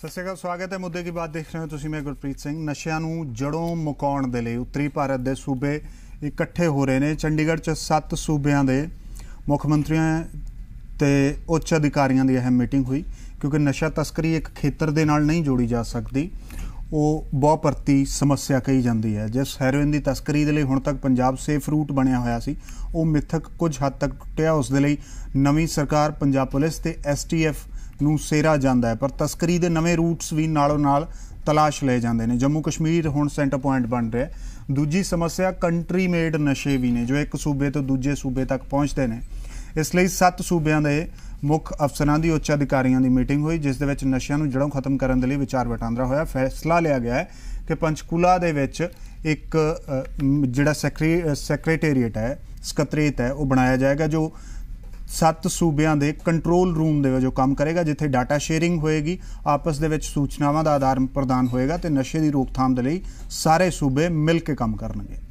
ਸਤਿ ਸ਼੍ਰੀ ਅਕਾਲ, ਸਵਾਗਤ ਹੈ ਮੁੱਦੇ ਕੀ ਬਾਤ ਦੇਖ ਰਹੇ ਹੋ ਤੁਸੀਂ, ਮੈਂ ਗੁਰਪ੍ਰੀਤ ਸਿੰਘ। ਨਸ਼ਿਆਂ ਨੂੰ ਜੜੋਂ ਮੁਕਾਉਣ ਦੇ ਲਈ ਉੱਤਰੀ ਭਾਰਤ ਦੇ ਸੂਬੇ ਇਕੱਠੇ ਹੋ ਰਹੇ ਨੇ। ਚੰਡੀਗੜ੍ਹ 'ਚ ਸੱਤ ਸੂਬਿਆਂ ਦੇ ਮੁੱਖ ਮੰਤਰੀਆਂ ਤੇ ਉੱਚ ਅਧਿਕਾਰੀਆਂ ਦੀ ਅਹਿਮ ਮੀਟਿੰਗ ਹੋਈ, ਕਿਉਂਕਿ ਨਸ਼ਾ ਤਸਕਰੀ ਇੱਕ ਖੇਤਰ ਦੇ ਨਾਲ ਨਹੀਂ ਜੋੜੀ ਜਾ ਸਕਦੀ। ਉਹ ਬਹੁਤ ਪ੍ਰਤੀ ਸਮੱਸਿਆ ਕਹੀ ਜਾਂਦੀ ਹੈ। ਜਿਸ ਹੈਰੋਇਨ ਦੀ ਤਸਕਰੀ ਦੇ ਲਈ ਹੁਣ ਤੱਕ ਪੰਜਾਬ ਸੇਫ ਰੂਟ ਬਣਿਆ ਹੋਇਆ ਸੀ, ਉਹ ਮਿਥਕ ਕੁਝ ਹੱਦ ਤੱਕ ਟੁੱਟਿਆ। ਉਸ ਦੇ ਲਈ ਨਵੀਂ ਸਰਕਾਰ, ਪੰਜਾਬ ਪੁਲਿਸ ਤੇ ਐਸਟੀਐਫ ਨੂੰ ਸੇਰਾ ਜਾਂਦਾ ਹੈ, ਪਰ ਤਸਕਰੀ ਦੇ ਨਵੇਂ ਰੂਟਸ ਵੀ ਨਾਲੋਂ ਨਾਲ ਤਲਾਸ਼ ਲਏ ਜਾਂਦੇ ਨੇ। ਜੰਮੂ ਕਸ਼ਮੀਰ ਹੁਣ ਸੈਂਟਰ ਪੁਆਇੰਟ ਬਣ ਰਿਹਾ ਦੂਜੀ ਸਮੱਸਿਆ ਕੰਟਰੀ ਮੇਡ ਨਸ਼ੇ ਵੀ ਨੇ, ਜੋ ਇੱਕ ਸੂਬੇ ਤੋਂ ਦੂਜੇ ਸੂਬੇ ਤੱਕ ਪਹੁੰਚਦੇ ਨੇ। ਇਸ ਲਈ ਸੱਤ ਸੂਬਿਆਂ ਦੇ ਮੁੱਖ ਅਫਸਰਾਂ ਦੀ ਉੱਚ ਅਧਿਕਾਰੀਆਂ ਦੀ ਮੀਟਿੰਗ ਹੋਈ, ਜਿਸ ਦੇ ਵਿੱਚ ਨਸ਼ਿਆਂ ਨੂੰ ਜੜੋਂ ਖਤਮ ਕਰਨ ਦੇ ਲਈ ਵਿਚਾਰ ਵਟਾਂਦਰਾ ਹੋਇਆ। ਫੈਸਲਾ ਲਿਆ ਗਿਆ ਹੈ ਕਿ ਪੰਚਕੂਲਾ ਦੇ ਵਿੱਚ ਇੱਕ ਜਿਹੜਾ ਸੈਕਟਰੀ ਸੈਕਟਰੀਏਟ ਹੈ, ਸਕੱਤਰੇਤ ਹੈ, ਉਹ ਬਣਾਇਆ ਜਾਏਗਾ, ਜੋ ਸੱਤ ਸੂਬਿਆਂ ਦੇ ਕੰਟਰੋਲ ਰੂਮ ਦੇ ਵਜੋਂ ਕੰਮ ਕਰੇਗਾ, ਜਿੱਥੇ ਡਾਟਾ ਸ਼ੇਅਰਿੰਗ ਹੋਏਗੀ, ਆਪਸ ਦੇ ਵਿੱਚ ਸੂਚਨਾਵਾਂ ਦਾ ਆਦਾਨ ਪ੍ਰਦਾਨ ਹੋਏਗਾ ਤੇ ਨਸ਼ੇ ਦੀ ਰੋਕਥਾਮ ਦੇ ਲਈ ਸਾਰੇ ਸੂਬੇ ਮਿਲ ਕੇ ਕੰਮ ਕਰਨਗੇ।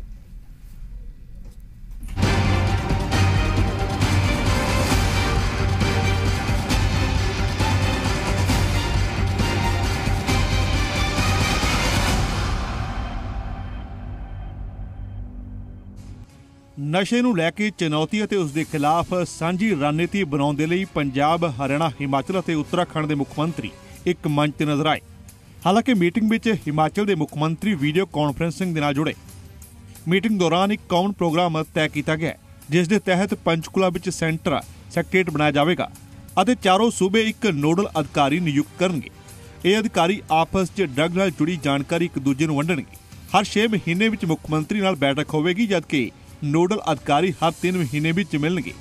ਨਸ਼ੇ ਨੂੰ ਲੈ ਕੇ ਚੁਣੌਤੀ ਅਤੇ ਉਸ ਦੇ ਖਿਲਾਫ ਸਾਂਝੀ ਰਣਨੀਤੀ ਬਣਾਉਣ ਦੇ ਲਈ ਪੰਜਾਬ, ਹਰਿਆਣਾ, ਹਿਮਾਚਲ ਅਤੇ ਉੱਤਰਾਖੰਡ ਦੇ ਮੁੱਖ ਮੰਤਰੀ ਇੱਕ ਮੰਚ ਤੇ ਨਜ਼ਰ ਆਏ। ਹਾਲਾਂਕਿ ਮੀਟਿੰਗ ਵਿੱਚ ਹਿਮਾਚਲ ਦੇ ਮੁੱਖ ਮੰਤਰੀ ਵੀਡੀਓ ਕਾਨਫਰੰਸਿੰਗ ਦੇ ਨਾਲ ਜੁੜੇ। ਮੀਟਿੰਗ ਦੌਰਾਨ ਇੱਕ ਕਾਊਂਟ ਪ੍ਰੋਗਰਾਮ ਤੈਅ ਕੀਤਾ ਗਿਆ ਜਿਸ ਦੇ ਤਹਿਤ ਪੰਚਕੂਲਾ ਵਿੱਚ ਸੈਂਟਰ ਸੈਕਟਰੀਏਟ ਬਣਾਇਆ ਜਾਵੇਗਾ ਅਤੇ ਚਾਰੋਂ ਸੂਬੇ ਇੱਕ ਨੋਡਲ ਅਧਿਕਾਰੀ ਨਿਯੁਕਤ ਕਰਨਗੇ। ਇਹ ਅਧਿਕਾਰੀ ਆਪਸ 'ਚ ਡਰੱਗ ਨਾਲ ਜੁੜੀ ਜਾਣਕਾਰੀ ਇੱਕ ਦੂਜੇ ਨੂੰ ਵੰਡਣਗੇ। ਹਰ 6 ਮਹੀਨੇ ਵਿੱਚ ਮੁੱਖ ਮੰਤਰੀ ਨਾਲ ਬੈਠਕ ਹੋਵੇਗੀ ਜਦਕਿ ਨੋਡਲ ਅਧਿਕਾਰੀ ਹਰ 3 ਮਹੀਨੇ ਵਿੱਚ ਮਿਲਣਗੇ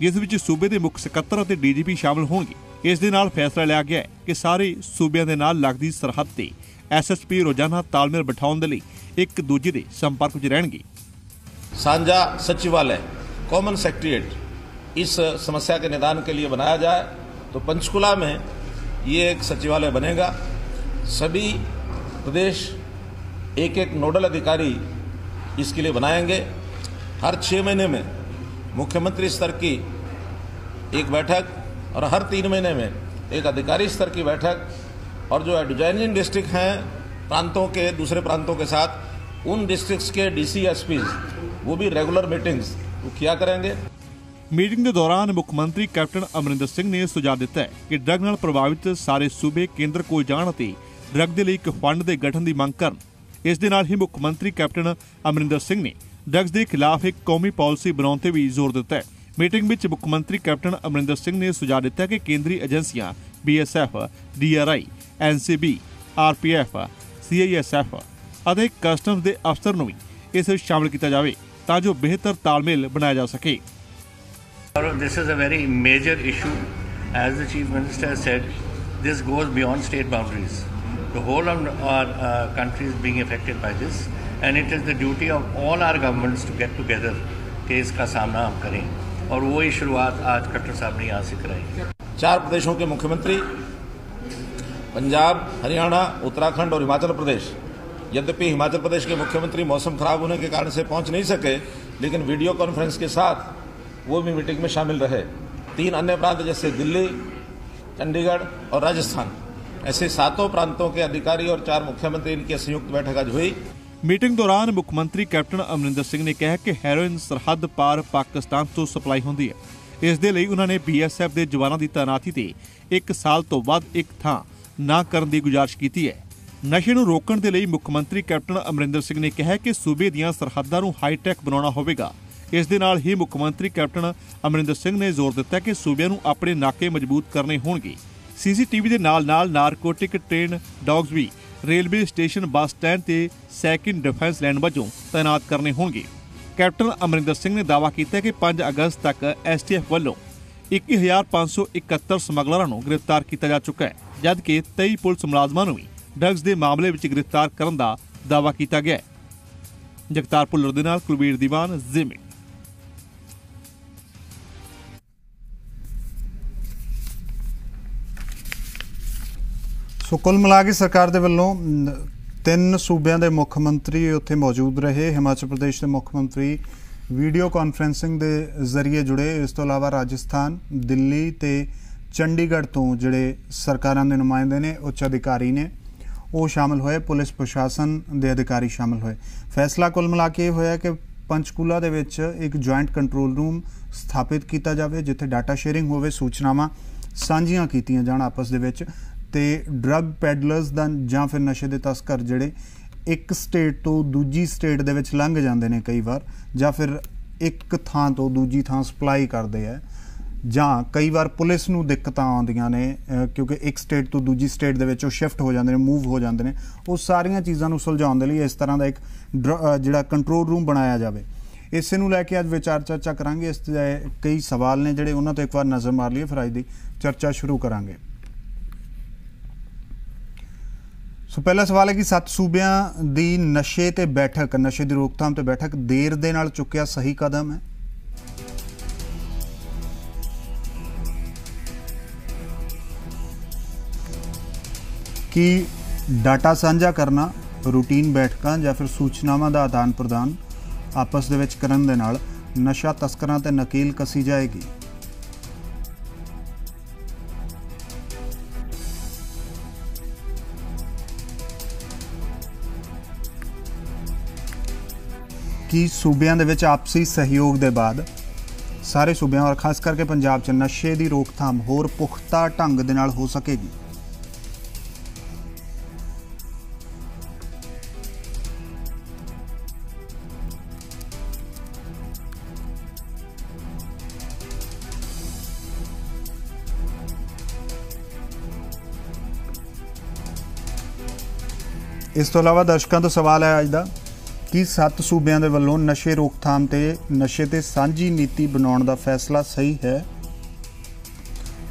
ਜਿਸ ਵਿੱਚ ਸੂਬੇ ਦੇ ਮੁੱਖ ਸਕੱਤਰ ਅਤੇ ਡੀਜੀਪੀ ਸ਼ਾਮਲ ਹੋਣਗੇ ਇਸ ਦੇ ਨਾਲ ਫੈਸਲਾ ਲਿਆ ਗਿਆ ਹੈ ਕਿ ਸਾਰੇ ਸੂਬਿਆਂ ਦੇ ਨਾਲ ਲੱਗਦੀ ਸਰਹੱਦ ਤੇ ਐਸਐਸਪੀ ਰੋਜ਼ਾਨਾ ਤਾਲਮੇਲ ਬਿਠਾਉਣ ਦੇ ਲਈ ਇੱਕ ਦੂਜੇ ਦੇ ਸੰਪਰਕ ਵਿੱਚ ਰਹਿਣਗੇ साझा सचिवालय कॉमन सेक्रेटरिएट इस समस्या के निदान के लिए बनाया जाए तो पंचकुला में ये एक सचिवालय बनेगा सभी प्रदेश एक एक नोडल अधिकारी इसके लिए बनाएंगे हर छः महीने में मुख्यमंत्री स्तर की एक बैठक और हर तीन महीने में एक अधिकारी स्तर की बैठक और जो एडजाइनिंग डिस्ट्रिक्ट हैं प्रांतों के दूसरे प्रांतों के साथ उन डिस्ट्रिक्ट्स के डीसी एसपी वो भी रेगुलर मीटिंग्स वो किया करेंगे ਮੀਟਿੰਗ ਦੇ ਦੌਰਾਨ ਮੁੱਖ ਮੰਤਰੀ ਕੈਪਟਨ ਅਮਰਿੰਦਰ ਸਿੰਘ ਨੇ ਸੁਝਾਅ ਦਿੱਤਾ ਹੈ ਕਿ ਡਰੱਗ ਨਾਲ ਪ੍ਰਭਾਵਿਤ ਸਾਰੇ ਸੂਬੇ ਕੇਂਦਰ ਕੋਲ ਜਾਣ ਅਤੇ ਡਰੱਗ ਦੇ ਲਈ ਇੱਕ ਫੰਡ ਦੇ ਗਠਨ ਦੀ ਮੰਗ ਕਰਨ ਇਸ ਦੇ ਨਾਲ ਹੀ ਮੁੱਖ ਮੰਤਰੀ ਕੈਪਟਨ ਅਮਰਿੰਦਰ ਸਿੰਘ ਨੇ ਡਰੱਗਸ ਦੇ ਖਿਲਾਫ ਇੱਕ ਕੌਮੀ ਪਾਲਿਸੀ ਬਣਾਉਣ ਤੇ ਵੀ ਜ਼ੋਰ ਦਿੱਤਾ ਹੈ ਮੀਟਿੰਗ ਵਿੱਚ ਮੁੱਖ ਮੰਤਰੀ ਕੈਪਟਨ ਅਮਰਿੰਦਰ ਸਿੰਘ ਨੇ ਸੁਝਾਅ ਦਿੱਤਾ ਕਿ ਕੇਂਦਰੀ ਏਜੰਸੀਆਂ BSF DRI NCB RPF CISF ਅਤੇ ਕਸਟਮਸ ਦੇ ਅਫਸਰ ਨੂੰ ਵੀ ਇਸ ਵਿੱਚ ਸ਼ਾਮਲ ਕੀਤਾ ਜਾਵੇ ਤਾਂ ਜੋ ਬਿਹਤਰ ਤਾਲਮੇਲ ਬਣਾਇਆ ਜਾ ਸਕੇ This is a very major issue. As the Chief Minister said, this goes beyond state boundaries. The whole of our uh, country is being affected by this, and it is the duty of all our governments to get together कि इसका सामना हम करें। और वही शुरुआत आज खट्टर साहब ने यहाँ से कराई। चार प्रदेशों के मुख्यमंत्री, पंजाब, हरियाणा, उत्तराखंड और हिमाचल प्रदेश। यद्यपि हिमाचल प्रदेश के मुख्यमंत्री मौसम खराब होने के कारण से पहुँच नहीं सके, लेकिन वीडियो कॉन्फ्रेंस के साथ वो भी मीटिंग में शामिल रहे। तीन अन्य प्रांत जैसे दिल्ली, चंडीगढ़ और राजस्थान। ऐसे सातों प्रांतों के अधिकारी और चार मुख्यमंत्री इनकी संयुक्त बैठक आज हुई। ਮੀਟਿੰਗ ਦੌਰਾਨ ਮੁੱਖ ਮੰਤਰੀ ਕੈਪਟਨ ਅਮਰਿੰਦਰ ਸਿੰਘ ਨੇ ਕਿਹਾ ਕਿ ਹੈਰੋਇਨ ਸਰਹੱਦ ਪਾਰ ਪਾਕਿਸਤਾਨ ਤੋਂ ਸਪਲਾਈ ਹੁੰਦੀ ਹੈ। ਇਸ ਦੇ ਲਈ ਉਹਨਾਂ ਨੇ ਬੀਐਸਐਫ ਦੇ ਜਵਾਨਾਂ ਦੀ ਤਾਇਨਾਤੀ ਤੇ 1 ਸਾਲ ਤੋਂ ਵੱਧ ਇੱਕ ਥਾਂ ਨਾ ਕਰਨ ਦੀ ਗੁਜ਼ਾਰਿਸ਼ ਕੀਤੀ ਹੈ। ਨਸ਼ੇ ਨੂੰ ਰੋਕਣ ਦੇ ਲਈ ਮੁੱਖ ਮੰਤਰੀ ਕੈਪਟਨ ਅਮਰਿੰਦਰ ਸਿੰਘ ਨੇ ਕਿਹਾ ਕਿ ਸੂਬੇ ਦੀਆਂ ਸਰਹੱਦਾਂ ਨੂੰ ਹਾਈਟੈਕ ਬਣਾਉਣਾ ਹੋਵੇਗਾ। ਇਸ ਦੇ ਨਾਲ ਹੀ ਮੁੱਖ ਮੰਤਰੀ ਕੈਪਟਨ ਅਮਰਿੰਦਰ ਸਿੰਘ ਨੇ ਜ਼ੋਰ ਦਿੱਤਾ ਕਿ ਸੂਬਿਆਂ ਨੂੰ ਆਪਣੇ ਨਾਕੇ ਮਜ਼ਬੂਤ ਕਰਨੇ ਹੋਣਗੇ। ਸੀਸੀਟੀਵੀ ਦੇ ਨਾਲ-ਨਾਲ ਨਾਰਕੋਟਿਕ ਟ੍ਰੇਨ ਡੌਗਸ ਵੀ ਰੇਲਵੇ ਸਟੇਸ਼ਨ ਬੱਸ ਸਟੈਂਡ ਤੇ ਸੈਕਿੰਡ ਡਿਫੈਂਸ ਲਾਈਨ ਵਜੋਂ ਤਾਇਨਾਤ ਕਰਨੇ ਹੋਣਗੇ। ਕੈਪਟਨ ਅਮਰਿੰਦਰ ਸਿੰਘ ਨੇ ਦਾਅਵਾ ਕੀਤਾ ਕਿ 5 ਅਗਸਤ ਤੱਕ ਐਸਟੀਐਫ ਵੱਲੋਂ 21571 ਸਮਗਲਰਾਂ ਨੂੰ ਗ੍ਰਿਫਤਾਰ ਕੀਤਾ ਜਾ ਚੁੱਕਾ ਹੈ, ਜਦਕਿ 23 ਪੁਲਿਸ ਮੁਲਾਜ਼ਮਾਂ ਨੂੰ ਵੀ ਡਰੱਗਸ ਦੇ ਮਾਮਲੇ ਵਿੱਚ ਗ੍ਰਿਫਤਾਰ ਕਰਨ ਦਾ ਦਾਅਵਾ ਕੀਤਾ ਗਿਆ ਹੈ। ਜਗਤਾਰ ਭੁੱਲਰ ਦੇ ਨਾਲ ਕੁਲਬੀਰ ਦੀਵਾਨ, ਜ਼ਿਮੀ। ਸੋ ਕੁੱਲ ਮਿਲਾ ਕੇ ਸਰਕਾਰ ਦੇ ਵੱਲੋਂ ਤਿੰਨ ਸੂਬਿਆਂ ਦੇ ਮੁੱਖ ਮੰਤਰੀ ਉੱਥੇ ਮੌਜੂਦ ਰਹੇ। ਹਿਮਾਚਲ ਪ੍ਰਦੇਸ਼ ਦੇ ਮੁੱਖ ਮੰਤਰੀ ਵੀਡੀਓ ਕਾਨਫਰੈਂਸਿੰਗ ਦੇ ਜ਼ਰੀਏ ਜੁੜੇ। ਇਸ ਤੋਂ ਇਲਾਵਾ ਰਾਜਸਥਾਨ, ਦਿੱਲੀ ਤੇ ਚੰਡੀਗੜ੍ਹ ਤੋਂ ਜਿਹੜੇ ਸਰਕਾਰਾਂ ਦੇ ਨੁਮਾਇੰਦੇ ਨੇ, ਉੱਚ ਅਧਿਕਾਰੀ ਨੇ, ਉਹ ਸ਼ਾਮਲ ਹੋਏ। ਪੁਲਿਸ ਪ੍ਰਸ਼ਾਸਨ ਦੇ ਅਧਿਕਾਰੀ ਸ਼ਾਮਲ ਹੋਏ। ਫੈਸਲਾ ਕੁੱਲ ਮਿਲਾ ਕੇ ਇਹ ਹੋਇਆ ਕਿ ਪੰਚਕੂਲਾ ਦੇ ਵਿੱਚ ਇੱਕ ਜੁਆਇੰਟ ਕੰਟਰੋਲ ਰੂਮ ਸਥਾਪਿਤ ਕੀਤਾ ਜਾਵੇ, ਜਿੱਥੇ ਡਾਟਾ ਸ਼ੇਅਰਿੰਗ ਹੋਵੇ, ਸੂਚਨਾਵਾਂ ਸਾਂਝੀਆਂ ਕੀਤੀਆਂ ਜਾਣ ਆਪਸ ਦੇ ਵਿੱਚ। ਤੇ ਡਰੱਗ ਪੈਡਲਰਸ ਦਾ ਜਾਂ ਫਿਰ ਨਸ਼ੇ ਦੇ ਤਸਕਰ ਜਿਹੜੇ ਇੱਕ ਸਟੇਟ ਤੋਂ ਦੂਜੀ ਸਟੇਟ ਦੇ ਵਿੱਚ ਲੰਘ ਜਾਂਦੇ ਨੇ ਕਈ ਵਾਰ ਜਾਂ ਫਿਰ ਇੱਕ ਥਾਂ ਤੋਂ ਦੂਜੀ ਥਾਂ ਸਪਲਾਈ ਕਰਦੇ ਆ, ਜਾਂ ਕਈ ਵਾਰ ਪੁਲਿਸ ਨੂੰ ਦਿੱਕਤਾਂ ਆਉਂਦੀਆਂ ਨੇ ਕਿਉਂਕਿ ਇੱਕ ਸਟੇਟ ਤੋਂ ਦੂਜੀ ਸਟੇਟ ਦੇ ਵਿੱਚ ਉਹ ਸ਼ਿਫਟ ਹੋ ਜਾਂਦੇ ਨੇ ਮੂਵ ਹੋ ਜਾਂਦੇ ਨੇ, ਉਹ ਸਾਰੀਆਂ ਚੀਜ਼ਾਂ ਨੂੰ ਸੁਲਝਾਉਣ ਦੇ ਲਈ ਇਸ ਤਰ੍ਹਾਂ ਦਾ ਇੱਕ ਡਰ- ਜਿਹੜਾ ਕੰਟਰੋਲ ਰੂਮ ਬਣਾਇਆ ਜਾਵੇ। ਇਸੇ ਨੂੰ ਲੈ ਕੇ ਅੱਜ ਵਿਚਾਰ ਚਰਚਾ ਕਰਾਂਗੇ, ਇਸ ਤੇ ਕਈ ਸਵਾਲ ਨੇ ਜਿਹੜੇ ਉਹਨਾਂ ਤੋਂ ਇੱਕ ਵਾਰ ਨਜ਼ਰ ਮਾਰ ਲਈਏ, ਫਿਰ ਅੱਜ ਦੀ ਚਰਚਾ ਸ਼ੁਰੂ ਕਰਾਂਗੇ। ਸੋ ਪਹਿਲਾ ਸਵਾਲ ਹੈ ਕਿ ਸੱਤ ਸੂਬਿਆਂ ਦੀ ਨਸ਼ੇ ਤੇ ਬੈਠਕ, ਨਸ਼ੇ ਦੀ ਰੋਕਥਾਮ ਤੇ ਬੈਠਕ ਦੇਰ ਦੇ ਨਾਲ ਚੁੱਕਿਆ ਸਹੀ ਕਦਮ ਹੈ? ਕਿ ਡਾਟਾ ਸਾਂਝਾ ਕਰਨਾ ਰੂਟੀਨ ਬੈਠਕਾਂ ਜਾਂ ਫਿਰ ਸੂਚਨਾਵਾਂ ਦਾ ਆਦਾਨ ਪ੍ਰਦਾਨ ਆਪਸ ਦੇ ਵਿੱਚ ਕਰਨ ਦੇ ਨਾਲ ਨਸ਼ਾ ਤਸਕਰਾਂ ਤੇ ਨਕੀਲ ਕਸੀ ਜਾਏਗੀ? ਕਿ ਸੂਬਿਆਂ ਦੇ ਵਿੱਚ ਆਪਸੀ ਸਹਿਯੋਗ ਦੇ ਬਾਅਦ ਸਾਰੇ ਸੂਬਿਆਂ ਔਰ ਖਾਸ ਕਰਕੇ ਪੰਜਾਬ 'ਚ ਨਸ਼ੇ ਦੀ ਰੋਕਥਾਮ ਹੋਰ ਪੁਖਤਾ ਢੰਗ ਦੇ ਨਾਲ ਹੋ ਸਕੇਗੀ। ਇਸ ਤੋਂ ਇਲਾਵਾ ਦਰਸ਼ਕਾਂ ਤੋਂ ਸਵਾਲ ਹੈ ਅੱਜ ਦਾ ਕਿ ਸੱਤ ਸੂਬਿਆਂ ਦੇ ਵੱਲੋਂ ਨਸ਼ੇ ਰੋਕਥਾਮ ਤੇ ਨਸ਼ੇ ਤੇ ਸਾਂਝੀ ਨੀਤੀ ਬਣਾਉਣ ਦਾ ਫੈਸਲਾ ਸਹੀ ਹੈ?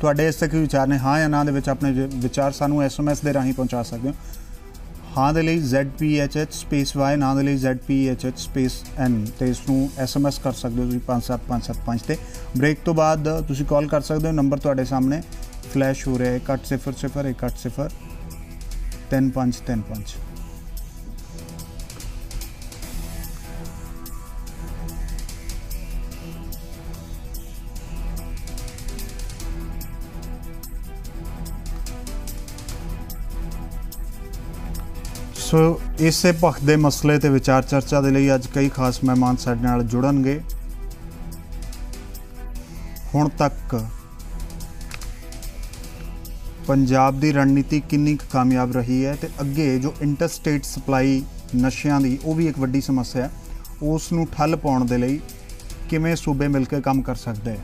ਤੁਹਾਡੇ ਇਸ ਤੱਕ ਵਿਚਾਰ ਨੇ। ਹਾਂ ਜਾਂ ਨਾ ਦੇ ਵਿੱਚ ਆਪਣੇ ਵਿਚਾਰ ਸਾਨੂੰ ਐਸਐਮਐਸ ਦੇ ਰਾਹੀਂ ਪਹੁੰਚਾ ਸਕਦੇ ਹੋ। ਹਾਂ ਦੇ ਲਈ ZPHH ਸਪੇਸ Y, ਨਾ ਦੇ ਲਈ ZPHH ਸਪੇਸ N ਤੇ ਇਸ ਨੂੰ ਐਸਐਮਐਸ ਕਰ ਸਕਦੇ ਹੋ ਤੁਸੀਂ 57575 ਤੇ। ਬ੍ਰੇਕ ਤੋਂ ਬਾਅਦ ਤੁਸੀਂ ਕਾਲ ਕਰ ਸਕਦੇ ਹੋ। ਨੰਬਰ ਤੁਹਾਡੇ ਸਾਹਮਣੇ। ਫਲੈਸ਼ ਹੋ ਰਿਹਾ ਹੈ। 100 180 3535 ਸੋ ਇਸੇ ਪੱਖ ਦੇ ਮਸਲੇ ਤੇ ਵਿਚਾਰ ਚਰਚਾ ਦੇ ਲਈ ਅੱਜ ਕਈ ਖਾਸ ਮਹਿਮਾਨ ਸਾਡੇ ਨਾਲ ਜੁੜਨਗੇ। ਹੁਣ ਤੱਕ ਪੰਜਾਬ ਦੀ ਰਣਨੀਤੀ ਕਿੰਨੀ ਕੁ ਕਾਮਯਾਬ ਰਹੀ ਹੈ ਤੇ ਅੱਗੇ ਜੋ ਇੰਟਰਸਟੇਟ ਸਪਲਾਈ ਨਸ਼ਿਆਂ ਦੀ, ਉਹ ਵੀ ਇੱਕ ਵੱਡੀ ਸਮੱਸਿਆ ਹੈ ਉਸ ਨੂੰ ਠੱਲ ਪਾਉਣ ਦੇ ਲਈ ਕਿਵੇਂ ਸੂਬੇ ਮਿਲ ਕੇ ਕੰਮ ਕਰ ਸਕਦੇ ਹੈ?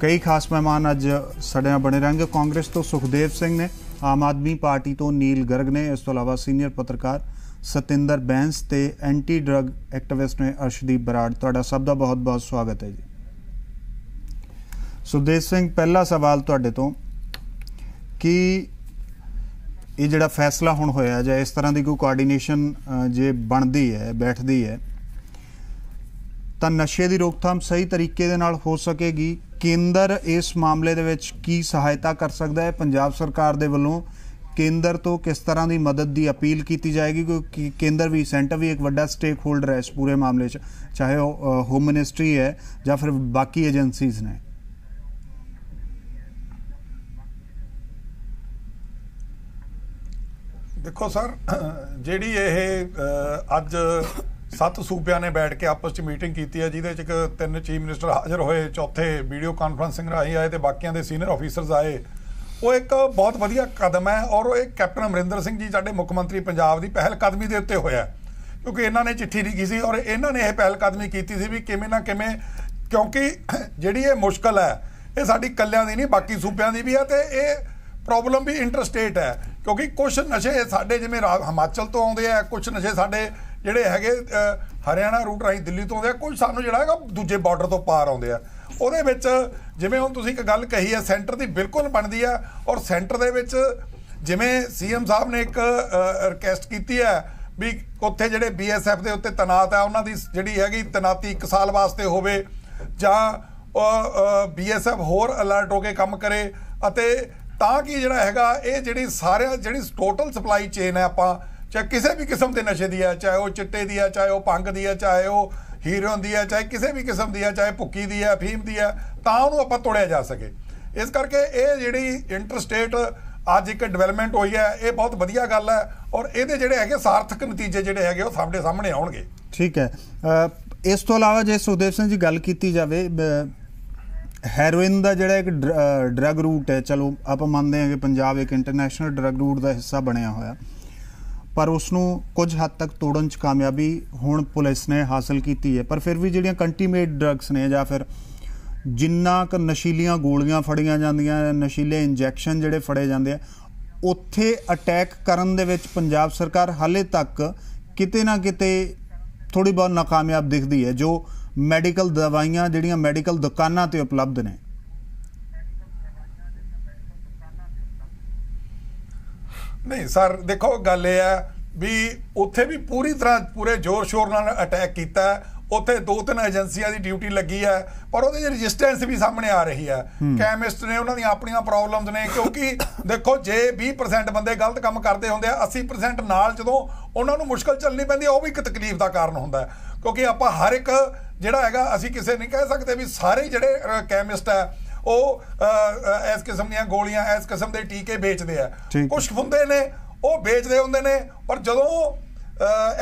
ਕਈ ਖਾਸ ਮਹਿਮਾਨ ਅੱਜ ਸਾਡੇ ਨਾਲ ਬਣੇ ਰਹਿਣਗੇ। ਕਾਂਗਰਸ ਤੋਂ ਸੁਖਦੇਵ ਸਿੰਘ ਨੇ ਆਮ ਆਦਮੀ ਪਾਰਟੀ ਤੋਂ ਨੀਲ ਗਰਗ ਨੇ, ਇਸ ਤੋਂ ਇਲਾਵਾ ਸੀਨੀਅਰ ਪੱਤਰਕਾਰ ਸਤਿੰਦਰ ਬੈਂਸ ਤੇ ਐਂਟੀ ਡਰੱਗ ਐਕਟਿਵਿਸਟ ਨੇ ਅਰਸ਼ਦੀਪ ਬਰਾੜ। ਤੁਹਾਡਾ ਸਭ ਦਾ ਬਹੁਤ-ਬਹੁਤ ਸਵਾਗਤ ਹੈ ਜੀ। ਸੁਖਦੇਵ ਸਿੰਘ, ਪਹਿਲਾ ਸਵਾਲ ਤੁਹਾਡੇ ਤੋਂ ਕਿ ਇਹ ਜਿਹੜਾ ਫੈਸਲਾ ਹੁਣ ਹੋਇਆ ਜਾਂ ਇਸ ਤਰ੍ਹਾਂ ਦੀ ਕੋਈ ਕੋਆਰਡੀਨੇਸ਼ਨ ਜੇ ਬਣਦੀ ਹੈ, ਬੈਠਦੀ ਹੈ, ਤਾਂ ਨਸ਼ੇ ਦੀ ਰੋਕਥਾਮ ਸਹੀ ਤਰੀਕੇ ਦੇ ਨਾਲ ਹੋ ਸਕੇਗੀ? ਕੇਂਦਰ ਇਸ ਮਾਮਲੇ ਦੇ ਵਿੱਚ ਕੀ ਸਹਾਇਤਾ ਕਰ ਸਕਦਾ ਹੈ? ਪੰਜਾਬ ਸਰਕਾਰ ਦੇ ਵੱਲੋਂ ਕੇਂਦਰ ਤੋਂ ਕਿਸ ਤਰ੍ਹਾਂ ਦੀ ਮਦਦ ਦੀ ਅਪੀਲ ਕੀਤੀ ਜਾਏਗੀ? ਕਿਉਂਕਿ ਕੇਂਦਰ ਵੀ, ਸੈਂਟਰ ਵੀ ਇੱਕ ਵੱਡਾ ਸਟੇਕ ਹੋਲਡਰ ਹੈ ਇਸ ਪੂਰੇ ਮਾਮਲੇ 'ਚ, ਚਾਹੇ ਉਹ ਹੋਮ ਮਿਨਿਸਟਰੀ ਹੈ ਜਾਂ ਫਿਰ ਬਾਕੀ ਏਜੰਸੀਜ਼ ਨੇ। ਦੇਖੋ ਸਰ ਜਿਹੜੀ ਇਹ ਅੱਜ ਸੱਤ ਸੂਬਿਆਂ ਨੇ ਬੈਠ ਕੇ ਆਪਸ ਵਿੱਚ ਮੀਟਿੰਗ ਕੀਤੀ ਹੈ, ਜਿਹਦੇ ਚ ਇੱਕ ਤਿੰਨ ਚੀਫ ਮਿਨਿਸਟਰ ਹਾਜ਼ਰ ਹੋਏ, ਚੌਥੇ ਵੀਡੀਓ ਕਾਨਫਰੰਸਿੰਗ ਰਾਹੀਂ ਆਏ ਤੇ ਬਾਕੀਆਂ ਦੇ ਸੀਨੀਅਰ ਆਫੀਸਰਸ ਆਏ। ਉਹ ਇੱਕ ਬਹੁਤ ਵਧੀਆ ਕਦਮ ਹੈ ਔਰ ਉਹ ਇਹ ਕੈਪਟਨ ਅਮਰਿੰਦਰ ਸਿੰਘ ਜੀ ਸਾਡੇ ਮੁੱਖ ਮੰਤਰੀ ਪੰਜਾਬ ਦੀ ਪਹਿਲ ਕਦਮੀ ਦੇ ਉੱਤੇ ਹੋਇਆ ਕਿਉਂਕਿ ਇਹਨਾਂ ਨੇ ਚਿੱਠੀ ਲਿਖੀ ਸੀ ਔਰ ਇਹਨਾਂ ਨੇ ਇਹ ਪਹਿਲ ਕਦਮੀ ਕੀਤੀ ਸੀ ਵੀ ਕਿਵੇਂ ਨਾ ਕਿਵੇਂ, ਕਿਉਂਕਿ ਜਿਹੜੀ ਇਹ ਮੁਸ਼ਕਲ ਹੈ, ਇਹ ਸਾਡੀ ਕੱਲਿਆਂ ਦੀ ਨਹੀਂ, ਬਾਕੀ ਸੂਬਿਆਂ ਦੀ ਵੀ ਹੈ ਤੇ ਇਹ ਪ੍ਰੋਬਲਮ ਵੀ ਇੰਟਰਸਟੇਟ ਹੈ। ਕਿਉਂਕਿ ਕੁਝ ਨਸ਼ੇ ਸਾਡੇ ਜਿਵੇਂ ਰਾ- ਹਿਮਾਚਲ ਤੋਂ ਆਉਂਦੇ ਆ ਕੁਝ ਨਸ਼ੇ ਸਾਡੇ ਜਿਹੜੇ ਹੈਗੇ ਹਰਿਆਣਾ ਰੂਟ ਰਾਹੀਂ ਦਿੱਲੀ ਤੋਂ ਆਉਂਦੇ ਆ, ਕੁਝ ਸਾਨੂੰ ਜਿਹੜਾ ਹੈਗਾ ਦੂਜੇ ਬਾਰਡਰ ਤੋਂ ਪਾਰ ਆਉਂਦੇ ਆ। ਉਹਦੇ ਵਿੱਚ ਜਿਵੇਂ ਹੁਣ ਤੁਸੀਂ ਇੱਕ ਗੱਲ ਕਹੀ ਹੈ ਸੈਂਟਰ ਦੀ ਬਿਲਕੁਲ ਬਣਦੀ ਆ ਔਰ ਸੈਂਟਰ ਦੇ ਵਿੱਚ ਜਿਵੇਂ ਸੀਐਮ ਸਾਹਿਬ ਨੇ ਇੱਕ ਰਿਕਵੈਸਟ ਕੀਤੀ ਹੈ ਵੀ ਉੱਥੇ ਜਿਹੜੇ ਬੀਐਸਐਫ ਦੇ ਉੱਤੇ ਤਨਾਤ ਹੈ ਉਹਨਾਂ ਦੀ ਜਿਹੜੀ ਹੈਗੀ ਤਨਾਤੀ 1 ਸਾਲ ਵਾਸਤੇ ਹੋਵੇ ਜਾਂ ਬੀਐਸਐਫ ਹੋਰ ਅਲਰਟ ਹੋ ਕੇ ਕੰਮ ਕਰੇ ਅਤੇ ਤਾਂ ਕਿ ਜਿਹੜਾ ਹੈਗਾ, ਇਹ ਜਿਹੜੀ ਸਾਰਿਆਂ, ਜਿਹੜੀ ਟੋਟਲ ਸਪਲਾਈ ਚੇਨ ਹੈ ਆਪਾਂ ਚਾਹੇ ਕਿਸੇ ਵੀ ਕਿਸਮ ਦੇ ਨਸ਼ੇ ਦੀ ਹੈ ਚਾਹੇ ਉਹ ਚਿੱਟੇ ਦੀ ਹੈ ਚਾਹੇ ਉਹ ਭੰਗ ਦੀ ਹੈ ਚਾਹੇ ਉਹ ਹੀਰੋਇਨ ਦੀ ਹੈ ਚਾਹੇ ਕਿਸੇ ਵੀ ਕਿਸਮ ਦੀ ਹੈ ਚਾਹੇ ਭੁੱਕੀ ਦੀ ਹੈ ਫੀਮ ਦੀ ਹੈ ਤਾਂ ਉਹਨੂੰ ਆਪਾਂ ਤੋੜਿਆ ਜਾ ਸਕੇ। ਇਸ ਕਰਕੇ ਇਹ ਜਿਹੜੀ ਇੰਟਰਸਟੇਟ ਅੱਜ ਇੱਕ ਡਿਵੈਲਪਮੈਂਟ ਹੋਈ ਹੈ, ਇਹ ਬਹੁਤ ਵਧੀਆ ਗੱਲ ਹੈ ਔਰ ਇਹਦੇ ਜਿਹੜੇ ਹੈਗੇ ਸਾਰਥਕ ਨਤੀਜੇ ਜਿਹੜੇ ਹੈਗੇ ਉਹ ਸਾਡੇ ਸਾਹਮਣੇ ਆਉਣਗੇ। ਠੀਕ ਹੈ। ਇਸ ਤੋਂ ਇਲਾਵਾ ਜੇ ਸੁਖਦੇਵ ਸਿੰਘ ਜੀ ਗੱਲ ਕੀਤੀ ਜਾਵੇ ਹੈਰੋਇਨ ਦਾ ਜਿਹੜਾ ਇੱਕ ਡਰਗ ਰੂਟ ਹੈ, ਚਲੋ ਆਪਾਂ ਮੰਨਦੇ ਹਾਂ ਕਿ ਪੰਜਾਬ ਇੱਕ ਇੰਟਰਨੈਸ਼ਨਲ ਡਰਗ ਰੂਟ ਦਾ ਹਿੱਸਾ ਬਣਿਆ ਹੋਇਆ। ਪਰ ਉਸ ਨੂੰ ਕੁਝ ਹੱਦ ਤੱਕ ਤੋੜਨ ਚ ਕਾਮਯਾਬੀ ਹੁਣ ਪੁਲਿਸ ਨੇ ਹਾਸਲ ਕੀਤੀ ਹੈ। ਪਰ ਫਿਰ ਵੀ ਜਿਹੜੀਆਂ ਕੰਟੀਮੇਟ ਡਰੱਗਸ ਨੇ ਜਾਂ ਫਿਰ ਜਿੰਨਾ ਕ ਨਸ਼ੀਲੀਆਂ ਗੋਲੀਆਂ ਫੜੀਆਂ ਜਾਂਦੀਆਂ, ਨਸ਼ੀਲੇ ਇੰਜੈਕਸ਼ਨ ਜਿਹੜੇ ਫੜੇ ਜਾਂਦੇ ਆ, ਉੱਥੇ ਅਟੈਕ ਕਰਨ ਦੇ ਵਿੱਚ ਪੰਜਾਬ ਸਰਕਾਰ ਹਾਲੇ ਤੱਕ ਕਿਤੇ ਨਾ ਕਿਤੇ ਥੋੜੀ ਬਹੁਤ ਨਾਕਾਮਯਾਬ ਦਿਖਦੀ ਹੈ, ਜੋ ਮੈਡੀਕਲ ਦਵਾਈਆਂ ਜਿਹੜੀਆਂ ਮੈਡੀਕਲ ਦੁਕਾਨਾਂ ਤੇ ਉਪਲਬਧ ਨੇ। ਨਹੀਂ ਸਰ ਦੇਖੋ ਗੱਲ ਇਹ ਹੈ ਵੀ ਉੱਥੇ ਵੀ ਪੂਰੀ ਤਰ੍ਹਾਂ ਪੂਰੇ ਜ਼ੋਰ ਸ਼ੋਰ ਨਾਲ ਅਟੈਕ ਕੀਤਾ। ਉੱਥੇ ਦੋ ਤਿੰਨ ਏਜੰਸੀਆਂ ਦੀ ਡਿਊਟੀ ਲੱਗੀ ਹੈ ਪਰ ਉਹਦੇ ਚ ਰੈਜ਼ਿਸਟੈਂਸ ਵੀ ਸਾਹਮਣੇ ਆ ਰਹੀ ਹੈ। ਕੈਮਿਸਟ ਨੇ ਉਹਨਾਂ ਦੀਆਂ ਆਪਣੀਆਂ ਪ੍ਰੋਬਲਮਸ ਨੇ ਕਿਉਂਕਿ ਦੇਖੋ ਜੇ 20% ਬੰਦੇ ਗਲਤ ਕੰਮ ਕਰਦੇ ਹੁੰਦੇ ਆ 80% ਨਾਲ ਜਦੋਂ ਉਹਨਾਂ ਨੂੰ ਮੁਸ਼ਕਲ ਚੱਲਣੀ ਪੈਂਦੀ ਉਹ ਵੀ ਇੱਕ ਤਕਲੀਫ ਦਾ ਕਾਰਨ ਹੁੰਦਾ ਕਿਉਂਕਿ ਆਪਾਂ ਹਰ ਇੱਕ ਜਿਹੜਾ ਹੈਗਾ ਅਸੀਂ ਕਿਸੇ ਨਹੀਂ ਕਹਿ ਸਕਦੇ ਵੀ ਸਾਰੇ ਜਿਹੜੇ ਕੈਮਿਸਟ ਹੈ ਉਹ ਇਸ ਕਿਸਮ ਦੀਆਂ ਗੋਲੀਆਂ ਇਸ ਕਿਸਮ ਦੇ ਟੀਕੇ ਵੇਚਦੇ ਆ। ਕੁਝ ਹੁੰਦੇ ਨੇ ਉਹ ਵੇਚਦੇ ਹੁੰਦੇ ਨੇ ਪਰ ਜਦੋਂ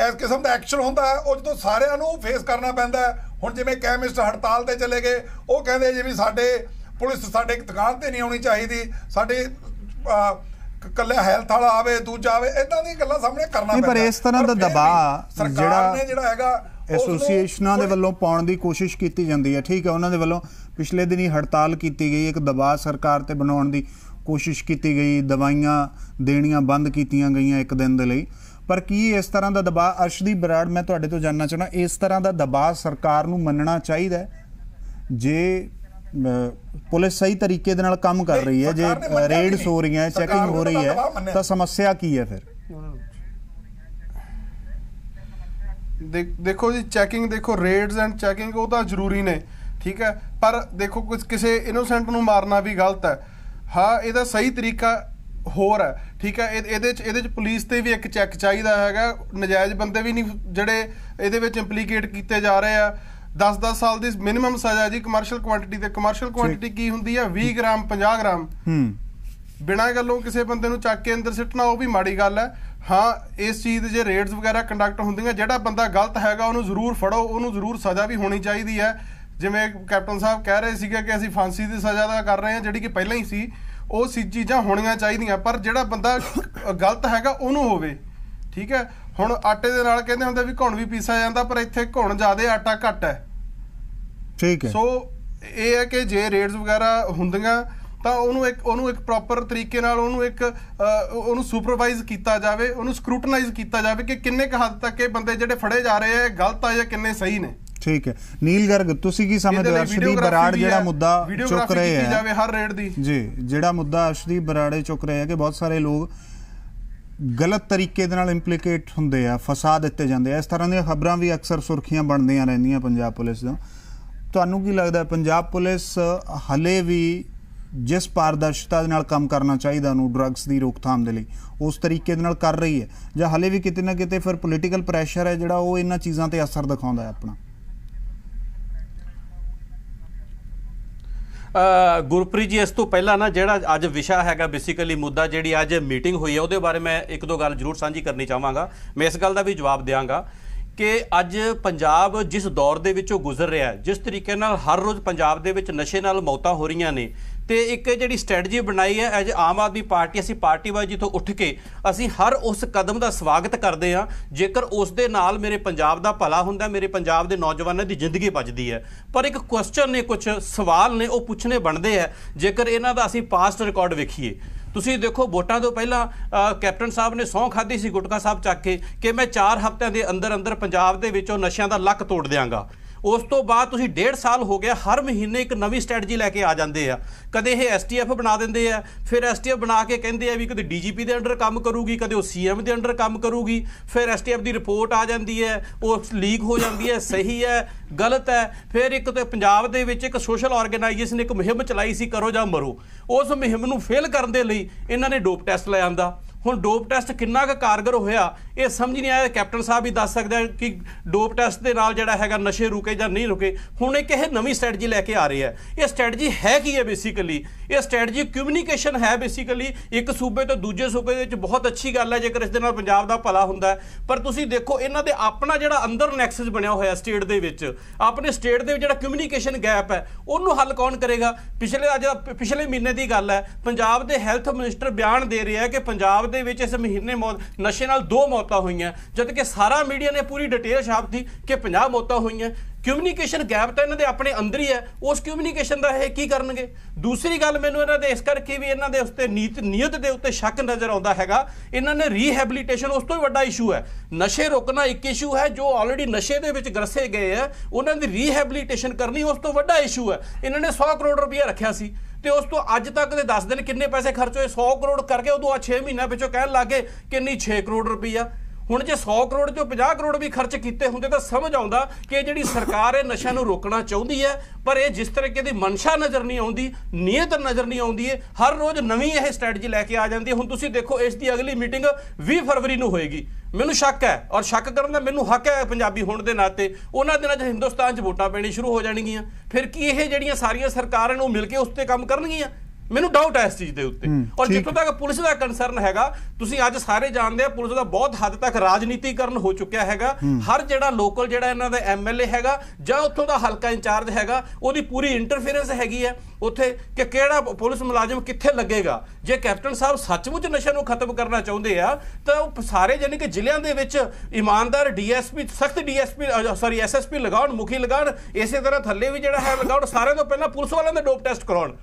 ਇਸ ਕਿਸਮ ਦਾ ਐਕਸ਼ਨ ਹੁੰਦਾ ਉਹ ਜਦੋਂ ਸਾਰਿਆਂ ਨੂੰ ਫੇਸ ਕਰਨਾ ਪੈਂਦਾ ਹੁਣ ਜਿਵੇਂ ਕੈਮਿਸਟ ਹੜਤਾਲ ਤੇ ਚਲੇ ਗਏ ਉਹ ਕਹਿੰਦੇ ਜੀ ਵੀ ਸਾਡੇ ਪੁਲਿਸ ਸਾਡੇ ਦੁਕਾਨ ਤੇ ਨਹੀਂ ਆਉਣੀ ਚਾਹੀਦੀ ਸਾਡੇ ਕੱਲਾ ਹੈਲਥ ਵਾਲਾ ਆਵੇ ਦੂਜਾ ਆਵੇ ਇਦਾਂ ਦੀਆਂ ਗੱਲਾਂ ਸਾਹਮਣੇ ਕਰਨਾ ਨਹੀਂ, ਪਰ ਪੈਂਦਾ ਇਸ ਤਰ੍ਹਾਂ ਦਾ ਦਬਾਅ ਜਿਹੜਾ ਹੈਗਾ ਐਸੋਸੀਏਸ਼ਨਾਂ ਦੇ ਵੱਲੋਂ ਪਾਉਣ ਦੀ ਕੋਸ਼ਿਸ਼ ਕੀਤੀ ਜਾਂਦੀ ਹੈ ਠੀਕ ਹੈ ਉਹਨਾਂ ਦੇ ਵੱਲੋਂ ਪਿਛਲੇ ਦਿਨੀ ਹੜਤਾਲ ਕੀਤੀ ਗਈ ਇੱਕ ਦਬਾਅ ਸਰਕਾਰ ਤੇ ਬਣਾਉਣ ਦੀ ਕੋਸ਼ਿਸ਼ ਕੀਤੀ ਗਈ ਦਵਾਈਆਂ ਦੇਣੀਆਂ ਬੰਦ ਕੀਤੀਆਂ ਗਈਆਂ ਇੱਕ ਦਿਨ ਦੇ ਲਈ ਪਰ ਕੀ ਇਸ ਤਰ੍ਹਾਂ ਦਾ ਦਬਾਅ ਅਰਸ਼ਦੀਪ ਬਰਾੜ ਮੈਂ ਤੁਹਾਡੇ ਤੋਂ ਜਾਨਣਾ ਚਾਹਣਾ ਇਸ ਤਰ੍ਹਾਂ ਦਾ ਦਬਾਅ ਸਰਕਾਰ ਨੂੰ ਮੰਨਣਾ ਚਾਹੀਦਾ ਹੈ ਜੇ ਪੁਲਿਸ ਸਹੀ ਤਰੀਕੇ ਦੇ ਨਾਲ ਕੰਮ ਕਰ ਰਹੀ ਹੈ ਜੇ ਰੇਡਸ। ਹੋ ਰਹੀਆਂ ਚੈਕਿੰਗ ਹੋ ਰਹੀ ਹੈ। ਤਾਂ ਸਮੱਸਿਆ ਕੀ ਹੈ ਫਿਰ ਦੇਖੋ ਜੀ ਚੈਕਿੰਗ ਦੇਖੋ ਰੇਡਸ ਐਂਡ ਚੈਕਿੰਗ ਉਹ ਤਾਂ ਜ਼ਰੂਰੀ ਨੇ ਠੀਕ ਹੈ? ਪਰ ਦੇਖੋ ਕੁਝ ਕਿਸੇ ਇਨੋਸੈਂਟ ਨੂੰ ਮਾਰਨਾ ਵੀ ਗਲਤ ਹੈ। ਹਾਂ ਇਹਦਾ ਸਹੀ ਤਰੀਕਾ ਹੋਰ ਹੈ ਠੀਕ ਹੈ? ਇਹ- ਇਹਦੇ ਚ ਇਹਦੇ ਚ ਪੁਲਿਸ ਤੇ ਵੀ ਇੱਕ ਚੈੱਕ ਚਾਹੀਦਾ ਹੈਗਾ। ਨਜਾਇਜ਼ ਬੰਦੇ ਵੀ ਨਹੀਂ ਜਿਹੜੇ ਇਹਦੇ ਵਿੱਚ ਇੰਪਲੀਕੇਟ ਕੀਤੇ ਜਾ ਰਹੇ ਆ। 10-10 ਸਾਲ ਦੀ ਮਿਨੀਮਮ ਸਜ਼ਾ ਜੀ ਕਮਰਸ਼ੀਅਲ ਕੁਆਂਟੀਟੀ ਤੇ। ਕਮਰਸ਼ੀਅਲ ਕੁਆਂਟੀਟੀ ਕੀ ਹੁੰਦੀ ਹੈ? 20 ਗ੍ਰਾਮ 50 ਗ੍ਰਾਮ। ਹੂੰ। ਬਿਨਾਂ ਗੱਲੋਂ ਕਿਸੇ ਬੰਦੇ ਨੂੰ ਚੱਕ ਕੇ ਅੰਦਰ ਸਿੱਟਣਾ ਉਹ ਵੀ ਮਾੜੀ ਗੱਲ ਹੈ। ਹਾਂ ਇਸ ਚੀਜ਼ ਦੇ ਜੇ ਰੇਡਸ ਵਗੈਰਾ ਕੰਡਕਟ ਹੁੰਦੀਆਂ ਜਿਹੜਾ ਬੰਦਾ ਗਲਤ ਹੈਗਾ ਉਹਨੂੰ ਜ਼ਰੂਰ ਫੜੋ ਉਹਨੂੰ ਜ਼ਰੂਰ ਸਜ਼ਾ ਵੀ ਹੋਣੀ ਚਾਹੀਦੀ ਹੈ। ਜਿਵੇਂ ਕੈਪਟਨ ਸਾਹਿਬ ਕਹਿ ਰਹੇ ਸੀਗੇ ਕਿ ਅਸੀਂ ਫਾਂਸੀ ਦੀ ਸਜ਼ਾ ਦਾ ਕਰ ਰਹੇ ਹਾਂ ਜਿਹੜੀ ਕਿ ਪਹਿਲਾਂ ਹੀ ਸੀ ਉਹ ਸੀ ਚੀਜ਼ਾਂ ਹੋਣੀਆਂ ਚਾਹੀਦੀਆਂ ਪਰ ਜਿਹੜਾ ਬੰਦਾ ਗਲਤ ਹੈਗਾ ਉਹਨੂੰ ਹੋਵੇ। ਠੀਕ ਹੈ? ਹੁਣ ਆਟੇ ਦੇ ਨਾਲ ਕਹਿੰਦੇ ਹੁੰਦੇ ਵੀ ਘੁਣ ਵੀ ਪੀਸਿਆ ਜਾਂਦਾ ਪਰ ਇੱਥੇ ਘੁਣ ਜ਼ਿਆਦੇ ਆਟਾ ਘੱਟ ਹੈ। ਠੀਕ ਹੈ। ਸੋ ਇਹ ਹੈ ਕਿ ਜੇ ਰੇਡਸ ਵਗੈਰਾ ਹੁੰਦੀਆਂ ਤਾਂ ਉਹਨੂੰ ਇੱਕ ਉਹਨੂੰ ਇੱਕ ਪ੍ਰੋਪਰ ਤਰੀਕੇ ਨਾਲ ਉਹਨੂੰ ਇੱਕ ਉਹਨੂੰ ਸੁਪਰਵਾਈਜ਼ ਕੀਤਾ ਜਾਵੇ ਉਹਨੂੰ ਸਕਰੂਟਨਾਈਜ਼ ਕੀਤਾ ਜਾਵੇ ਕਿ ਕਿੰਨੇ ਕੁ ਹੱਦ ਤੱਕ ਇਹ ਬੰਦੇ ਜਿਹੜੇ ਫੜੇ ਜਾ ਰਹੇ ਆ ਇਹ ਗਲਤ ਆ ਜਾਂ ਕਿੰਨੇ ਸਹੀ ਨੇ। ਠੀਕ ਹੈ। ਨੀਲ ਗਰਗ ਤੁਸੀਂ ਕੀ ਸਮਝਦੇ ਹੋ? ਅਰਸ਼ਦੀਪ ਬਰਾੜ ਜਿਹੜਾ ਮੁੱਦਾ ਚੁੱਕ ਰਹੇ ਹੈ ਜਾਵੇ ਹਰ ਰੇਡ ਦੀ। ਜੀ ਜਿਹੜਾ ਮੁੱਦਾ ਅਰਸ਼ਦੀਪ ਬਰਾੜੇ ਚੁੱਕ ਰਹੇ ਹੈ ਕਿ ਬਹੁਤ ਸਾਰੇ ਲੋਕ ਗਲਤ ਤਰੀਕੇ ਦੇ ਨਾਲ ਇੰਪਲੀਕੇਟ ਹੁੰਦੇ ਆ ਫਸਾ ਦਿੱਤੇ ਜਾਂਦੇ ਆ। ਇਸ ਤਰ੍ਹਾਂ ਦੀਆਂ ਖਬਰਾਂ ਵੀ ਅਕਸਰ ਸੁਰਖੀਆਂ ਬਣਦੀਆਂ ਰਹਿੰਦੀਆਂ ਪੰਜਾਬ ਪੁਲਿਸ ਤੋਂ। ਤੁਹਾਨੂੰ ਕੀ ਲੱਗਦਾ ਪੰਜਾਬ ਪੁਲਿਸ ਹਲੇ ਵੀ ਜਿਸ ਪਾਰਦਰਸ਼ਤਾ ਦੇ ਨਾਲ ਕੰਮ ਕਰਨਾ ਚਾਹੀਦਾ ਉਹਨੂੰ ਡਰੱਗਸ ਦੀ ਰੋਕਥਾਮ ਦੇ ਲਈ ਉਸ ਤਰੀਕੇ ਦੇ ਨਾਲ ਕਰ ਰਹੀ ਹੈ? ਜਾਂ ਹਲੇ ਵੀ ਕਿਤੇ ਨਾ ਕਿਤੇ ਫਿਰ ਪੋਲੀਟੀਕਲ ਪ੍ਰੈਸ਼ਰ ਹੈ ਜਿਹੜਾ ਉਹ ਇਹਨਾਂ ਚੀਜ਼ਾਂ ਤੇ ਅਸਰ ਦਿਖਾਉਂਦਾ ਹੈ ਆਪਣਾ? ਗੁਰਪ੍ਰੀਤ ਜੀ, ਇਸ ਤੋਂ ਪਹਿਲਾਂ ਨਾ ਜਿਹੜਾ ਅੱਜ ਵਿਸ਼ਾ ਹੈਗਾ ਬੇਸਿਕਲੀ ਮੁੱਦਾ ਜਿਹੜੀ ਅੱਜ ਮੀਟਿੰਗ ਹੋਈ ਹੈ, ਉਹਦੇ ਬਾਰੇ ਮੈਂ ਇੱਕ ਦੋ ਗੱਲ ਜ਼ਰੂਰ ਸਾਂਝੀ ਕਰਨੀ ਚਾਹਾਂਗਾ। ਮੈਂ ਇਸ ਗੱਲ ਦਾ ਵੀ ਜਵਾਬ ਦਿਆਂਗਾ। ਕਿ ਅੱਜ ਪੰਜਾਬ ਜਿਸ ਦੌਰ ਦੇ ਵਿੱਚੋਂ ਗੁਜ਼ਰ ਰਿਹਾ ਹੈ, ਜਿਸ ਤਰੀਕੇ ਨਾਲ ਹਰ ਰੋਜ਼ ਪੰਜਾਬ ਦੇ ਵਿੱਚ ਨਸ਼ੇ ਨਾਲ ਮੌਤਾਂ ਹੋ ਰਹੀਆਂ ਨੇ, ਤੇ ਇੱਕ ਜਿਹੜੀ ਸਟ੍ਰੈਟਜੀ ਬਣਾਈ ਹੈ ਐਜ ਆਮ ਆਦਮੀ ਪਾਰਟੀ, ਅਸੀਂ ਪਾਰਟੀ ਵਾਈਜ਼ ਤੋਂ ਉੱਠ ਕੇ ਅਸੀਂ ਹਰ ਉਸ ਕਦਮ ਦਾ ਸਵਾਗਤ ਕਰਦੇ ਹਾਂ, ਜੇਕਰ ਉਸ ਦੇ ਨਾਲ ਮੇਰੇ ਪੰਜਾਬ ਦਾ ਭਲਾ ਹੁੰਦਾ, ਮੇਰੇ ਪੰਜਾਬ ਦੇ ਨੌਜਵਾਨਾਂ ਦੀ ਜ਼ਿੰਦਗੀ ਬਚਦੀ ਹੈ। ਪਰ ਇੱਕ ਕੁਐਸਚਨ ਨੇ ਕੁਝ ਸਵਾਲ ਨੇ, ਉਹ ਪੁੱਛਣੇ ਬਣਦੇ ਆ ਜੇਕਰ ਇਹਨਾਂ ਦਾ ਅਸੀਂ ਪਾਸਟ ਰਿਕਾਰਡ ਵੇਖੀਏ। ਤੁਸੀਂ ਦੇਖੋ ਵੋਟਾਂ ਤੋਂ ਪਹਿਲਾਂ ਕੈਪਟਨ ਸਾਹਿਬ ਨੇ ਸਹੁੰ ਖਾਧੀ ਸੀ ਗੁਟਕਾ ਸਾਹਿਬ ਚੱਕ ਕੇ ਕਿ ਮੈਂ 4 ਹਫ਼ਤਿਆਂ ਦੇ ਅੰਦਰ ਅੰਦਰ ਪੰਜਾਬ ਦੇ ਵਿੱਚੋਂ ਨਸ਼ਿਆਂ ਦਾ ਲੱਕ ਤੋੜ ਦਿਆਂਗਾ। ਉਸ ਤੋਂ ਬਾਅਦ ਤੁਸੀਂ ਡੇਢ ਸਾਲ ਹੋ ਗਿਆ, ਹਰ ਮਹੀਨੇ ਇੱਕ ਨਵੀਂ ਸਟ੍ਰੈਟਜੀ ਲੈ ਕੇ ਆ ਜਾਂਦੇ ਆ। ਕਦੇ ਇਹ ਐਸਟੀਐਫ ਬਣਾ ਦਿੰਦੇ ਆ, ਫਿਰ ਐਸਟੀਐਫ ਬਣਾ ਕੇ ਕਹਿੰਦੇ ਆ ਵੀ ਕਦੇ ਡੀਜੀਪੀ ਦੇ ਅੰਡਰ ਕੰਮ ਕਰੂਗੀ, ਕਦੇ ਉਹ ਸੀਐਮ ਦੇ ਅੰਡਰ ਕੰਮ ਕਰੂਗੀ, ਫਿਰ ਐਸਟੀਐਫ ਦੀ ਰਿਪੋਰਟ ਆ ਜਾਂਦੀ ਹੈ, ਉਹ ਲੀਕ ਹੋ ਜਾਂਦੀ ਹੈ, ਸਹੀ ਹੈ, ਗਲਤ ਹੈ, ਫਿਰ ਇੱਕ ਤੇ ਪੰਜਾਬ ਦੇ ਵਿੱਚ ਇੱਕ ਸੋਸ਼ਲ ਆਰਗੇਨਾਈਜੇਸ਼ਨ ਇੱਕ ਮੁਹਿੰਮ ਚਲਾਈ ਸੀ, ਕਰੋ ਜਾਂ ਮਰੋ। ਉਸ ਮੁਹਿੰਮ ਨੂੰ ਫੇਲ ਕਰਨ ਦੇ ਲਈ ਇਹਨਾਂ ਨੇ ਡੋਪ ਟੈਸਟ ਲੈ ਹੁਣ ਡੋਪ ਟੈਸਟ ਕਿੰਨਾ ਕੁ ਕਾਰਗਰ ਹੋਇਆ, ਇਹ ਸਮਝ ਨਹੀਂ ਆਇਆ। ਕੈਪਟਨ ਸਾਹਿਬ ਵੀ ਦੱਸ ਸਕਦੇ ਕਿ ਡੋਪ ਟੈਸਟ ਦੇ ਨਾਲ ਜਿਹੜਾ ਹੈਗਾ ਨਸ਼ੇ ਰੁਕੇ ਜਾਂ ਨਹੀਂ ਰੁਕੇ, ਹੁਣ ਇੱਕ ਇਹ ਨਵੀਂ ਸਟ੍ਰੈਟਜੀ ਲੈ ਕੇ ਆ ਰਹੀ ਹੈ। ਇਹ ਸਟ੍ਰੈਟਜੀ ਹੈ ਕੀ ਹੈ ਬੇਸਿਕਲੀ ਇਹ ਸਟ੍ਰੈਟਜੀ ਕਮਿਊਨੀਕੇਸ਼ਨ ਹੈ ਬੇਸਿਕਲੀ ਇੱਕ ਸੂਬੇ ਤੋਂ ਦੂਜੇ ਸੂਬੇ ਦੇ ਵਿੱਚ ਬਹੁਤ ਅੱਛੀ ਗੱਲ ਹੈ, ਜੇਕਰ ਇਸ ਦੇ ਨਾਲ ਪੰਜਾਬ ਦਾ ਭਲਾ ਹੁੰਦਾ ਪਰ ਤੁਸੀਂ ਦੇਖੋ, ਇਹਨਾਂ ਦੇ ਆਪਣਾ ਜਿਹੜਾ ਅੰਦਰ ਨੈਕਸਸ ਬਣਿਆ ਹੋਇਆ ਸਟੇਟ ਦੇ ਵਿੱਚ, ਆਪਣੇ ਸਟੇਟ ਦੇ ਵਿੱਚ ਜਿਹੜਾ ਕਮਿਊਨੀਕੇਸ਼ਨ ਗੈਪ ਹੈ, ਉਹਨੂੰ ਹੱਲ ਕੌਣ ਕਰੇਗਾ? ਪਿਛਲੇ ਅੱਜ ਪਿਛਲੇ ਮਹੀਨੇ ਦੀ ਗੱਲ ਹੈ, ਪੰਜਾਬ ਦੇ ਹੈਲਥ ਮਿਨਿਸਟਰ ਬਿਆਨ ਦੇ ਰਿਹਾ ਕਿ ਪੰਜਾਬ ਦੇ ਵਿੱਚ ਇਸ ਮਹੀਨੇ ਮੌਤ, ਨਸ਼ੇ ਨਾਲ ਦੋ ਮੌਤਾਂ ਹੋਈਆਂ। ਜਦ ਕਿ ਸਾਰਾ ਮੀਡੀਆ ਨੇ ਪੂਰੀ ਡਿਟੇਲ ਛਾਪਤੀ ਕਿ 50 ਮੌਤਾਂ ਹੋਈਆਂ। ਕਮਿਊਨੀਕੇਸ਼ਨ ਗੈਪ ਤਾਂ ਇਹਨਾਂ ਦੇ ਆਪਣੇ ਅੰਦਰ ਹੀ ਹੈ। ਉਸ ਕਮਿਊਨੀਕੇਸ਼ਨ ਦਾ ਇਹ ਕੀ ਕਰਨਗੇ? ਦੂਸਰੀ ਗੱਲ ਮੈਨੂੰ ਇਹਨਾਂ ਦੇ ਇਸ ਕਰਕੇ ਵੀ ਇਹਨਾਂ ਦੇ ਉੱਤੇ ਨੀਤ ਨੀਅਤ ਦੇ ਉੱਤੇ ਸ਼ੱਕ ਨਜ਼ਰ ਆਉਂਦਾ ਹੈਗਾ। ਇਹਨਾਂ ਨੇ ਰੀਹੈਬਿਲਿਟੇਸ਼ਨ ਉਸ ਤੋਂ ਵੀ ਵੱਡਾ ਇਸ਼ੂ ਹੈ। ਨਸ਼ੇ ਰੋਕਣਾ ਇੱਕ ਇਸ਼ੂ ਹੈ, ਜੋ ਆਲਰੇਡੀ ਨਸ਼ੇ ਦੇ ਵਿੱਚ ਗਰਸੇ ਗਏ ਆ ਉਹਨਾਂ ਦੀ ਰੀਹੈਬਿਲਿਟੇਸ਼ਨ ਕਰਨੀ ਉਸ ਤੋਂ ਵੱਡਾ ਇਸ਼ੂ ਹੈ। ਇਹਨਾਂ ਨੇ 100 ਕਰੋੜ ਰੁਪਏ ਰੱਖਿਆ ਸੀ। ਤੇ ਉਸ ਤੋਂ ਅੱਜ ਤੱਕ ਦੇ 10 ਦਿਨ ਕਿੰਨੇ ਪੈਸੇ ਖਰਚ ਹੋਏ? 100 ਕਰੋੜ ਕਰਕੇ ਉਦੋਂ ਆ 6 ਮਹੀਨਿਆਂ ਪਿੱਛੋਂ ਕਹਿਣ ਲੱਗੇ ਕਿ ਨਹੀਂ 6 ਕਰੋੜ ਰੁਪਈਆ। ਹੁਣ ਜੇ 100 ਕਰੋੜ ਚੋਂ 50 ਕਰੋੜ ਵੀ ਖਰਚ ਕੀਤੇ ਹੁੰਦੇ ਤਾਂ ਸਮਝ ਆਉਂਦਾ ਕਿ ਇਹ ਜਿਹੜੀ ਸਰਕਾਰ ਇਹ ਨਸ਼ਿਆਂ ਨੂੰ ਰੋਕਣਾ ਚਾਹੁੰਦੀ ਹੈ, ਪਰ ਇਹ ਜਿਸ ਤਰੀਕੇ ਦੀ ਮਨਸ਼ਾ ਨਜ਼ਰ ਨਹੀਂ ਆਉਂਦੀ ਨੀਅਤ ਨਜ਼ਰ ਨਹੀਂ ਆਉਂਦੀ ਹੈ, ਹਰ ਰੋਜ਼ ਨਵੀਂ ਇਹ ਸਟ੍ਰੈਟਜੀ ਲੈ ਕੇ ਆ ਜਾਂਦੀ ਹੈ। ਹੁਣ ਤੁਸੀਂ ਦੇਖੋ, ਇਸ ਦੀ ਅਗਲੀ ਮੀਟਿੰਗ 20 ਫਰਵਰੀ ਨੂੰ ਹੋਏਗੀ। ਮੈਨੂੰ ਸ਼ੱਕ ਹੈ ਔਰ ਸ਼ੱਕ ਕਰਨ ਦਾ ਮੈਨੂੰ ਹੱਕ ਹੈ ਪੰਜਾਬੀ ਹੋਣ ਦੇ ਨਾਤੇ। ਉਹਨਾਂ ਦਿਨਾਂ 'ਚ ਹਿੰਦੁਸਤਾਨ 'ਚ ਵੋਟਾਂ ਪੈਣੀ ਸ਼ੁਰੂ ਹੋ ਜਾਣਗੀਆਂ। ਫਿਰ ਕੀ ਇਹ ਜਿਹੜੀਆਂ ਸਾਰੀਆਂ ਸਰਕਾਰਾਂ ਨੂੰ ਮਿਲ ਕੇ ਉਸ ਤੇ ਕੰਮ ਕਰਨਗੀਆਂ? ਮੈਨੂੰ ਡਾਊਟ ਹੈ ਇਸ ਚੀਜ਼ ਦੇ ਉੱਤੇ। ਔਰ ਜਿੱਥੋਂ ਤੱਕ ਪੁਲਿਸ ਦਾ ਕੰਸਰਨ ਹੈਗਾ ਤੁਸੀਂ ਅੱਜ ਸਾਰੇ ਜਾਣਦੇ ਆ ਪੁਲਿਸ ਦਾ ਬਹੁਤ ਹੱਦ ਤੱਕ ਰਾਜਨੀਤੀਕਰਨ ਹੋ ਚੁੱਕਿਆ ਹੈਗਾ। ਹਰ ਜਿਹੜਾ ਲੋਕਲ ਜਿਹੜਾ ਇਹਨਾਂ ਦਾ ਐਮਐਲਏ ਹੈਗਾ ਜਾਂ ਉੱਥੋਂ ਦਾ ਹਲਕਾ ਇੰਚਾਰਜ ਹੈਗਾ ਉਹਦੀ ਪੂਰੀ ਇੰਟਰਫੇਰੈਂਸ ਹੈਗੀ ਹੈ। ਉੱਥੇ ਕਿ ਕਿਹੜਾ ਪੁਲਿਸ ਮੁਲਾਜ਼ਮ ਕਿੱਥੇ ਲੱਗੇਗਾ? ਜੇ ਕੈਪਟਨ ਸਾਹਿਬ ਸੱਚਮੁੱਚ ਨਸ਼ਾ ਨੂੰ ਖਤਮ ਕਰਨਾ ਚਾਹੁੰਦੇ ਆ ਤਾਂ ਉਹ ਸਾਰੇ ਜਾਨੀ ਕਿ ਜ਼ਿਲ੍ਹਿਆਂ ਦੇ ਵਿੱਚ ਇਮਾਨਦਾਰ ਡੀਐਸਪੀ ਸਖਤ ਡੀਐਸਪੀ ਸੌਰੀ ਐਸਐਸਪੀ ਲਗਾਉਣ ਮੁਖੀ ਲਗਾਉਣ ਇਸੇ ਤਰ੍ਹਾਂ ਥੱਲੇ ਵੀ ਜਿਹੜਾ ਹੈ ਲਗਾਉਣ ਸਾਰਿਆਂ ਤੋਂ ਪਹਿਲਾਂ ਪੁਲਿਸ ਵਾਲਿਆਂ ਦੇ ਡੋਪ ਟੈਸਟ ਕਰਾਉਣ।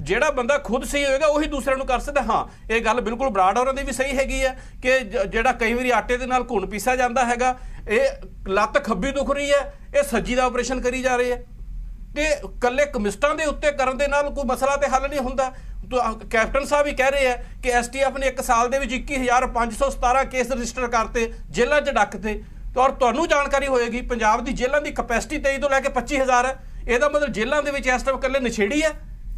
ਜਿਹੜਾ ਬੰਦਾ ਖੁਦ ਸਹੀ ਹੋਏਗਾ ਉਹੀ ਦੂਸਰਿਆਂ ਨੂੰ ਕਰ ਸਕਦਾ। ਹਾਂ ਇਹ ਗੱਲ ਬਿਲਕੁਲ ਬਰਾੜ ਹੋਰਾਂ ਦੀ ਵੀ ਸਹੀ ਹੈਗੀ ਹੈ ਕਿ ਜਿਹੜਾ ਕਈ ਵਾਰੀ ਆਟੇ ਦੇ ਨਾਲ ਘੁਣ ਪੀਸਾ ਜਾਂਦਾ ਹੈਗਾ ਇਹ ਲੱਤ ਖੱਬੀ ਦੁਖ ਰਹੀ ਹੈ ਇਹ ਸੱਜੀ ਦਾ ਆਪਰੇਸ਼ਨ ਕਰੀ ਜਾ ਰਹੇ ਹੈ। ਤੇ ਕੱਲੇ ਕਮਿਸਟਾਂ ਦੇ ਉੱਤੇ ਕਰਨ ਦੇ ਨਾਲ ਕੋਈ ਮਸਲਾ ਤੇ ਹੱਲ ਨਹੀਂ ਹੁੰਦਾ। ਕੈਪਟਨ ਸਾਹਿਬ ਹੀ ਕਹਿ ਰਹੇ ਆ ਕਿ ਐਸਟੀਐਫ ਨੇ 1 ਸਾਲ ਦੇ ਵਿੱਚ 21517 ਕੇਸ ਰਜਿਸਟਰ ਕਰਤੇ ਜੇਲ੍ਹਾਂ 'ਚ ਡੱਕਤੇ। ਤਾਂ ਔਰ ਤੁਹਾਨੂੰ ਜਾਣਕਾਰੀ ਹੋਏਗੀ ਪੰਜਾਬ ਦੀ ਜੇਲ੍ਹਾਂ ਦੀ ਕਪੈਸਿਟੀ 23 ਤੋਂ ਲੈ ਕੇ 25000 ਹੈ। ਇਹਦਾ ਮਤਲਬ ਜੇਲ੍ਹਾਂ ਦੇ ਵਿੱਚ ਇਸ ਟਾਈਮ ਕੱਲੇ ਨਸ਼ੇੜੀ ਹੈ?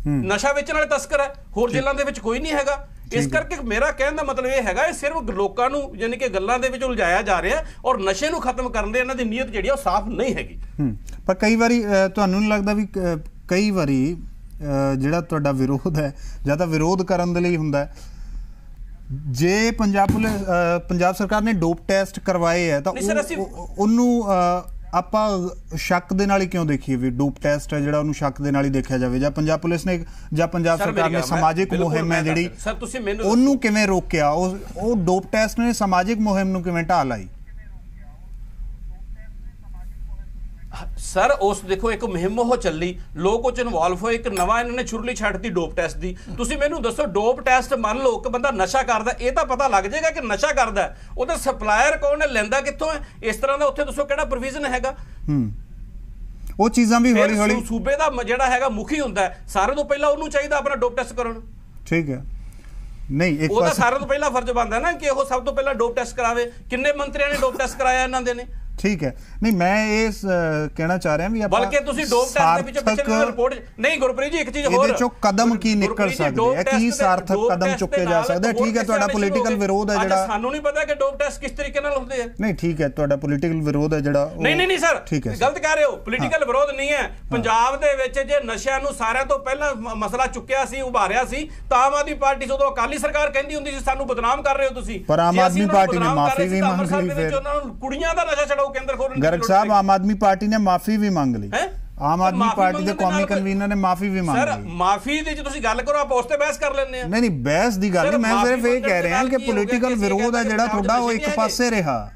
ਨਸ਼ਾ ਵੇਚਣ ਵਾਲੇ ਤਸਕਰ ਹੈ? ਹੋਰ ਜੇਲ੍ਹਾਂ ਦੇ ਵਿੱਚ ਕੋਈ ਨਹੀਂ ਹੈਗਾ। ਇਸ ਕਰਕੇ ਮੇਰਾ ਕਹਿਣ ਦਾ ਮਤਲਬ ਇਹ ਹੈਗਾ ਇਹ ਸਿਰਫ ਲੋਕਾਂ ਨੂੰ ਯਾਨੀ ਕਿ ਗੱਲਾਂ ਦੇ ਵਿੱਚ ਉਲਝਾਇਆ ਜਾ ਰਿਹਾ ਔਰ ਨਸ਼ੇ ਨੂੰ ਖਤਮ ਕਰਨ ਦੇ ਇਹਨਾਂ ਦੀ ਨੀਅਤ ਜਿਹੜੀ ਉਹ ਸਾਫ਼ ਨਹੀਂ ਹੈਗੀ। ਹੂੰ ਪਰ ਕਈ ਵਾਰੀ ਤੁਹਾਨੂੰ ਨਹੀਂ ਲੱਗਦਾ ਵੀ ਕਈ ਵਾਰੀ ਜਿਹੜਾ ਤੁਹਾਡਾ ਵਿਰੋਧ ਹੈ ਜਾਂ ਤਾਂ ਵਿਰੋਧ ਕਰਨ ਦੇ ਲਈ ਹੁੰਦਾ ਹੈ। ਜੇ ਪੰਜਾਬ ਪੁਲਿਸ ਪੰਜਾਬ ਸਰਕਾਰ ਨੇ ਡੋਪ ਟੈਸਟ ਕਰਵਾਏ ਹੈ ਤਾਂ ਉਹਨੂੰ ਆਪਾਂ ਸ਼ੱਕ ਦੇ ਨਾਲ ਹੀ ਕਿਉਂ ਦੇਖੀਏ ਵੀ ਡੋਪ ਟੈਸਟ ਹੈ ਜਿਹੜਾ ਉਹਨੂੰ ਸ਼ੱਕ ਦੇ ਨਾਲ ਹੀ ਦੇਖਿਆ ਜਾਵੇ? ਜਾਂ ਪੰਜਾਬ ਪੁਲਿਸ ਨੇ ਜਾਂ ਪੰਜਾਬ ਸਰ, ਸਰਕਾਰ ਨੇ ਸਮਾਜਿਕ ਮੁਹਿੰਮ ਹੈ ਜਿਹੜੀ ਦੱਸ- ਸਰ, ਤੁਸੀਂ ਮੈਨੂੰ- ਉਹਨੂੰ ਕਿਵੇਂ ਰੋਕਿਆ? ਉਹ ਉਹ ਡੋਪ ਟੈਸਟ ਨੇ ਸਮਾਜਿਕ ਮੁਹਿੰਮ ਨੂੰ ਕਿਵੇਂ ਢਾਹ ਲਾਈ? ਸਰ ਉਸ ਦੇਖੋ ਇੱਕ ਮੁਹਿੰਮ ਉਹ ਚੱਲੀ। ਲੋਕ ਉਹ ਚ ਇਨਵੋਲਵ ਹੋਏ ਇੱਕ ਨਵਾਂ ਇਹਨਾਂ ਨੇ ਛੁਰਲੀ ਛੱਡਤੀ ਡੋਪ ਟੈਸਟ ਦੀ। ਤੁਸੀਂ ਮੈਨੂੰ ਦੱਸੋ ਡੋਪ ਟੈਸਟ ਮੰਨ ਲਓ ਕਿ ਬੰਦਾ ਨਸ਼ਾ ਕਰਦਾ ਇਹ ਤਾਂ ਪਤਾ ਲੱਗ ਜਾਏਗਾ ਕਿ ਨਸ਼ਾ ਕਰਦਾ। ਉਹਦਾ ਸਪਲਾਇਰ ਕੌਣ ਹੈ ਲੈਂਦਾ ਕਿੱਥੋਂ ਹੈ? ਇਸ ਤਰ੍ਹਾਂ ਦਾ ਉੱਥੇ ਦੱਸੋ ਕਿਹੜਾ ਪ੍ਰੋਵੀਜ਼ਨ ਹੈਗਾ? ਹੂੰ। ਉਹ ਚੀਜ਼ਾਂ ਵੀ ਹੌਲੀ ਹੌਲੀ ਸੂਬੇ ਦਾ ਜਿਹੜਾ ਹੈਗਾ ਮੁਖੀ ਹੁੰਦਾ ਹੈ, ਸਾਰਿਆਂ ਤੋਂ ਪਹਿਲਾਂ ਉਹਨੂੰ ਚਾਹੀਦਾ ਆਪਣਾ ਡੋਪ ਟੈਸਟ ਕਰਨ। ਠੀਕ ਹੈ। ਨਹੀਂ ਇੱਕ ਉਹਦਾ ਪਾਸੇ ਸਾਰਿਆਂ ਤੋਂ ਪਹਿਲਾਂ ਫਰਜ਼ ਬਣਦਾ ਨਾ ਕਿ ਉਹ ਸਭ ਤੋਂ ਪਹਿਲਾਂ ਡੋਪ ਟੈਸਟ ਕਰਾਵੇ। ਕਿੰਨੇ ਮੰਤਰੀਆਂ ਨੇ ਡੋਪ ਟੈਸਟ ਕਰਾਇਆ ਇਹਨਾਂ ਦੇ ਨੇ? ਠੀਕ ਹੈ ਨਹੀਂ ਮੈਂ ਇਹ ਕਹਿਣਾ ਚਾਹ ਰਿਹਾ ਵੀ ਆਪਾਂ ਬਲਕਿ ਤੁਸੀਂ ਡੋਪ ਟੈਸਟ ਦੇ ਪਿੱਛੇ ਪਿੱਛੇ ਸਾਰਥਕ ਰਿਪੋਰਟ ਨਹੀਂ ਗੁਰਪ੍ਰੀਤ ਜੀ ਇੱਕ ਚੀਜ਼ ਇਹਦੇ ਹੋਰ ਚੋਂ ਕਦਮ ਕੀ ਨਿਕਲ ਸਕਦੇ ਆ? ਕੀ ਸਾਰਥਕ ਕਦਮ ਚੁੱਕੇ ਜਾ ਸਕਦੇ ਆ? ਠੀਕ ਹੈ, ਤੁਹਾਡਾ ਗਏ। ਵਿਰੋਧ ਹੈ ਜਿਹੜਾ- ਸਾਨੂੰ ਨਹੀਂ ਪਤਾ ਕਿ ਡੋਪ ਟੈਸਟ ਕਿਸ ਤਰੀਕੇ ਨਾਲ ਹੁੰਦੇ ਆ ਨਹੀਂ ਠੀਕ ਹੈ ਤੁਹਾਡਾ ਪੋਲੀਟੀਕਲ ਵਿਰੋਧ ਹੈ ਜਿਹੜਾ ਨਹੀਂ ਨਹੀਂ ਨਹੀਂ ਸਰ ਠੀਕ ਹੈ ਗਲਤ ਕਹਿ ਰਹੇ ਹੋ ਪੋਲੀਟੀਕਲ ਵਿਰੋਧ ਨਹੀਂ ਹੈ ਪੰਜਾਬ ਦੇ ਵਿੱਚ ਜੇ ਨਸ਼ਿਆਂ ਨੂੰ ਸਾਰਿਆਂ ਤੋਂ ਪਹਿਲਾਂ ਮਸਲਾ ਚੁੱਕਿਆ ਸੀ ਉਭਾਰਿਆ ਸੀ ਤਾਂ ਆਮ ਆਦਮੀ ਪਾਰਟੀ ਜਦੋਂ ਅਕਾਲੀ ਸਰਕਾਰ ਕਹਿੰਦੀ ਹੁੰਦੀ ਸੀ ਸਾਨੂੰ ਬਦਨਾਮ ਕਰ ਰਹੇ ਹੋ ਤੁਸੀਂ ਪਰ ਆਮ ਆਦਮੀ ਪਾਰਟੀ ਨੇ ਮਾਫ਼ੀ ਵੀ ਮੰਗ ਲਈ ਵਿੱਚ ਫਿਰ। ਉਹਨਾਂ ਨੂੰ ਕੁੜੀਆਂ ਦਾ ਨਸ਼ਾ ਛਡਾਓ ਕੇਂਦਰ ਖੋਲਣ ਗਰਗ ਸਾਹਿਬ। ਆਮ ਆਦਮੀ ਪਾਰਟੀ ਨੇ ਮਾਫੀ ਵੀ ਮੰਗ ਲਈ। ਹੈਂ? ਆਮ ਆਦਮੀ ਪਾਰਟੀ ਦੇ ਕੌਮੀ ਕਨਵੀਨਰ ਨੇ ਮਾਫੀ ਵੀ ਮੰਗ ਸਰ ਲਈ। ਮਾਫੀ ਦੀ ਜੇ ਤੁਸੀਂ ਗੱਲ ਕਰੋ ਆਪਾਂ ਉਸ ਤੇ ਬਹਿਸ ਕਰ ਲੈਂਦੇ ਆ। ਨਹੀਂ ਨਹੀਂ ਬਹਿਸ ਦੀ ਗੱਲ ਸਰ, ਮੈਂ ਸਿਰਫ ਇਹ ਕਹਿ ਰਿਹਾ ਕਿ ਪੋਲੀਟੀਕਲ ਵਿਰੋਧ ਹੈ ਜਿਹੜਾ ਤੁਹਾਡਾ ਉਹ ਇੱਕ ਪਾਸੇ ਰਿਹਾ।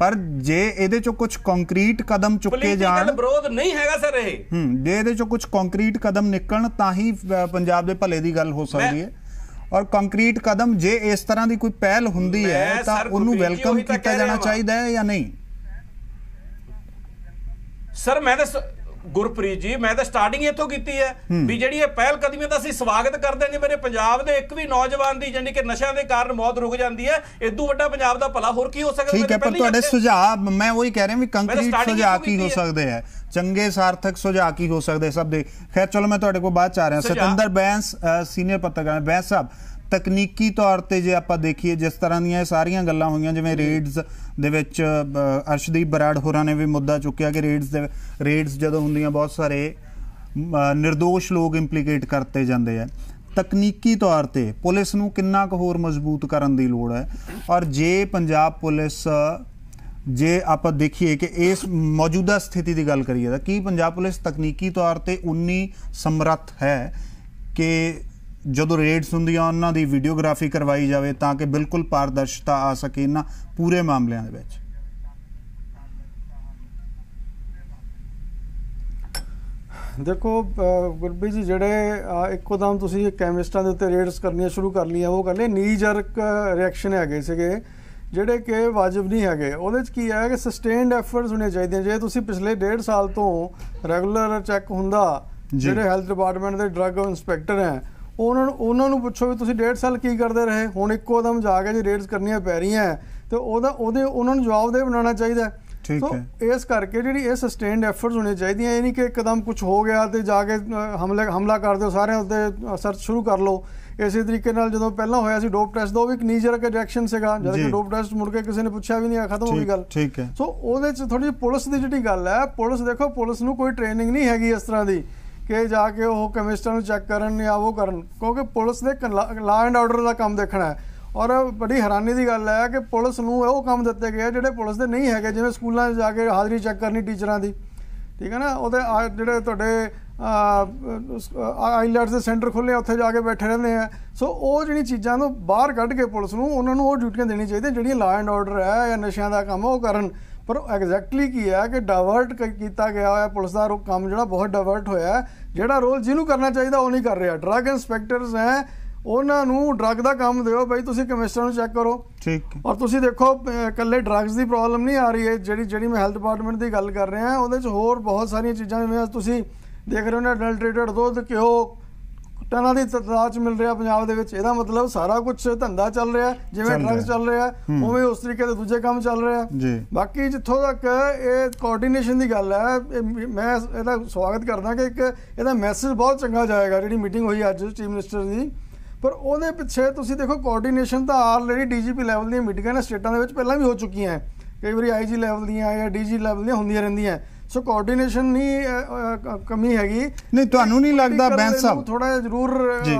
ਪਰ ਜੇ ਇਹਦੇ ਚੋਂ ਕੁਝ ਕੰਕਰੀਟ ਕਦਮ ਚੁੱਕੇ ਪੋਲੀਟੀਕਲ ਜਾਣ ਵਿਰੋਧ ਨਹੀਂ ਹੈਗਾ ਸਰ ਇਹ। ਹੂੰ ਜੇ ਇਹਦੇ ਚੋਂ ਕੁਝ ਕੰਕਰੀਟ ਕਦਮ ਨਿਕਲਣ ਤਾਂ ਹੀ ਪੰਜਾਬ ਦੇ ਭਲੇ ਦੀ ਗੱਲ ਹੋ ਸਕਦੀ ਹੈ। ਔਰ ਕੰਕਰੀਟ ਕਦਮ ਜੇ ਇਸ ਤਰ੍ਹਾਂ ਦੀ ਕੋਈ ਪਹਿਲ ਹੁੰਦੀ ਹੈ ਤਾਂ ਸਰ ਉਹਨੂੰ ਵੈਲਕਮ ਉਹੀ ਕੀਤਾ ਜਾਣਾ ਚਾਹੀਦਾ ਹੈ ਜਾਂ ਨਹੀਂ? ਸਰ ਮੈਂ ਤਾਂ ਗੁਰਪ੍ਰੀਤ ਜੀ ਮੈਂ ਤਾਂ ਸਟਾਰਟਿੰਗ ਇੱਥੋਂ ਕੀਤੀ ਹੈ ਵੀ ਜਿਹੜੀ ਇਹ ਪਹਿਲ ਕਦਮੀ ਦਾ ਅਸੀਂ ਸਵਾਗਤ ਕਰਦੇ ਜੇ ਮੇਰੇ ਪੰਜਾਬ ਦੇ ਇੱਕ ਵੀ ਨੌਜਵਾਨ ਦੀ ਯਾਨੀ ਕਿ ਨਸ਼ਿਆਂ ਦੇ ਕਾਰਨ ਮੌਤ ਰੁਕ ਜਾਂਦੀ ਹੈ ਇਦੋਂ ਵੱਡਾ ਪੰਜਾਬ ਦਾ ਭਲਾ ਹੋਰ ਕੀ ਹੋ ਸਕਦਾ? ਠੀਕ ਹੈ ਪਰ ਤੁਹਾਡੇ ਸੁਝਾਅ ਮੈਂ ਉਹੀ ਕਹਿ ਰਿਹਾ ਵੀ ਕੰਕਰੀਟ ਸੁਝਾਅ ਕੀ ਹੋ। ਸਕਦੇ ਹੈ? ਚੰਗੇ ਸਾਰਥਕ ਸੁਝਾਅ ਕੀ ਹੋ ਸਕਦੇ ਸਭ ਦੇ? ਖੈਰ ਚਲੋ ਮੈਂ ਤੁਹਾਡੇ ਕੋਲ ਬਾਅਦ ਚ ਆ ਰਿਹਾ। ਸਤਿੰਦਰ ਬੈਂਸ ਸੀਨੀਅਰ ਪੱਤਰਕਾਰ ਬੈਂਸ ਸਾਹਿਬ ਤਕਨੀਕੀ ਤੌਰ ਤੇ ਜੇ ਆਪਾਂ ਦੇਖੀਏ ਜਿਸ ਤਰ੍ਹਾਂ ਦੀਆਂ ਇਹ ਸਾਰੀਆਂ ਗੱਲਾਂ ਹੋਈਆਂ ਜਿਵੇਂ ਰੇਡਸ ਦੇ ਵਿੱਚ ਅਰਸ਼ਦੀਪ ਬਰਾੜ ਹੋਰਾਂ ਨੇ ਵੀ ਮੁੱਦਾ ਚੁੱਕਿਆ ਕਿ ਰੇਡਸ ਦੇ ਰੇਡਸ ਜਦੋਂ ਹੁੰਦੀਆਂ ਬਹੁਤ ਸਾਰੇ ਨਿਰਦੋਸ਼ ਲੋਕ ਇੰਪਲੀਕੇਟ ਕਰਤੇ ਜਾਂਦੇ ਆ। ਤਕਨੀਕੀ ਤੌਰ ਤੇ ਪੁਲਿਸ ਨੂੰ ਕਿੰਨਾ ਕੁ ਹੋਰ ਮਜ਼ਬੂਤ ਕਰਨ ਦੀ ਲੋੜ ਹੈ? ਔਰ ਜੇ ਪੰਜਾਬ ਪੁਲਿਸ ਜੇ ਆਪਾਂ ਦੇਖੀਏ ਕਿ ਇਸ ਮੌਜੂਦਾ ਸਥਿਤੀ ਦੀ ਗੱਲ ਕਰੀਏ ਤਾਂ ਕੀ ਪੰਜਾਬ ਪੁਲਿਸ ਤਕਨੀਕੀ ਤੌਰ ਤੇ ਉਨੀ ਸਮਰੱਥ ਹੈ ਕਿ ਜਦੋਂ ਰੇਡਸ ਹੁੰਦੀਆਂ ਉਹਨਾਂ ਦੀ ਵੀਡੀਓਗ੍ਰਾਫੀ ਕਰਵਾਈ ਜਾਵੇ ਤਾਂ ਕਿ ਬਿਲਕੁਲ ਪਾਰਦਰਸ਼ਤਾ ਆ ਸਕੇ ਇਹਨਾਂ ਪੂਰੇ ਮਾਮਲਿਆਂ ਦੇ ਵਿੱਚ। ਦੇਖੋ ਗੁਰਪ੍ਰੀਤ ਜੀ ਜਿਹੜੇ ਇੱਕੋ ਦਮ ਤੁਸੀਂ ਕੈਮਿਸਟਾਂ ਦੇ ਉੱਤੇ ਰੇਡਸ ਕਰਨੀਆਂ ਸ਼ੁਰੂ ਕਰ ਲਈਆਂ ਉਹ ਕਹਿੰਦੇ ਨੀ ਜਰਕ ਰਿਐਕਸ਼ਨ ਹੈਗੇ ਸੀਗੇ ਜਿਹੜੇ ਕਿ ਵਾਜਬ ਨਹੀਂ ਹੈਗੇ। ਉਹਦੇ ਚ ਕੀ ਹੈ ਕਿ ਸਸਟੇਨਡ ਐਫਰਟਸ ਹੋਣੇ ਚਾਹੀਦੇ ਜੇ ਤੁਸੀਂ ਪਿਛਲੇ ਡੇਢ ਸਾਲ ਤੋਂ ਰੈਗੂਲਰ ਚੈੱਕ ਹੁੰਦਾ। ਜਿਹੜੇ ਹੈਲਥ ਡਿਪਾਰਟਮੈਂਟ ਦੇ ਡਰੱਗ ਇੰਸਪੈਕਟਰ ਹੈ ਉਹਨਾਂ ਨੂੰ ਉਹਨਾਂ ਨੂੰ ਪੁੱਛੋ ਵੀ ਤੁਸੀਂ ਡੇਢ ਸਾਲ ਕੀ ਕਰਦੇ ਰਹੇ ਹੁਣ ਇੱਕੋ ਦਮ ਜਾ ਕੇ ਜੇ ਰੇਡਸ ਕਰਨੀਆਂ ਪੈ ਰਹੀਆਂ ਤੇ ਉਹਦਾ ਉਹਦੇ ਉਹਨਾਂ ਨੂੰ ਜਵਾਬਦੇਹ ਬਣਾਉਣਾ ਚਾਹੀਦਾ ਹੈ। ਠੀਕ ਸੋ ਹੈ। ਇਸ ਕਰਕੇ ਜਿਹੜੀ ਇਹ ਸਸਟੇਨਡ ਐਫਰਟਸ ਹੋਣੇ ਚਾਹੀਦੀਆਂ ਇਹ ਨਹੀਂ ਕਿ ਇੱਕਦਮ ਕੁਝ ਹੋ ਗਿਆ ਤੇ ਜਾ ਕੇ ਹਮਲੇ ਹਮਲਾ ਕਰ ਦਿਓ ਸਾਰਿਆਂ ਉੱਤੇ ਸਰਚ ਸ਼ੁਰੂ ਕਰ ਲਓ ਇਸੇ ਤਰੀਕੇ ਨਾਲ ਜਦੋਂ ਪਹਿਲਾਂ ਹੋਇਆ ਸੀ ਡੋਪ ਟੈਸਟ ਦਾ ਉਹ ਵੀ ਇੱਕ ਨੀਜਰ ਕੇ ਰਿਐਕਸ਼ਨ ਸੀਗਾ ਜਦ। ਕਿ ਡੋਪ ਟੈਸਟ ਮੁੜ ਕੇ ਕਿਸੇ ਨੇ ਪੁੱਛਿਆ ਵੀ ਨਹੀਂ ਖਤਮ ਹੋ ਗਈ ਗੱਲ ਠੀਕ ਹੈ। ਸੋ ਉਹਦੇ ਚ ਥੋੜੀ ਪੁਲਿਸ ਦੀ ਜਿਹੜੀ ਗੱਲ ਹੈ ਪੁਲਿਸ ਦੇਖੋ ਪੁਲਿਸ ਨੂੰ ਕੋਈ ਟ੍ਰੇਨਿੰਗ ਨਹੀਂ ਹੈਗੀ ਇਸ ਤਰ੍ਹਾਂ ਦੀ ਕਿ ਜਾ ਕੇ ਉਹ ਕੈਮਿਸਟਾਂ ਨੂੰ ਚੈੱਕ ਕਰਨ ਜਾਂ ਉਹ ਕਰਨ, ਕਿਉਂਕਿ ਪੁਲਿਸ ਦੇ ਲਾ ਐਂਡ ਆਰਡਰ ਦਾ ਕੰਮ ਦੇਖਣਾ ਹੈ। ਔਰ ਬੜੀ ਹੈਰਾਨੀ ਦੀ ਗੱਲ ਹੈ ਕਿ ਪੁਲਿਸ ਨੂੰ ਉਹ ਕੰਮ ਦਿੱਤੇ ਗਏ ਆ ਜਿਹੜੇ ਪੁਲਿਸ ਦੇ ਨਹੀਂ ਹੈਗੇ, ਜਿਵੇਂ ਸਕੂਲਾਂ 'ਚ ਜਾ ਕੇ ਹਾਜ਼ਰੀ ਚੈੱਕ ਕਰਨੀ ਟੀਚਰਾਂ ਦੀ। ਠੀਕ ਹੈ ਨਾ? ਉਹਦੇ ਆ, ਜਿਹੜੇ ਤੁਹਾਡੇ ਆਈਲੈਟਸ ਦੇ ਸੈਂਟਰ ਖੁੱਲੇ ਉੱਥੇ ਜਾ ਕੇ ਬੈਠੇ ਰਹਿੰਦੇ ਆ। ਸੋ ਉਹ ਜਿਹੜੀ ਚੀਜ਼ਾਂ ਨੂੰ ਬਾਹਰ ਕੱਢ ਕੇ ਪੁਲਿਸ ਨੂੰ, ਉਹਨਾਂ ਨੂੰ ਉਹ ਡਿਊਟੀਆਂ ਦੇਣੀ ਚਾਹੀਦੀਆਂ, ਜਿਹੜੀਆਂ ਲਾ ਐਂਡ ਆਰਡਰ ਹੈ ਜਾਂ ਨਸ਼ਿਆਂ ਦਾ ਕੰਮ ਉਹ ਕਰਨ। ਪਰ ਐਗਜ਼ੈਕਟਲੀ ਕੀ ਹੈ ਕਿ ਡਾਇਵਰਟ ਕੀਤਾ ਗਿਆ ਹੋਇਆ ਪੁਲਿਸ ਦਾ ਰੋ- ਕੰਮ ਜਿਹੜਾ ਬਹੁਤ ਡਾਇਵਰਟ ਹੋਇਆ। ਜਿਹੜਾ ਰੋਲ ਜਿਹਨੂੰ ਕਰਨਾ ਚਾਹੀਦਾ ਉਹ ਨਹੀਂ ਕਰ ਰਿਹਾ ਡਰੱਗ ਇੰਸਪੈਕਟਰਸ ਹੈ ਉਹਨਾਂ ਨੂੰ ਡਰੱਗ ਦਾ ਕੰਮ ਦਿਓ ਬਈ ਤੁਸੀਂ ਕਮਿਸ਼ਨਰ ਨੂੰ ਚੈੱਕ ਕਰੋ ਠੀਕ। ਔਰ ਤੁਸੀਂ ਦੇਖੋ ਇਕੱਲੇ ਡਰੱਗਸ ਦੀ ਪ੍ਰੋਬਲਮ ਨਹੀਂ ਆ ਰਹੀ ਹੈ ਜਿਹੜੀ ਜਿਹੜੀ ਮੈਂ ਹੈਲਥ ਡਿਪਾਰਟਮੈਂਟ ਦੀ ਗੱਲ ਕਰ ਰਿਹਾ ਉਹਦੇ ਚ ਹੋਰ ਬਹੁਤ ਸਾਰੀਆਂ ਚੀਜ਼ਾਂ ਜਿਵੇਂ ਤੁਸੀਂ ਦੇਖ ਰਹੇ ਹੋ ਨਾ ਅਡਲਟਰੇਟਡ ਦੁੱਧ ਘਿਓ ਟਨਾਂ ਦੀ ਤਾਦਾਦ ਮਿਲ ਰਿਹਾ ਪੰਜਾਬ ਦੇ ਵਿੱਚ। ਇਹਦਾ ਮਤਲਬ ਸਾਰਾ ਕੁਝ ਧੰਦਾ ਚੱਲ ਰਿਹਾ ਜਿਵੇਂ ਰਿਹਾ। ਚੱਲ ਰਿਹਾ ਉਵੇਂ ਉਸ ਤਰੀਕੇ ਦੇ ਦੂਜੇ ਕੰਮ ਚੱਲ ਰਿਹਾ। ਬਾਕੀ ਜਿੱਥੋਂ ਤੱਕ ਇਹ ਕੋਆਰਡੀਨੇਸ਼ਨ ਦੀ ਗੱਲ ਹੈ ਮੈਂ ਇਹਦਾ ਸਵਾਗਤ ਕਰਦਾ ਕਿ ਇੱਕ ਇਹਦਾ ਮੈਸੇਜ ਬਹੁਤ ਚੰਗਾ ਜਾਏਗਾ ਜਿਹੜੀ ਮੀਟਿੰਗ ਹੋਈ ਅੱਜ ਚੀਫ ਮਿਨਿਸਟਰ ਦੀ। ਪਰ ਉਹਦੇ ਪਿੱਛੇ ਤੁਸੀਂ ਦੇਖੋ ਕੋਆਰਡੀਨੇਸ਼ਨ ਤਾਂ ਆਲਰੇਡੀ ਡੀਜੀਪੀ ਲੈਵਲ ਦੀਆਂ ਮੀਟਿੰਗਾਂ ਨੇ ਸਟੇਟਾਂ ਦੇ ਵਿੱਚ ਪਹਿਲਾਂ ਵੀ ਹੋ ਚੁੱਕੀਆਂ। ਹੈ ਕਈ ਵਾਰੀ ਆਈਜੀ ਲੈਵਲ ਦੀਆਂ ਜਾਂ ਡੀਜੀ ਲੈਵਲ ਦੀਆਂ ਹੁੰਦੀਆਂ ਰਹਿੰਦੀਆਂ। ਸੋ ਕੋਆਰਡੀਨੇਸ਼ਨ ਨਹੀਂ ਕਮੀ ਹੈਗੀ ਨਹੀਂ, ਤੁਹਾਨੂੰ ਨਹੀਂ ਲੱਗਦਾ ਬੈਂਸ ਸਾਹਿਬ? ਥੋੜਾ ਜਿਹਾ ਜ਼ਰੂਰ।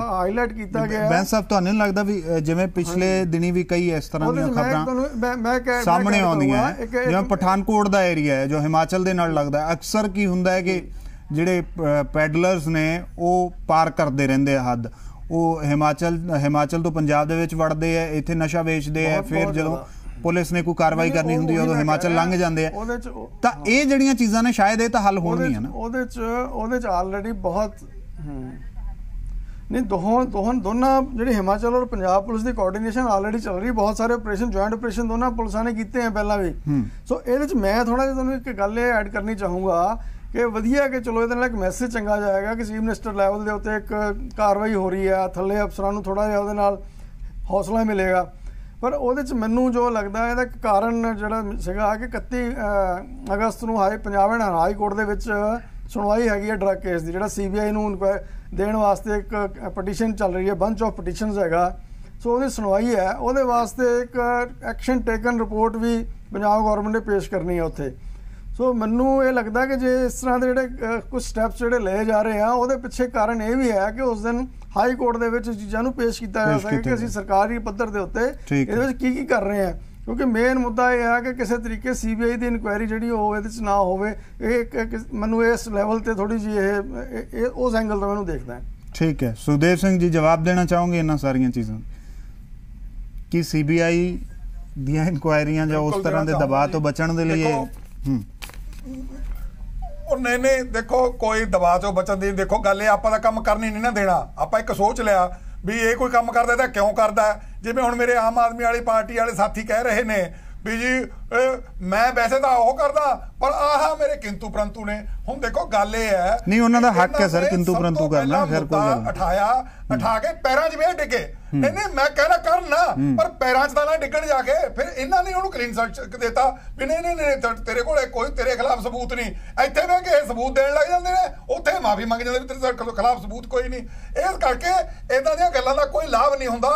ਹਾਈਲਾਈਟ ਕੀਤਾ ਗਿਆ ਹੈ। ਬੈਂਸ ਸਾਹਿਬ ਤੁਹਾਨੂੰ ਨਹੀਂ ਲੱਗਦਾ ਵੀ ਜਿਵੇਂ ਪਿਛਲੇ ਦਿਨੀ ਵੀ ਕਈ ਇਸ ਤਰ੍ਹਾਂ ਦੀਆਂ ਖਬਰਾਂ ਸਾਹਮਣੇ ਆਉਂਦੀਆਂ ਜਿਵੇਂ ਪਠਾਨਕੋਟ ਦਾ ਏਰੀਆ ਹੈ ਜੋ ਹਿਮਾਚਲ ਦੇ ਨਾਲ ਲੱਗਦਾ ਹੈ ਅਕਸਰ ਕੀ ਹੁੰਦਾ ਹੈ ਕਿ ਜਿਹੜੇ ਪੈਡਲਰਸ ਨੇ ਉਹ ਪਾਰ ਕਰਦੇ ਰਹਿੰਦੇ ਹੱਦ ਉਹ ਹਿਮਾਚਲ ਹਿਮਾਚਲ ਤੋਂ ਪੰਜਾਬ ਦੇ ਵਿੱਚ ਵੜਦੇ ਆ ਇੱਥੇ ਨਸ਼ਾ ਵੇਚਦੇ ਆ ਫਿਰ ਜਦੋਂ। ਪੁਲਿਸ ਨੇ ਕੋਈ ਕਾਰਵਾਈ ਕਰਨੀ ਹੁੰਦੀ ਉਦੋਂ ਹਿਮਾਚਲ ਲੰਘ। ਜਾਂਦੇ ਆ ਉਹਦੇ ਚ ਤਾਂ ਇਹ ਜਿਹੜੀਆਂ ਚੀਜ਼ਾਂ ਨੇ ਸ਼ਾਇਦ ਇਹ ਤਾਂ ਹੱਲ ਹੋਣਗੀਆਂ ਨਾ ਉਹਦੇ ਚ ਉਹਦੇ ਚ ਆਲਰੇਡੀ ਬਹੁਤ। ਨਹੀਂ ਦੋਹਾਂ ਦੋਹਾਂ ਦੋਨਾਂ ਜਿਹੜੀ ਹਿਮਾਚਲ ਔਰ ਪੰਜਾਬ ਪੁਲਿਸ ਦੀ ਕੋਆਰਡੀਨੇਸ਼ਨ ਆਲਰੇਡੀ ਚੱਲ ਰਹੀ। ਬਹੁਤ ਸਾਰੇ ਆਪਰੇਸ਼ਨ ਜੁਆਇੰਟ ਆਪਰੇਸ਼ਨ ਦੋਨਾਂ ਪੁਲਿਸਾਂ ਨੇ ਕੀਤੇ ਆ ਪਹਿਲਾਂ ਵੀ। ਸੋ ਇਹਦੇ ਚ ਮੈਂ ਥੋੜਾ ਜਿਹਾ ਤੁਹਾਨੂੰ ਇੱਕ ਗੱਲ ਇਹ ਐਡ ਕਰਨੀ ਚਾਹੂੰਗਾ ਕਿ ਵਧੀਆ ਕਿ ਚਲੋ ਇਹਦੇ ਨਾਲ ਇੱਕ ਮੈਸੇਜ ਚੰਗਾ ਜਾਏਗਾ ਕਿ ਚੀਫ ਮਿਨਿਸਟਰ ਲੈਵਲ ਦੇ ਉੱਤੇ ਇੱਕ ਕਾਰਵਾਈ ਹੋ ਰਹੀ ਹੈ ਥੱਲੇ ਅਫਸਰਾਂ ਨੂੰ ਥੋੜਾ ਜਿਹਾ ਉਹਦੇ ਨਾਲ ਹੌਸਲਾ ਮਿਲੇਗਾ ਪਰ ਉਹਦੇ ਚ ਮੈਨੂੰ ਜੋ ਲੱਗਦਾ ਇਹਦਾ ਇੱਕ ਕਾਰਨ ਜਿਹੜਾ ਸੀਗਾ ਕਿ 31 ਅਗਸਤ ਨੂੰ high Punjab and high court ਦੇ ਵਿੱਚ ਸੁਣਵਾਈ ਹੈਗੀ ਹੈ ਡਰੱਗ ਕੇਸ ਦੀ, ਜਿਹੜਾ ਸੀਬੀਆਈ ਨੂੰ ਇਨਕੁਆਇ- ਦੇਣ ਵਾਸਤੇ ਇੱਕ ਪਟੀਸ਼ਨ ਚੱਲ ਰਹੀ ਹੈ ਬੰਚ ਆਫ ਪਟੀਸ਼ਨਸ ਹੈਗਾ। ਸੋ ਉਹਦੀ ਸੁਣਵਾਈ ਹੈ। ਉਹਦੇ ਵਾਸਤੇ ਇੱਕ ਐਕਸ਼ਨ ਟੇਕਨ ਰਿਪੋਰਟ ਵੀ ਪੰਜਾਬ ਗਵਰਨਮੈਂਟ ਨੇ ਪੇਸ਼ ਕਰਨੀ ਹੈ ਉੱਥੇ। ਸੋ ਮੈਨੂੰ ਇਹ ਲੱਗਦਾ ਕਿ ਜੇ ਇਸ ਤਰ੍ਹਾਂ ਦੇ ਜਿਹੜੇ ਕੁਝ ਸਟੈਪਸ ਜਿਹੜੇ ਲਏ ਜਾ ਰਹੇ ਆ ਉਹਦੇ ਪਿੱਛੇ ਕਾਰਨ ਇਹ ਵੀ ਹੈ ਕਿ ਉਸ ਦਿਨ ਹਾਈ ਕੋਰਟ ਦੇ ਵਿੱਚ ਚੀਜ਼ਾਂ ਨੂੰ ਪੇਸ਼ ਕੀਤਾ ਜਾ ਸਕੇ ਕਿ ਅਸੀਂ। ਸਰਕਾਰੀ ਪੱਧਰ ਦੇ ਉੱਤੇ ਇਹਦੇ। ਵਿੱਚ ਕੀ ਕੀ ਕਰ ਰਹੇ ਆ। ਕਿਉਂਕਿ ਮੇਨ ਮੁੱਦਾ ਇਹ ਹੈ ਕਿ ਕਿਸੇ ਤਰੀਕੇ ਸੀਬੀਆਈ ਦੀ ਇਨਕੁਆਇਰੀ ਜਿਹੜੀ ਉਹ ਇਹਦੇ ਵਿੱਚ ਨਾ ਹੋਵੇ। ਇਹ ਮੈਨੂੰ ਇਸ ਲੈਵਲ ਤੇ ਥੋੜੀ ਜੀ ਇਹ ਉਸ ਐਂਗਲ ਤੋਂ ਮੈਨੂੰ ਦੇਖਦਾ ਹੈ। ਠੀਕ ਹੈ। ਸੁਖਦੇਵ ਸਿੰਘ ਜੀ ਜਵਾਬ ਦੇਣਾ ਚਾਹੋਗੇ ਇਹਨਾਂ ਸਾਰੀਆਂ ਚੀਜ਼ਾਂ? ਕੀ ਸੀਬੀਆਈ ਦੀਆਂ ਇਨਕੁਆਇਰੀਆਂ ਜਾਂ ਉਸ ਤਰ੍ਹਾਂ ਦੇ ਦਬਾਅ ਤੋਂ ਬਚਣ ਦੇ ਲਈ ਹੂੰ। ਉਹ ਨਹੀਂ ਨਹੀਂ, ਦੇਖੋ, ਕੋਈ ਦਬਾਅ ਤੋਂ ਬਚਣ ਦੀ, ਦੇਖੋ, ਗੱਲ ਇਹ ਆਪਾਂ ਦਾ ਕੰਮ ਕਰਨੀ ਨਹੀਂ ਨਾ ਦੇਣਾ। ਆਪਾਂ ਇੱਕ ਸੋਚ ਲਿਆ ਵੀ ਇਹ ਕੋਈ ਕੰਮ ਕਰਦਾ ਤਾਂ ਕਿਉਂ ਕਰਦਾ? ਜਿਵੇਂ ਹੁਣ ਮੇਰੇ ਆਮ ਆਦਮੀ ਵਾਲੀ ਪਾਰਟੀ ਵਾਲੇ ਸਾਥੀ ਕਹਿ ਰਹੇ ਨੇ ਵੀ ਜੀ ਮੈਂ ਵੈਸੇ ਤਾਂ ਉਹ ਕਰਦਾ ਪਰ ਆਹ ਮੇਰੇ ਕਿੰਤੂ ਪ੍ਰੰਤੂ ਨੇ। ਹੁਣ ਦੇਖੋ ਗੱਲ ਇਹ ਹੈ ਨਹੀਂ, ਉਹਨਾਂ ਦਾ ਹੱਕ ਹੈ ਸਰ ਕਿੰਤੂ ਪ੍ਰੰਤੂ ਕਰਨਾ, ਖੈਰ ਕੋਈ ਗੱਲ। ਉਠਾਇਆ ਉਠਾ ਕੇ ਪੈਰਾਂ 'ਚ ਵੇ ਡਿੱਗੇ। ਇਹਨੇ ਮੈਂ ਕਹਿਣਾ ਕਰਨ ਨਾ। ਪਰ ਪੈਰਾਂ 'ਚ ਤਾਂ ਨਾ ਡਿੱਗਣ ਜਾ ਕੇ ਫਿਰ ਇਹਨਾਂ ਨੇ ਉਹਨੂੰ ਕਲੀਨ ਸਰਟ ਦਿੱਤਾ। ਵੀ ਨਹੀਂ ਨਹੀਂ ਨਹੀਂ ਤੇਰੇ ਕੋਲ ਕੋਈ ਤੇਰੇ ਖਿਲਾਫ ਸਬੂਤ ਨਹੀਂ। ਇੱਥੇ ਵੇ ਕੇ ਸਬੂਤ ਦੇਣ ਲੱਗ ਜਾਂਦੇ ਨੇ। ਉੱਥੇ ਮਾਫੀ ਮੰਗ ਜਾਂਦੇ ਨੇ ਤੇਰੇ ਖਿਲਾਫ ਸਬੂਤ ਕੋਈ ਨਹੀਂ। ਇਸ ਕਰਕੇ ਇਦਾਂ ਦੀਆਂ ਗੱਲਾਂ ਦਾ ਕੋਈ ਲਾਭ ਨਹੀਂ ਹੁੰਦਾ।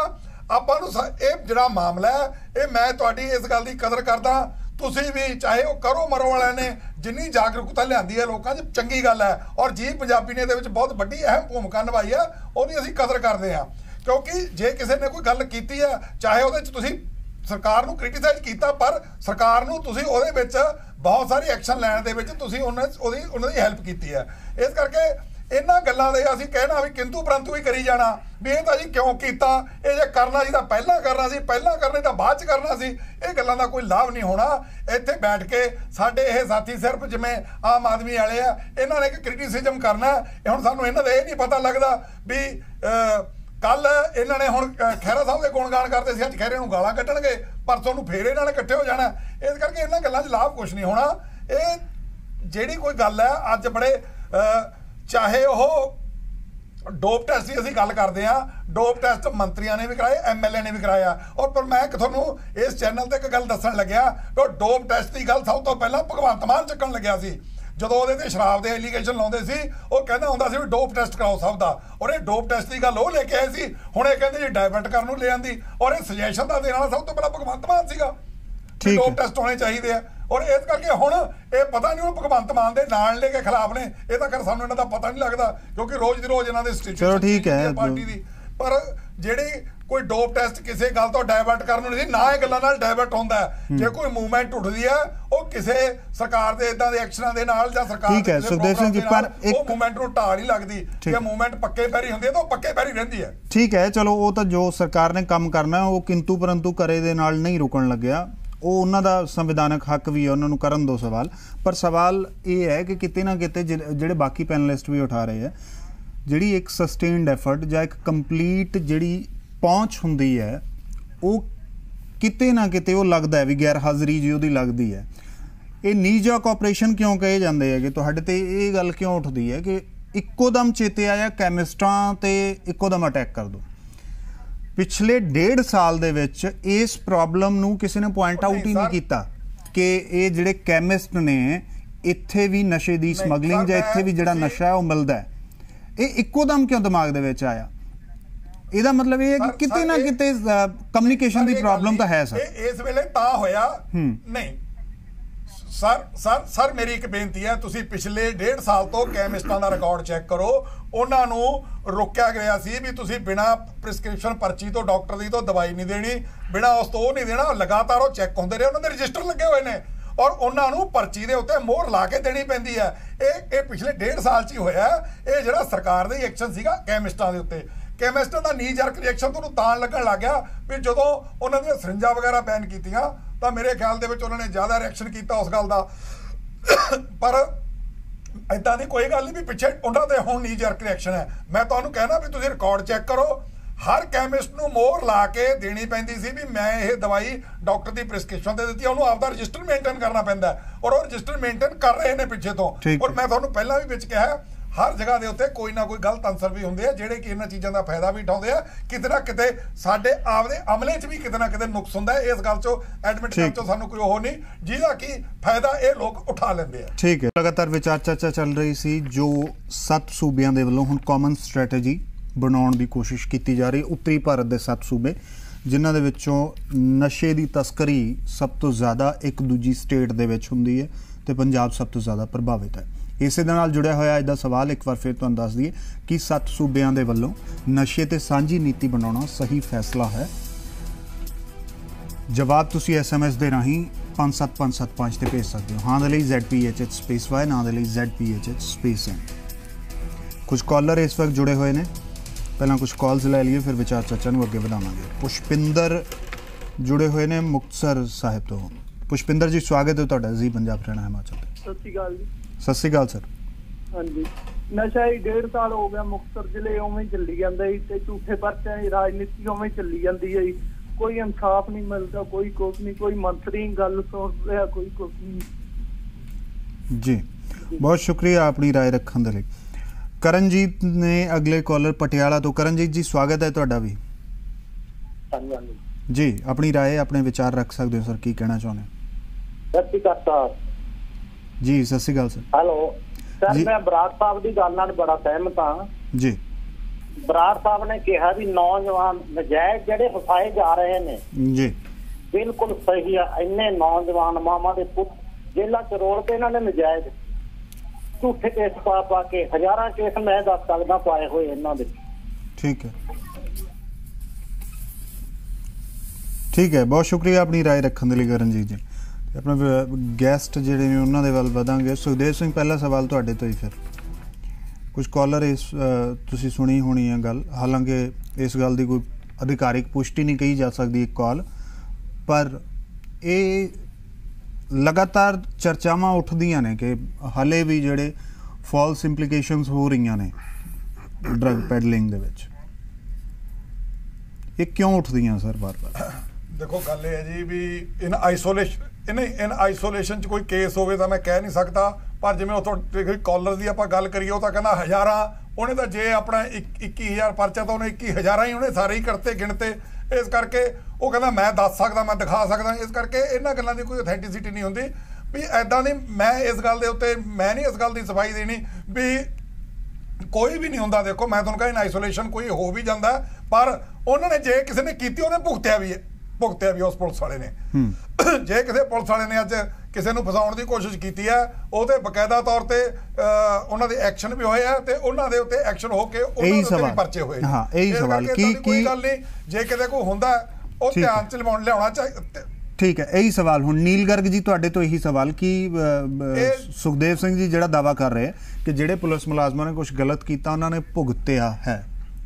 ਆਪਾਂ ਨੂੰ ਸ- ਇਹ ਜਿਹੜਾ ਮਾਮਲਾ ਹੈ, ਇਹ ਮੈਂ ਤੁਹਾਡੀ ਇਸ ਗੱਲ ਦੀ ਕਦਰ ਕਰਦਾ। ਤੁਸੀਂ ਵੀ ਚਾਹੇ ਉਹ ਕਰੋ ਮਰੋ ਵਾਲਿਆਂ ਨੇ, ਜਿੰਨੀ ਜਾਗਰੂਕਤਾ ਲਿਆਂਦੀ ਹੈ ਲੋਕਾਂ 'ਚ, ਚੰਗੀ ਗੱਲ ਹੈ। ਔਰ ਜੀ ਪੰਜਾਬੀ ਨੇ ਇਹਦੇ ਵਿੱਚ ਬਹੁਤ ਵੱਡੀ ਅਹਿਮ ਭੂਮਿਕਾ ਨਿਭਾਈ ਹੈ ਉਹਦੀ ਅਸੀਂ ਕਦਰ ਕਰਦੇ ਹਾਂ। ਕਿਉਂਕਿ ਜੇ ਕਿਸੇ ਨੇ ਕੋਈ ਗੱਲ ਕੀਤੀ ਹੈ, ਚਾਹੇ ਉਹਦੇ 'ਚ ਤੁਸੀਂ ਸਰਕਾਰ ਨੂੰ ਕ੍ਰਿਟਿਸਾਈਜ਼ ਕੀਤਾ, ਪਰ ਸਰਕਾਰ ਨੂੰ ਤੁਸੀਂ ਉਹਦੇ ਵਿੱਚ ਬਹੁਤ ਸਾਰੇ ਐਕਸ਼ਨ ਲੈਣ ਦੇ ਵਿੱਚ ਤੁਸੀਂ ਉਹਨਾਂ ਉਹਦੀ ਉਹਨਾਂ ਦੀ ਹੈਲਪ ਕੀਤੀ ਹੈ। ਇਸ ਕਰਕੇ ਇਹਨਾਂ ਗੱਲਾਂ ਦੇ ਅਸੀਂ ਕਹਿਣਾ ਵੀ ਕਿੰਤੂ ਪਰੰਤੂ ਹੀ ਕਰੀ ਜਾਣਾ। ਵੀ ਇਹ ਤਾਂ ਜੀ ਕਿਉਂ ਕੀਤਾ? ਇਹ ਜੇ ਕਰਨਾ ਸੀ ਤਾਂ ਪਹਿਲਾਂ ਕਰਨਾ ਸੀ ਪਹਿਲਾਂ ਕਰਨੇ ਤਾਂ ਬਾਅਦ ਚ ਕਰਨਾ ਸੀ। ਇਹ ਗੱਲਾਂ ਦਾ ਕੋਈ ਲਾਭ ਨਹੀਂ ਹੋਣਾ। ਇੱਥੇ ਬੈਠ ਕੇ ਸਾਡੇ ਇਹ ਸਾਥੀ ਸਿਰਫ ਜਿਵੇਂ ਆਮ ਆਦਮੀ ਵਾਲੇ ਆ ਇਹਨਾਂ ਨੇ ਇੱਕ ਕ੍ਰਿਟਿਸਿਜ਼ਮ ਕਰਨਾ ਇਹ ਹੁਣ ਸਾਨੂੰ ਇਹਨਾਂ ਦਾ ਇਹ ਨਹੀਂ ਪਤਾ ਲੱਗਦਾ ਵੀ ਕੱਲ ਇਹਨਾਂ ਨੇ ਹੁਣ ਅਹ, ਖਹਿਰਾ ਸਾਹਿਬ ਦੇ ਗੁਣਗਾਨ ਕਰਦੇ ਸੀ ਅੱਜ ਖਹਿਰੇ ਨੂੰ ਗਾਲਾਂ ਕੱਢਣਗੇ ਪਰਸੋਂ ਨੂੰ ਫੇਰ ਇਹਨਾਂ ਨੇ ਇਕੱਠੇ ਹੋ ਜਾਣਾ। ਇਸ ਕਰਕੇ ਇਹਨਾਂ ਗੱਲਾਂ 'ਚ ਲਾਭ ਕੁਝ ਨਹੀਂ ਹੋਣਾ। ਇਹ ਜਿਹੜੀ ਕੋਈ ਗੱਲ ਹੈ ਅੱਜ ਬੜੇ ਚਾਹੇ ਉਹ ਡੋਪ ਟੈਸਟ ਦੀ ਅਸੀਂ ਗੱਲ ਕਰਦੇ ਆ ਡੋਪ ਟੈਸਟ ਮੰਤਰੀਆਂ ਨੇ ਵੀ ਕਰਾਏ ਐਮਐਲਏ ਨੇ ਵੀ ਕਰਾਇਆ ਔਰ ਪਰ ਮੈਂ ਇੱਕ ਤੁਹਾਨੂੰ ਇਸ ਚੈਨਲ ਤੇ ਇੱਕ ਗੱਲ ਦੱਸਣ ਲੱਗਿਆ ਕਿ ਉਹ ਡੋਪ ਟੈਸਟ ਦੀ ਗੱਲ ਸਭ ਤੋਂ ਪਹਿਲਾਂ ਭਗਵੰਤ ਮਾਨ ਚੱਕਣ ਲੱਗਿਆ ਸੀ। ਜਦੋਂ ਉਹਦੇ ਤੇ ਸ਼ਰਾਬ ਦੇ ਐਲੀਗੇਸ਼ਨ ਲਾਉਂਦੇ ਸੀ ਉਹ ਕਹਿੰਦਾ ਹੁੰਦਾ ਸੀ ਵੀ ਡੋਪ ਟੈਸਟ ਕਰਾਓ ਸਭ ਦਾ। ਔਰ ਇਹ ਡੋਪ ਟੈਸਟ ਦੀ ਗੱਲ ਉਹ ਲੈ ਕੇ ਆਏ ਸੀ ਹੁਣ ਇਹ ਕਹਿੰਦੇ ਜੀ ਡਾਇਵਰਟ ਕਰਨ ਨੂੰ ਲੈ ਆਂਦੀ। ਔਰ ਇਹ ਸੁਜੈਸ਼ਨ ਦਾ ਦੇਣ ਵਾਲਾ ਸਭ ਤੋਂ ਪਹਿਲਾਂ ਭਗਵੰਤ ਮਾਨ ਸੀਗਾ ਠੀਕ ਡੋਪ। ਟੈਸਟ ਹੋਣੇ ਚਾਹੀਦੇ ਆ। ਔਰ ਇਸ ਕਰਕੇ ਹੁਣ ਇਹ ਪਤਾ ਨਹੀਂ ਉਹ ਭਗਵੰਤ ਮਾਨ ਦੇ ਨਾਲ ਲੈ ਕੇ ਖਿਲਾਫ ਨੇ ਇਹ ਤਾਂ ਕਰ ਸਾਨੂੰ ਇਹਨਾਂ ਦਾ ਪਤਾ ਨਹੀਂ ਲੱਗਦਾ ਕਿਉਂਕਿ ਰੋਜ਼ ਦੀ ਰੋਜ਼ ਇਹਨਾਂ ਦੇ ਸਟੇਸ਼ਨ ਚਲੋ ਠੀਕ ਹੈ। ਪਾਰਟੀ ਦੀ ਪਰ ਜਿਹੜੀ ਕੋਈ ਡੋਪ ਟੈਸਟ ਕਿਸੇ ਗੱਲ ਤੋਂ ਡਾਇਵਰਟ ਕਰਨ ਨੂੰ ਨਹੀਂ ਨਾ ਇਹ ਗੱਲਾਂ ਨਾਲ ਡਾਇਵਰਟ ਹੁੰਦਾ ਹੈ। ਜੇ ਕੋਈ ਮੂਵਮੈਂਟ ਉੱਠਦੀ ਹੈ ਉਹ ਕਿਸੇ ਸਰਕਾਰ ਦੇ ਇਦਾਂ ਦੇ ਐਕਸ਼ਨਾਂ ਦੇ ਨਾਲ ਜਾਂ ਸਰਕਾਰ ਠੀਕ ਹੈ, ਸੁਖਦੇਵ ਸਿੰਘ ਜੀ, ਪਰ ਨਾਲ ਉਹ ਇੱਕ- ਮੂਵਮੈਂਟ ਨੂੰ ਢਾਲ ਨਹੀਂ ਲੱਗਦੀ ਜੇ ਹੈ। ਮੂਵਮੈਂਟ ਪੱਕੇ ਪੈਰੀ ਹੁੰਦੀ ਹੈ ਤਾਂ ਉਹ ਪੱਕੇ ਪੈਰੀ ਰਹਿੰਦੀ ਹੈ ਠੀਕ ਹੈ ਚਲੋ ਉਹ ਤਾਂ ਜੋ ਸਰਕਾਰ ਨੇ ਕੰਮ ਕਰਨਾ ਹੈ, ਉਹ ਕਿੰਤੂ ਪਰੰਤੂ ਕਰੇ ਦੇ ਨਾਲ ਨਹੀਂ ਰੁਕਣ ਲੱਗਿਆ ਉਹ ਉਹਨਾਂ ਦਾ ਸੰਵਿਧਾਨਕ ਹੱਕ ਵੀ ਹੈ, ਉਹਨਾਂ ਨੂੰ ਕਰਨ ਦੋ ਸਵਾਲ। ਪਰ ਸਵਾਲ ਇਹ ਹੈ ਕਿ ਕਿਤੇ ਨਾ ਕਿਤੇ ਜਿ- ਜਿਹੜੇ ਬਾਕੀ ਪੈਨਲਿਸਟ ਵੀ ਉਠਾ ਰਹੇ ਹੈ ਜਿਹੜੀ ਇੱਕ ਸਸਟੇਨਡ ਐਫਰਟ ਜਾਂ ਇੱਕ ਕੰਪਲੀਟ ਜਿਹੜੀ ਪਹੁੰਚ ਹੁੰਦੀ ਹੈ, ਉਹ ਕਿਤੇ ਨਾ ਕਿਤੇ ਉਹ ਲੱਗਦਾ ਹੈ ਵੀ ਗੈਰ ਹਾਜ਼ਰੀ ਜੀ ਉਹਦੀ ਲੱਗਦੀ ਹੈ। ਇਹ ਨੀਜਾ ਕਾਰਪੋਰੇਸ਼ਨ ਕਿਉਂ ਕਹੇ ਜਾਂਦੇ ਹੈਗੇ? ਤੁਹਾਡੇ ਤੇ ਇਹ ਗੱਲ ਕਿਉਂ ਉੱਠਦੀ ਹੈ ਕਿ ਇੱਕੋ ਦਮ ਚੇਤੇ ਆਇਆ, ਕੈਮਿਸਟਾਂ ਤੇ ਇੱਕੋ ਦਮ ਅਟੈਕ ਕਰ ਦੋ। ਪਿਛਲੇ ਡੇਢ ਸਾਲ ਦੇ ਵਿੱਚ ਇਸ ਪ੍ਰੋਬਲਮ ਨੂੰ ਕਿਸੇ ਨੇ ਪੁਆਇੰਟ ਆਊਟ ਹੀ ਨਹੀਂ। ਕੀਤਾ ਕਿ ਇਹ ਜਿਹੜੇ ਕੈਮਿਸਟ ਨੇ ਇੱਥੇ ਵੀ ਨਸ਼ੇ ਦੀ ਸਮਗਲਿੰਗ ਜਾਂ ਇੱਥੇ ਵੀ ਜਿਹੜਾ ਨਸ਼ਾ ਹੈ ਉਹ ਮਿਲਦਾ ਹੈ ਇਹ ਇੱਕੋ ਦਮ ਕਿਉਂ ਦਿਮਾਗ ਦੇ ਵਿੱਚ ਆਇਆ ਇਹਦਾ ਮਤਲਬ ਇਹ ਹੈ ਕਿ ਕਿਤੇ ਨਾ ਕਿਤੇ ਕਮਿਊਨੀਕੇਸ਼ਨ ਦੀ ਪ੍ਰੋਬਲਮ ਤਾਂ ਹੈ। ਸਰ ਇਸ ਵੇਲੇ ਤਾਂ ਹੋਇਆ। ਨਹੀਂ ਸਰ ਸਰ ਸਰ, ਮੇਰੀ ਇੱਕ ਬੇਨਤੀ ਹੈ, ਤੁਸੀਂ ਪਿਛਲੇ ਡੇਢ ਸਾਲ ਤੋਂ ਕੈਮਿਸਟਾਂ ਦਾ ਰਿਕਾਰਡ ਚੈੱਕ ਕਰੋ। ਉਹਨਾਂ ਨੂੰ ਰੋਕਿਆ ਗਿਆ ਸੀ ਵੀ ਤੁਸੀਂ ਬਿਨਾ ਪ੍ਰਿਸਕ੍ਰਿਪਸ਼ਨ ਪਰਚੀ ਤੋਂ, ਡਾਕਟਰ ਦੀ ਤੋਂ ਦਵਾਈ ਨਹੀਂ ਦੇਣੀ, ਬਿਨਾ ਉਸ ਤੋਂ ਉਹ ਨਹੀਂ ਦੇਣਾ, ਲਗਾਤਾਰ ਉਹ ਚੈੱਕ ਹੁੰਦੇ ਰਹੇ, ਉਹਨਾਂ ਦੇ ਰਜਿਸਟਰ ਲੱਗੇ ਹੋਏ ਨੇ। ਔਰ ਉਹਨਾਂ ਨੂੰ ਪਰਚੀ ਦੇ ਉੱਤੇ ਮੋਹਰ ਲਾ ਕੇ ਦੇਣੀ ਪੈਂਦੀ ਹੈ। ਇਹ ਇਹ ਪਿਛਲੇ ਡੇਢ ਸਾਲ 'ਚ ਹੀ ਹੋਇਆ। ਇਹ ਜਿਹੜਾ ਸਰਕਾਰ ਦਾ ਹੀ ਐਕਸ਼ਨ ਸੀਗਾ ਕੈਮਿਸਟਾਂ ਦੇ ਉੱਤੇ। ਕੈਮਿਸਟਾਂ ਦਾ ਨੀ ਜਰਕ ਰਿਐਕਸ਼ਨ ਤੁਹਾਨੂੰ ਤਾਂ ਲੱਗਣ ਲੱਗ ਗਿਆ ਵੀ ਜਦੋਂ ਉਹਨਾਂ ਦੀਆਂ ਸਰਿੰਜਾਂ ਵਗੈਰਾ ਬੈਨ ਕੀਤੀਆਂ ਤਾਂ ਮੇਰੇ ਖਿਆਲ ਦੇ ਵਿੱਚ ਉਹਨਾਂ ਨੇ ਜ਼ਿਆਦਾ ਰਿਐਕਸ਼ਨ ਕੀਤਾ ਉਸ ਗੱਲ ਦਾ। ਪਰ ਇਦਾਂ ਦੀ ਕੋਈ ਗੱਲ ਨਹੀਂ ਵੀ ਪਿੱਛੇ ਉਹਨਾਂ ਦੇ ਹੁਣ ਨੀ ਜਰਕ ਰਿਐਕਸ਼ਨ ਹੈ। ਮੈਂ ਤੁਹਾਨੂੰ ਕਹਿਣਾ ਵੀ ਤੁਸੀਂ ਰਿਕਾਰਡ ਚੈੱਕ ਕਰੋ। ਹਰ ਕੈਮਿਸਟ ਨੂੰ ਮੋਹਰ ਲਾ ਕੇ ਦੇਣੀ ਪੈਂਦੀ ਸੀ ਵੀ ਮੈਂ ਇਹ ਦਵਾਈ ਡਾਕਟਰ ਦੀ ਪ੍ਰਿਸਕ੍ਰਿਪਸ਼ਨ ਤੇ ਦਿੱਤੀ ਉਹਨੂੰ ਆਪਦਾ ਰਜਿਸਟਰ ਮੇਨਟੇਨ ਕਰਨਾ ਪੈਂਦਾ ਔਰ ਉਹ ਰਜਿਸਟਰ ਮੇਨਟੇਨ ਕਰ ਰਹੇ ਨੇ ਪਿੱਛੇ ਤੋਂ। ਔਰ। ਮੈਂ ਤੁਹਾਨੂੰ ਪਹਿਲਾਂ ਵੀ ਵਿੱਚ ਕਿਹਾ ਹਰ ਜਗ੍ਹਾ ਦੇ ਉੱਤੇ ਕੋਈ ਨਾ ਕੋਈ ਗਲਤ ਅਨਸਰ ਵੀ ਹੁੰਦੇ ਆ ਜਿਹੜੇ ਕਿ ਇਹਨਾਂ ਚੀਜ਼ਾਂ ਦਾ ਫਾਇਦਾ ਵੀ ਉਠਾਉਂਦੇ ਆ। ਕਿਤੇ ਨਾ ਕਿਤੇ ਸਾਡੇ ਆਪਦੇ ਅਮਲੇ 'ਚ ਵੀ ਕਿਤੇ ਨਾ ਕਿਤੇ ਨੁਕਸ ਹੁੰਦਾ ਇਸ ਗੱਲ 'ਚੋਂ ਐਡਮਿਟ ਕਰਨ। 'ਚੋਂ ਸਾਨੂੰ ਕੋਈ ਉਹ ਨਹੀਂ ਜਿਹਦਾ ਕਿ ਫਾਇਦਾ ਇਹ ਲੋਕ ਉਠਾ ਲੈਂਦੇ ਆ। ਠੀਕ ਹੈ। ਲਗਾਤਾਰ ਵਿਚਾਰ ਚਰਚਾ ਚੱਲ ਰਹੀ ਸੀ ਜੋ ਸੱਤ ਸੂਬਿਆਂ ਦੇ ਵੱਲੋਂ ਹੁਣ ਕਾਮਨ ਸਟ੍ਰੈਟਜੀ ਬਣਾਉਣ ਦੀ ਕੋਸ਼ਿਸ਼ ਕੀਤੀ ਜਾ ਰਹੀ ਉੱਤਰੀ ਭਾਰਤ ਦੇ ਸੱਤ ਸੂਬੇ ਜਿਨ੍ਹਾਂ ਦੇ ਵਿੱਚੋਂ ਨਸ਼ੇ ਦੀ ਤਸਕਰੀ ਸਭ ਤੋਂ ਜ਼ਿਆਦਾ ਇੱਕ ਦੂਜੀ ਸਟੇਟ ਦੇ ਵਿੱਚ ਹੁੰਦੀ ਹੈ ਤੇ ਪੰਜਾਬ ਸਭ ਤੋਂ ਜ਼ਿਆਦਾ ਪ੍ਰਭਾਵਿਤ ਹੈ। ਇਸੇ ਦੇ ਨਾਲ ਜੁੜਿਆ ਹੋਇਆ ਅੱਜ ਦਾ ਸਵਾਲ ਇੱਕ ਵਾਰ ਫਿਰ ਤੁਹਾਨੂੰ ਦੱਸ ਦਈਏ ਕਿ ਸੱਤ ਸੂਬਿਆਂ ਦੇ ਵੱਲੋਂ ਨਸ਼ੇ ਤੇ ਸਾਂਝੀ ਨੀਤੀ ਬਣਾਉਣਾ ਸਹੀ ਫੈਸਲਾ ਹੈ। ਜਵਾਬ ਤੁਸੀਂ SMS ਦੇ ਰਾਹੀਂ 57575 ਤੇ ਭੇਜ ਸਕਦੇ ਹੋ। ਹਾਂ ਦੇ ਲਈ ZPHH ਸਪੇਸ Y, ਨਾ ਦੇ ਲਈ ZPHH ਸਪੇਸ N ਕੁਝ ਕਾਲਰ ਇਸ ਵਕਤ ਜੁੜੇ ਹੋਏ ਨੇ। ਪਹਿਲਾਂ ਕੁਝ ਕਾਲਸ ਲੈ ਲਈਏ, ਫਿਰ ਵਿਚਾਰ ਚਰਚਾ ਨੂੰ ਅੱਗੇ ਵਧਾਵਾਂਗੇ। ਪੁਸ਼ਪਿੰਦਰ ਜੁੜੇ ਹੋਏ ਨੇ ਮੁਕਤਸਰ ਸਾਹਿਬ ਤੋਂ। ਪੁਸ਼ਪਿੰਦਰ ਜੀ, ਸਵਾਗਤ ਹੈ ਤੁਹਾਡਾ। ਜੀ ਪੰਜਾਬ ਹਰਿਆਣਾ, ਹਿਮਾਚਲ ਤੇ ਸਤਿ ਸ਼੍ਰੀ ਅਕਾਲ ਜੀ। ਸਤਿ ਸ਼੍ਰੀ ਅਕਾਲ ਸਰ ਹਾਂਜੀ ਨਸ਼ਾ ਹੀ ਡੇਢ ਸਾਲ ਹੋ ਗਿਆ ਮੁਕਤਸਰ ਜ਼ਿਲ੍ਹੇ ਉਵੇਂ ਹੀ ਚੱਲੀ ਜਾਂਦਾ ਜੀ ਤੇ ਝੂਠੇ ਪਰਚਿਆਂ ਦੀ ਰਾਜਨੀਤੀ ਉਵੇਂ ਹੀ ਚੱਲੀ ਜਾਂਦੀ ਹੈ ਜੀ ਕੋਈ ਇਨਸਾਫ ਨਹੀਂ ਮਿਲਦਾ ਕੋਈ ਕੁਛ ਨਹੀਂ ਕੋਈ ਮੰਤਰੀ ਗੱਲ ਸੁਣ ਰਿਹਾ ਕੋਈ ਕੁਛ ਨਹੀਂ ਜੀ ਬਹੁਤ ਸ਼ੁਕਰੀਆ ਆਪਣੀ رائے ਰੱਖਣ ਦੇ ਲਈ ਕਰਨਜੀਤ ਨੇ ਅਗਲੇ ਕਾਲਰ ਪਟਿਆਲਾ ਤੋਂ ਕਰਨਜੀਤ ਜੀ ਸਵਾਗਤ ਹੈ ਤੁਹਾਡਾ ਵੀ ਹਾਂਜੀ ਹਾਂਜੀ ਜੀ ਆਪਣੀ رائے ਆਪਣੇ ਵਿਚਾਰ ਰੱਖ ਸਕਦੇ ਹੋ ਸਰ ਕੀ ਕਹਿਣਾ ਚਾਹੁੰਦੇ ਹੋ ਸਤਿ ਸ਼੍ਰੀ ਅਕਾਲ ਸਰ ਜੀ ਸਤਿ ਸ਼੍ਰੀ ਅਕਾਲ ਸਰ ਹੈਲੋ ਸਰ ਜੀ। ਮੈਂ ਬਰਾੜ ਸਾਹਿਬ ਦੀ ਗੱਲ ਨਾਲ ਬੜਾ ਸਹਿਮਤ ਹਾਂ ਜੀ ਬਰਾੜ ਸਾਹਿਬ ਨੇ ਕਿਹਾ ਵੀ ਨੌਜਵਾਨ ਨਜਾਇਜ਼ ਜਿਹੜੇ ਫਸਾਏ ਜਾ ਰਹੇ ਨੇ ਜੀ ਬਿਲਕੁਲ ਸਹੀ ਆ ਇੰਨੇ ਨੌਜਵਾਨ ਮਾਮਾ ਦੇ ਪੁੱਤ ਜੇਲ੍ਹਾਂ ਚ ਰੋਲ ਕੇ ਇਹਨਾਂ ਨੇ ਨਜਾਇਜ਼ ਝੂਠੇ ਕੇਸ ਪਾ ਪਾ ਕੇ ਹਜ਼ਾਰਾਂ ਕੇਸ ਮੈਂ ਦੱਸ ਸਕਦਾ ਪਾਏ ਹੋਏ ਇਹਨਾਂ ਦੇ ਠੀਕ ਹੈ ਠੀਕ ਹੈ ਬਹੁਤ ਸ਼ੁਕਰੀਆ ਆਪਣੀ رائے ਰੱਖਣ ਦੇ ਲਈ ਕਰਨਜੀਤ ਜੀ ਤੇ ਆਪਣਾ ਗੈਸਟ ਜਿਹੜੇ ਨੇ ਉਹਨਾਂ ਦੇ ਵੱਲ ਵਧਾਂਗੇ। ਸੁਖਦੇਵ ਸਿੰਘ, ਪਹਿਲਾ ਸਵਾਲ ਤੁਹਾਡੇ ਤੋਂ ਹੀ ਫਿਰ। ਕੁਝ ਕਾਲਰ ਇਸ ਤੁਸੀਂ ਸੁਣੀ ਹੋਣੀ ਹੈ ਗੱਲ। ਹਾਲਾਂਕਿ ਇਸ ਗੱਲ ਦੀ ਕੋਈ ਅਧਿਕਾਰਿਕ ਪੁਸ਼ਟੀ ਨਹੀਂ ਕਹੀ ਜਾ ਸਕਦੀ ਇੱਕ ਕਾਲ ਪਰ ਇਹ ਲਗਾਤਾਰ ਚਰਚਾਵਾਂ ਉੱਠਦੀਆਂ ਨੇ ਕਿ ਹਲੇ ਵੀ ਜਿਹੜੇ ਫਾਲਸ ਇੰਪਲੀਕੇਸ਼ਨਸ ਹੋ ਰਹੀਆਂ ਨੇ ਡਰਗ ਪੈਡਲਿੰਗ ਦੇ ਵਿੱਚ। ਇਹ ਕਿਉਂ ਉੱਠਦੀਆਂ ਸਰ ਬਾਰ-ਬਾਰ ਦੇਖੋ, ਗੱਲ ਇਹ ਹੈ ਜੀ ਵੀ ਇਨ ਆਈਸੋਲੇਸ਼ਨ ਇਹਨੇ ਇਨ ਆਈਸੋਲੇਸ਼ਨ ਚ ਕੋਈ ਕੇਸ ਹੋਵੇ ਤਾਂ ਮੈਂ ਕਹਿ ਨਹੀਂ ਸਕਦਾ, ਪਰ ਜਿਵੇਂ ਉਥੋਂ ਕਾਲਰ ਦੀ ਆਪਾਂ ਗੱਲ ਕਰੀਏ, ਉਹ ਤਾਂ ਕਹਿੰਦਾ ਹਜ਼ਾਰਾਂ, ਉਹਨੇ ਤਾਂ ਜੇ ਆਪਣਾ ਇੱਕ- 21000 ਪਰਚਾ ਤਾਂ ਉਹਨੇ 21000 ਹੀ ਉਹਨੇ ਸਾਰੇ ਹੀ ਕਰਤੇ, ਗਿਣਤੇ। ਇਸ ਕਰਕੇ ਉਹ ਕਹਿੰਦਾ ਮੈਂ ਦੱਸ ਸਕਦਾ, ਮੈਂ ਦਿਖਾ ਸਕਦਾ, ਇਸ ਕਰਕੇ ਇਹਨਾਂ ਗੱਲਾਂ ਦੀ ਕੋਈ ਅਥੈਂਟਿਸਿਟੀ ਨਹੀਂ ਹੁੰਦੀ। ਵੀ ਐਦਾਂ ਦੀ ਮੈਂ ਇਸ ਗੱਲ ਦੇ ਉੱਤੇ, ਮੈਂ ਨਹੀਂ ਇਸ ਗੱਲ ਦੀ ਸਫ਼ਾਈ ਦੇਣੀ ਵੀ ਕੋਈ ਵੀ ਨਹੀਂ ਹੁੰਦਾ, ਦੇਖੋ, ਮੈਂ ਤੁਹਾਨੂੰ ਕਹਿੰਦਾ ਆਈਸੋਲੇਸ਼ਨ ਕੋਈ ਹੋ ਵੀ ਜਾਂਦਾ, ਪਰ ਉਹਨਾਂ ਨੇ ਜੇ ਕਿਸੇ ਨੇ ਕੀਤੀ, ਉਹਨੇ ਭੁਗਤਿਆ ਵੀ ਹੈ। ਭੁਗਤਿਆ ਵੀ ਉਸ ਪੁਲਿਸ ਵਾਲੇ ਨੇ ਜੇ ਕਿਸੇ ਪੁਲਿਸ ਵਾਲੇ ਨੇ ਅੱਜ ਕਿਸੇ ਨੂੰ ਫਸਾਉਣ ਦੀ ਕੋਸ਼ਿਸ਼ ਕੀਤੀ ਹੈ ਉਹਦੇ ਬਕਾਇਦਾ ਤੌਰ ਤੇ ਉਹਨਾਂ ਦੇ ਐਕਸ਼ਨ ਵੀ ਹੋਏ ਆ ਤੇ ਉਹਨਾਂ ਦੇ ਉੱਤੇ ਐਕਸ਼ਨ ਹੋ ਕੇ ਉਹਨਾਂ ਦੇ ਉੱਤੇ ਵੀ ਸਵਾਲ। ਪਰਚੇ ਹੋਏ। ਹਾਂ, ਇਹੀ ਸਵਾਲ। ਕੀ- ਕੀ- ਗੱਲ ਨਹੀਂ ਜੇ ਕਿਤੇ ਕੋਈ ਹੁੰਦਾ ਉਹ। ਧਿਆਨ ਚ ਲਿਆਉਣ ਲਿਆਉਣਾ ਚਾਹੀਦਾ ਠੀਕ ਹੈ ਇਹੀ ਸਵਾਲ ਹੁਣ ਨੀਲ ਗਰਗ ਜੀ ਤੁਹਾਡੇ ਤੋਂ ਇਹੀ ਸਵਾਲ ਕਿ ਸੁਖਦੇਵ ਸਿੰਘ ਜੀ ਜਿਹੜਾ ਦਾਵਾ ਕਰ ਰਹੇ ਕਿ ਜਿਹੜੇ ਪੁਲਿਸ ਮੁਲਾਜ਼ਮਾਂ ਨੇ ਕੁਝ ਗਲਤ ਕੀਤਾ ਉਹਨਾਂ ਨੇ ਭੁਗਤਿਆ ਹੈ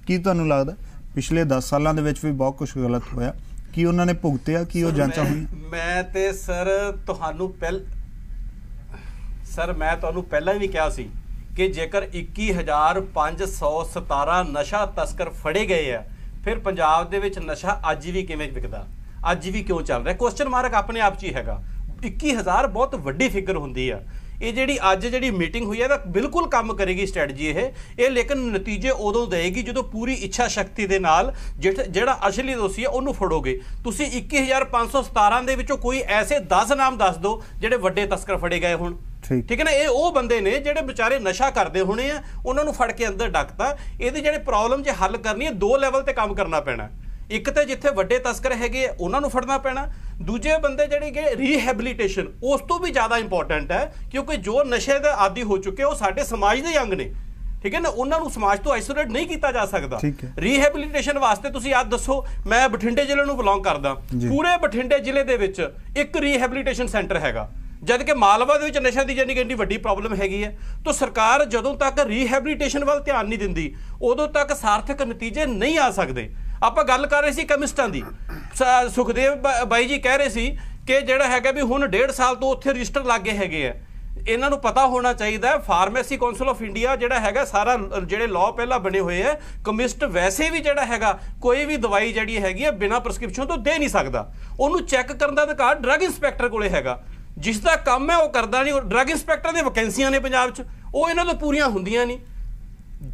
ਕੀ ਤੁਹਾਨੂੰ ਲੱਗਦਾ ਪਿਛਲੇ 10 ਸਾਲਾਂ ਦੇ ਵਿੱਚ ਵੀ ਬਹੁਤ ਕੁਝ ਗਲਤ ਹੋਇਆ ਕੀ ਉਹਨਾਂ ਨੇ ਭੁਗਤਿਆ ਕੀ ਉਹ ਜਾਂਚਾਂ ਹੋਈਆਂ? ਮੈਂ ਤੇ ਸਰ ਤੁਹਾਨੂੰ ਪਹਿਲ ਸਰ ਮੈਂ ਤੁਹਾਨੂੰ ਪਹਿਲਾਂ ਵੀ ਕਿਹਾ ਸੀ ਕਿ ਜੇਕਰ 21517 ਨਸ਼ਾ ਤਸਕਰ ਫੜੇ ਗਏ ਆ ਫਿਰ ਪੰਜਾਬ ਦੇ ਵਿੱਚ ਨਸ਼ਾ ਅੱਜ ਵੀ ਕਿਵੇਂ ਵਿਕਦਾ? ਅੱਜ ਵੀ ਕਿਉਂ ਚੱਲ ਰਿਹਾ? ਕੁਐਸਚਨ ਮਾਰਕ ਆਪਣੇ ਆਪ 'ਚ ਹੀ ਹੈਗਾ। 21000 ਬਹੁਤ ਵੱਡੀ ਫਿਗਰ ਹੁੰਦੀ ਆ। ਇਹ ਜਿਹੜੀ ਅੱਜ ਜਿਹੜੀ ਮੀਟਿੰਗ ਹੋਈ ਹੈ ਤਾਂ ਬਿਲਕੁਲ ਕੰਮ ਕਰੇਗੀ ਸਟ੍ਰੈਟਜੀ ਇਹ। ਇਹ ਲੇਕਿਨ ਨਤੀਜੇ ਉਦੋਂ ਦੇਗੀ ਜਦੋਂ ਪੂਰੀ ਇੱਛਾ ਸ਼ਕਤੀ ਦੇ ਨਾਲ ਜਿਹ- ਜਿਹੜਾ ਅਸਲੀ ਦੋਸ਼ੀ ਹੈ ਉਹਨੂੰ ਫੜੋਗੇ। ਤੁਸੀਂ 21517 ਦੇ ਵਿੱਚੋਂ ਕੋਈ ਐਸੇ 10 ਨਾਮ ਦੱਸ ਦਿਓ ਜਿਹੜੇ ਵੱਡੇ ਤਸਕਰ ਫੜੇ ਗਏ ਹੁਣ। ਠੀਕ। ਹੈ ਨਾ? ਇਹ ਉਹ ਬੰਦੇ ਨੇ ਜਿਹੜੇ ਵਿਚਾਰੇ ਨਸ਼ਾ ਕਰਦੇ ਹੋਣੇ ਆ ਉਹਨਾਂ ਨੂੰ ਫੜ ਕੇ ਅੰਦਰ ਡੱਕਤਾ। ਇਹਦੇ ਜਿਹੜੇ ਪ੍ਰੋਬਲਮ ਜੇ ਹੱਲ ਕਰਨੀ ਹੈ ਦੋ ਲੈਵਲ ਤੇ ਕੰਮ ਕਰਨਾ ਪੈਣਾ। ਇੱਕ ਤੇ ਜਿੱਥੇ ਵੱਡੇ ਤਸਕਰ ਹੈਗੇ ਉਹਨਾਂ ਨੂੰ ਫੜਨਾ ਪੈਣਾ। ਦੂਜੇ ਬੰਦੇ ਜਿਹੜੇ ਕਿ ਰੀਹੈਬਿਲਿਟੇਸ਼ਨ ਉਸ ਤੋਂ ਵੀ ਜ਼ਿਆਦਾ ਇੰਪੋਰਟੈਂਟ ਹੈ ਕਿਉਂਕਿ ਜੋ ਨਸ਼ੇ ਦੇ ਆਦੀ ਹੋ ਚੁੱਕੇ ਉਹ ਸਾਡੇ ਸਮਾਜ ਦੇ ਅੰਗ ਨੇ। ਠੀਕ ਹੈ ਨਾ? ਉਹਨਾਂ ਨੂੰ ਸਮਾਜ ਤੋਂ ਆਈਸੋਲੇਟ ਨਹੀਂ ਕੀਤਾ ਜਾ ਸਕਦਾ। ਰੀਹੈਬਿਲਿਟੇਸ਼ਨ ਵਾਸਤੇ ਤੁਸੀਂ ਆਪ ਦੱਸੋ ਮੈਂ ਬਠਿੰਡੇ ਜ਼ਿਲ੍ਹੇ ਨੂੰ ਬਿਲੋਂਗ ਕਰਦਾ। ਪੂਰੇ ਬਠਿੰਡੇ ਜ਼ਿਲ੍ਹੇ ਦੇ ਵਿੱਚ ਇੱਕ ਰੀਹੈਬਿਲਿਟੇਸ਼ਨ ਸੈਂਟਰ ਹੈਗਾ। ਜਦ ਕਿ ਮਾਲਵਾ ਦੇ ਵਿੱਚ ਨਸ਼ਾ ਦੀ ਜਾਨੀ ਕਿ ਇੰਨੀ ਵੱਡੀ ਪ੍ਰੋਬਲਮ ਹੈਗੀ ਹੈ ਤਾਂ ਸਰਕਾਰ ਜਦੋਂ ਤੱਕ ਰੀਹੈਬਿਲਿਟੇਸ਼ਨ ਵੱਲ ਧਿਆਨ ਨਹੀਂ ਦਿੰਦੀ ਉਦੋਂ ਤੱਕ ਸਾਰਥਕ ਨਤੀਜੇ ਨਹੀਂ ਆ ਸਕਦੇ। ਆਪਾਂ ਗੱਲ ਕਰ ਰਹੇ ਸੀ ਕੈਮਿਸਟਾਂ ਦੀ। ਸ- ਸੁਖਦੇਵ ਬ- ਬਾਈ ਜੀ ਕਹਿ ਰਹੇ ਸੀ ਕਿ ਜਿਹੜਾ ਹੈਗਾ ਵੀ ਹੁਣ ਡੇਢ ਸਾਲ ਤੋਂ ਉੱਥੇ ਰਜਿਸਟਰ ਲੱਗੇ ਹੈਗੇ ਆ। ਇਹਨਾਂ ਨੂੰ ਪਤਾ ਹੋਣਾ ਚਾਹੀਦਾ ਹੈ, ਫਾਰਮੇਸੀ ਕਾਉਂਸਲ ਆਫ ਇੰਡੀਆ ਜਿਹੜਾ ਹੈਗਾ, ਸਾਰਾ ਜਿਹੜੇ ਲਾਅ ਪਹਿਲਾਂ ਬਣੇ ਹੋਏ ਹੈ ਕਮਿਸਟ ਵੈਸੇ ਵੀ ਜਿਹੜਾ ਹੈਗਾ, ਕੋਈ ਵੀ ਦਵਾਈ ਜਿਹੜੀ ਹੈਗੀ ਹੈ ਬਿਨਾਂ ਪ੍ਰਸਕ੍ਰਿਪਸ਼ਨ ਤੋਂ ਦੇ ਨਹੀਂ ਸਕਦਾ। ਉਹਨੂੰ ਚੈੱਕ ਕਰਨ ਦਾ ਅਧਿਕਾਰ ਡਰੱਗ ਇੰਸਪੈਕਟਰ ਕੋਲੇ ਹੈਗਾ। ਜਿਸ ਦਾ ਕੰਮ ਹੈ ਉਹ ਕਰਦਾ ਨਹੀਂ ਡਰੱਗ ਇੰਸਪੈਕਟਰ ਦੀਆਂ ਵੈਕੈਂਸੀਆਂ ਨੇ ਪੰਜਾਬ 'ਚ। ਉਹ ਇਹਨਾਂ ਤੋਂ ਪੂਰੀਆਂ ਹੁੰਦੀਆਂ ਨਹੀਂ।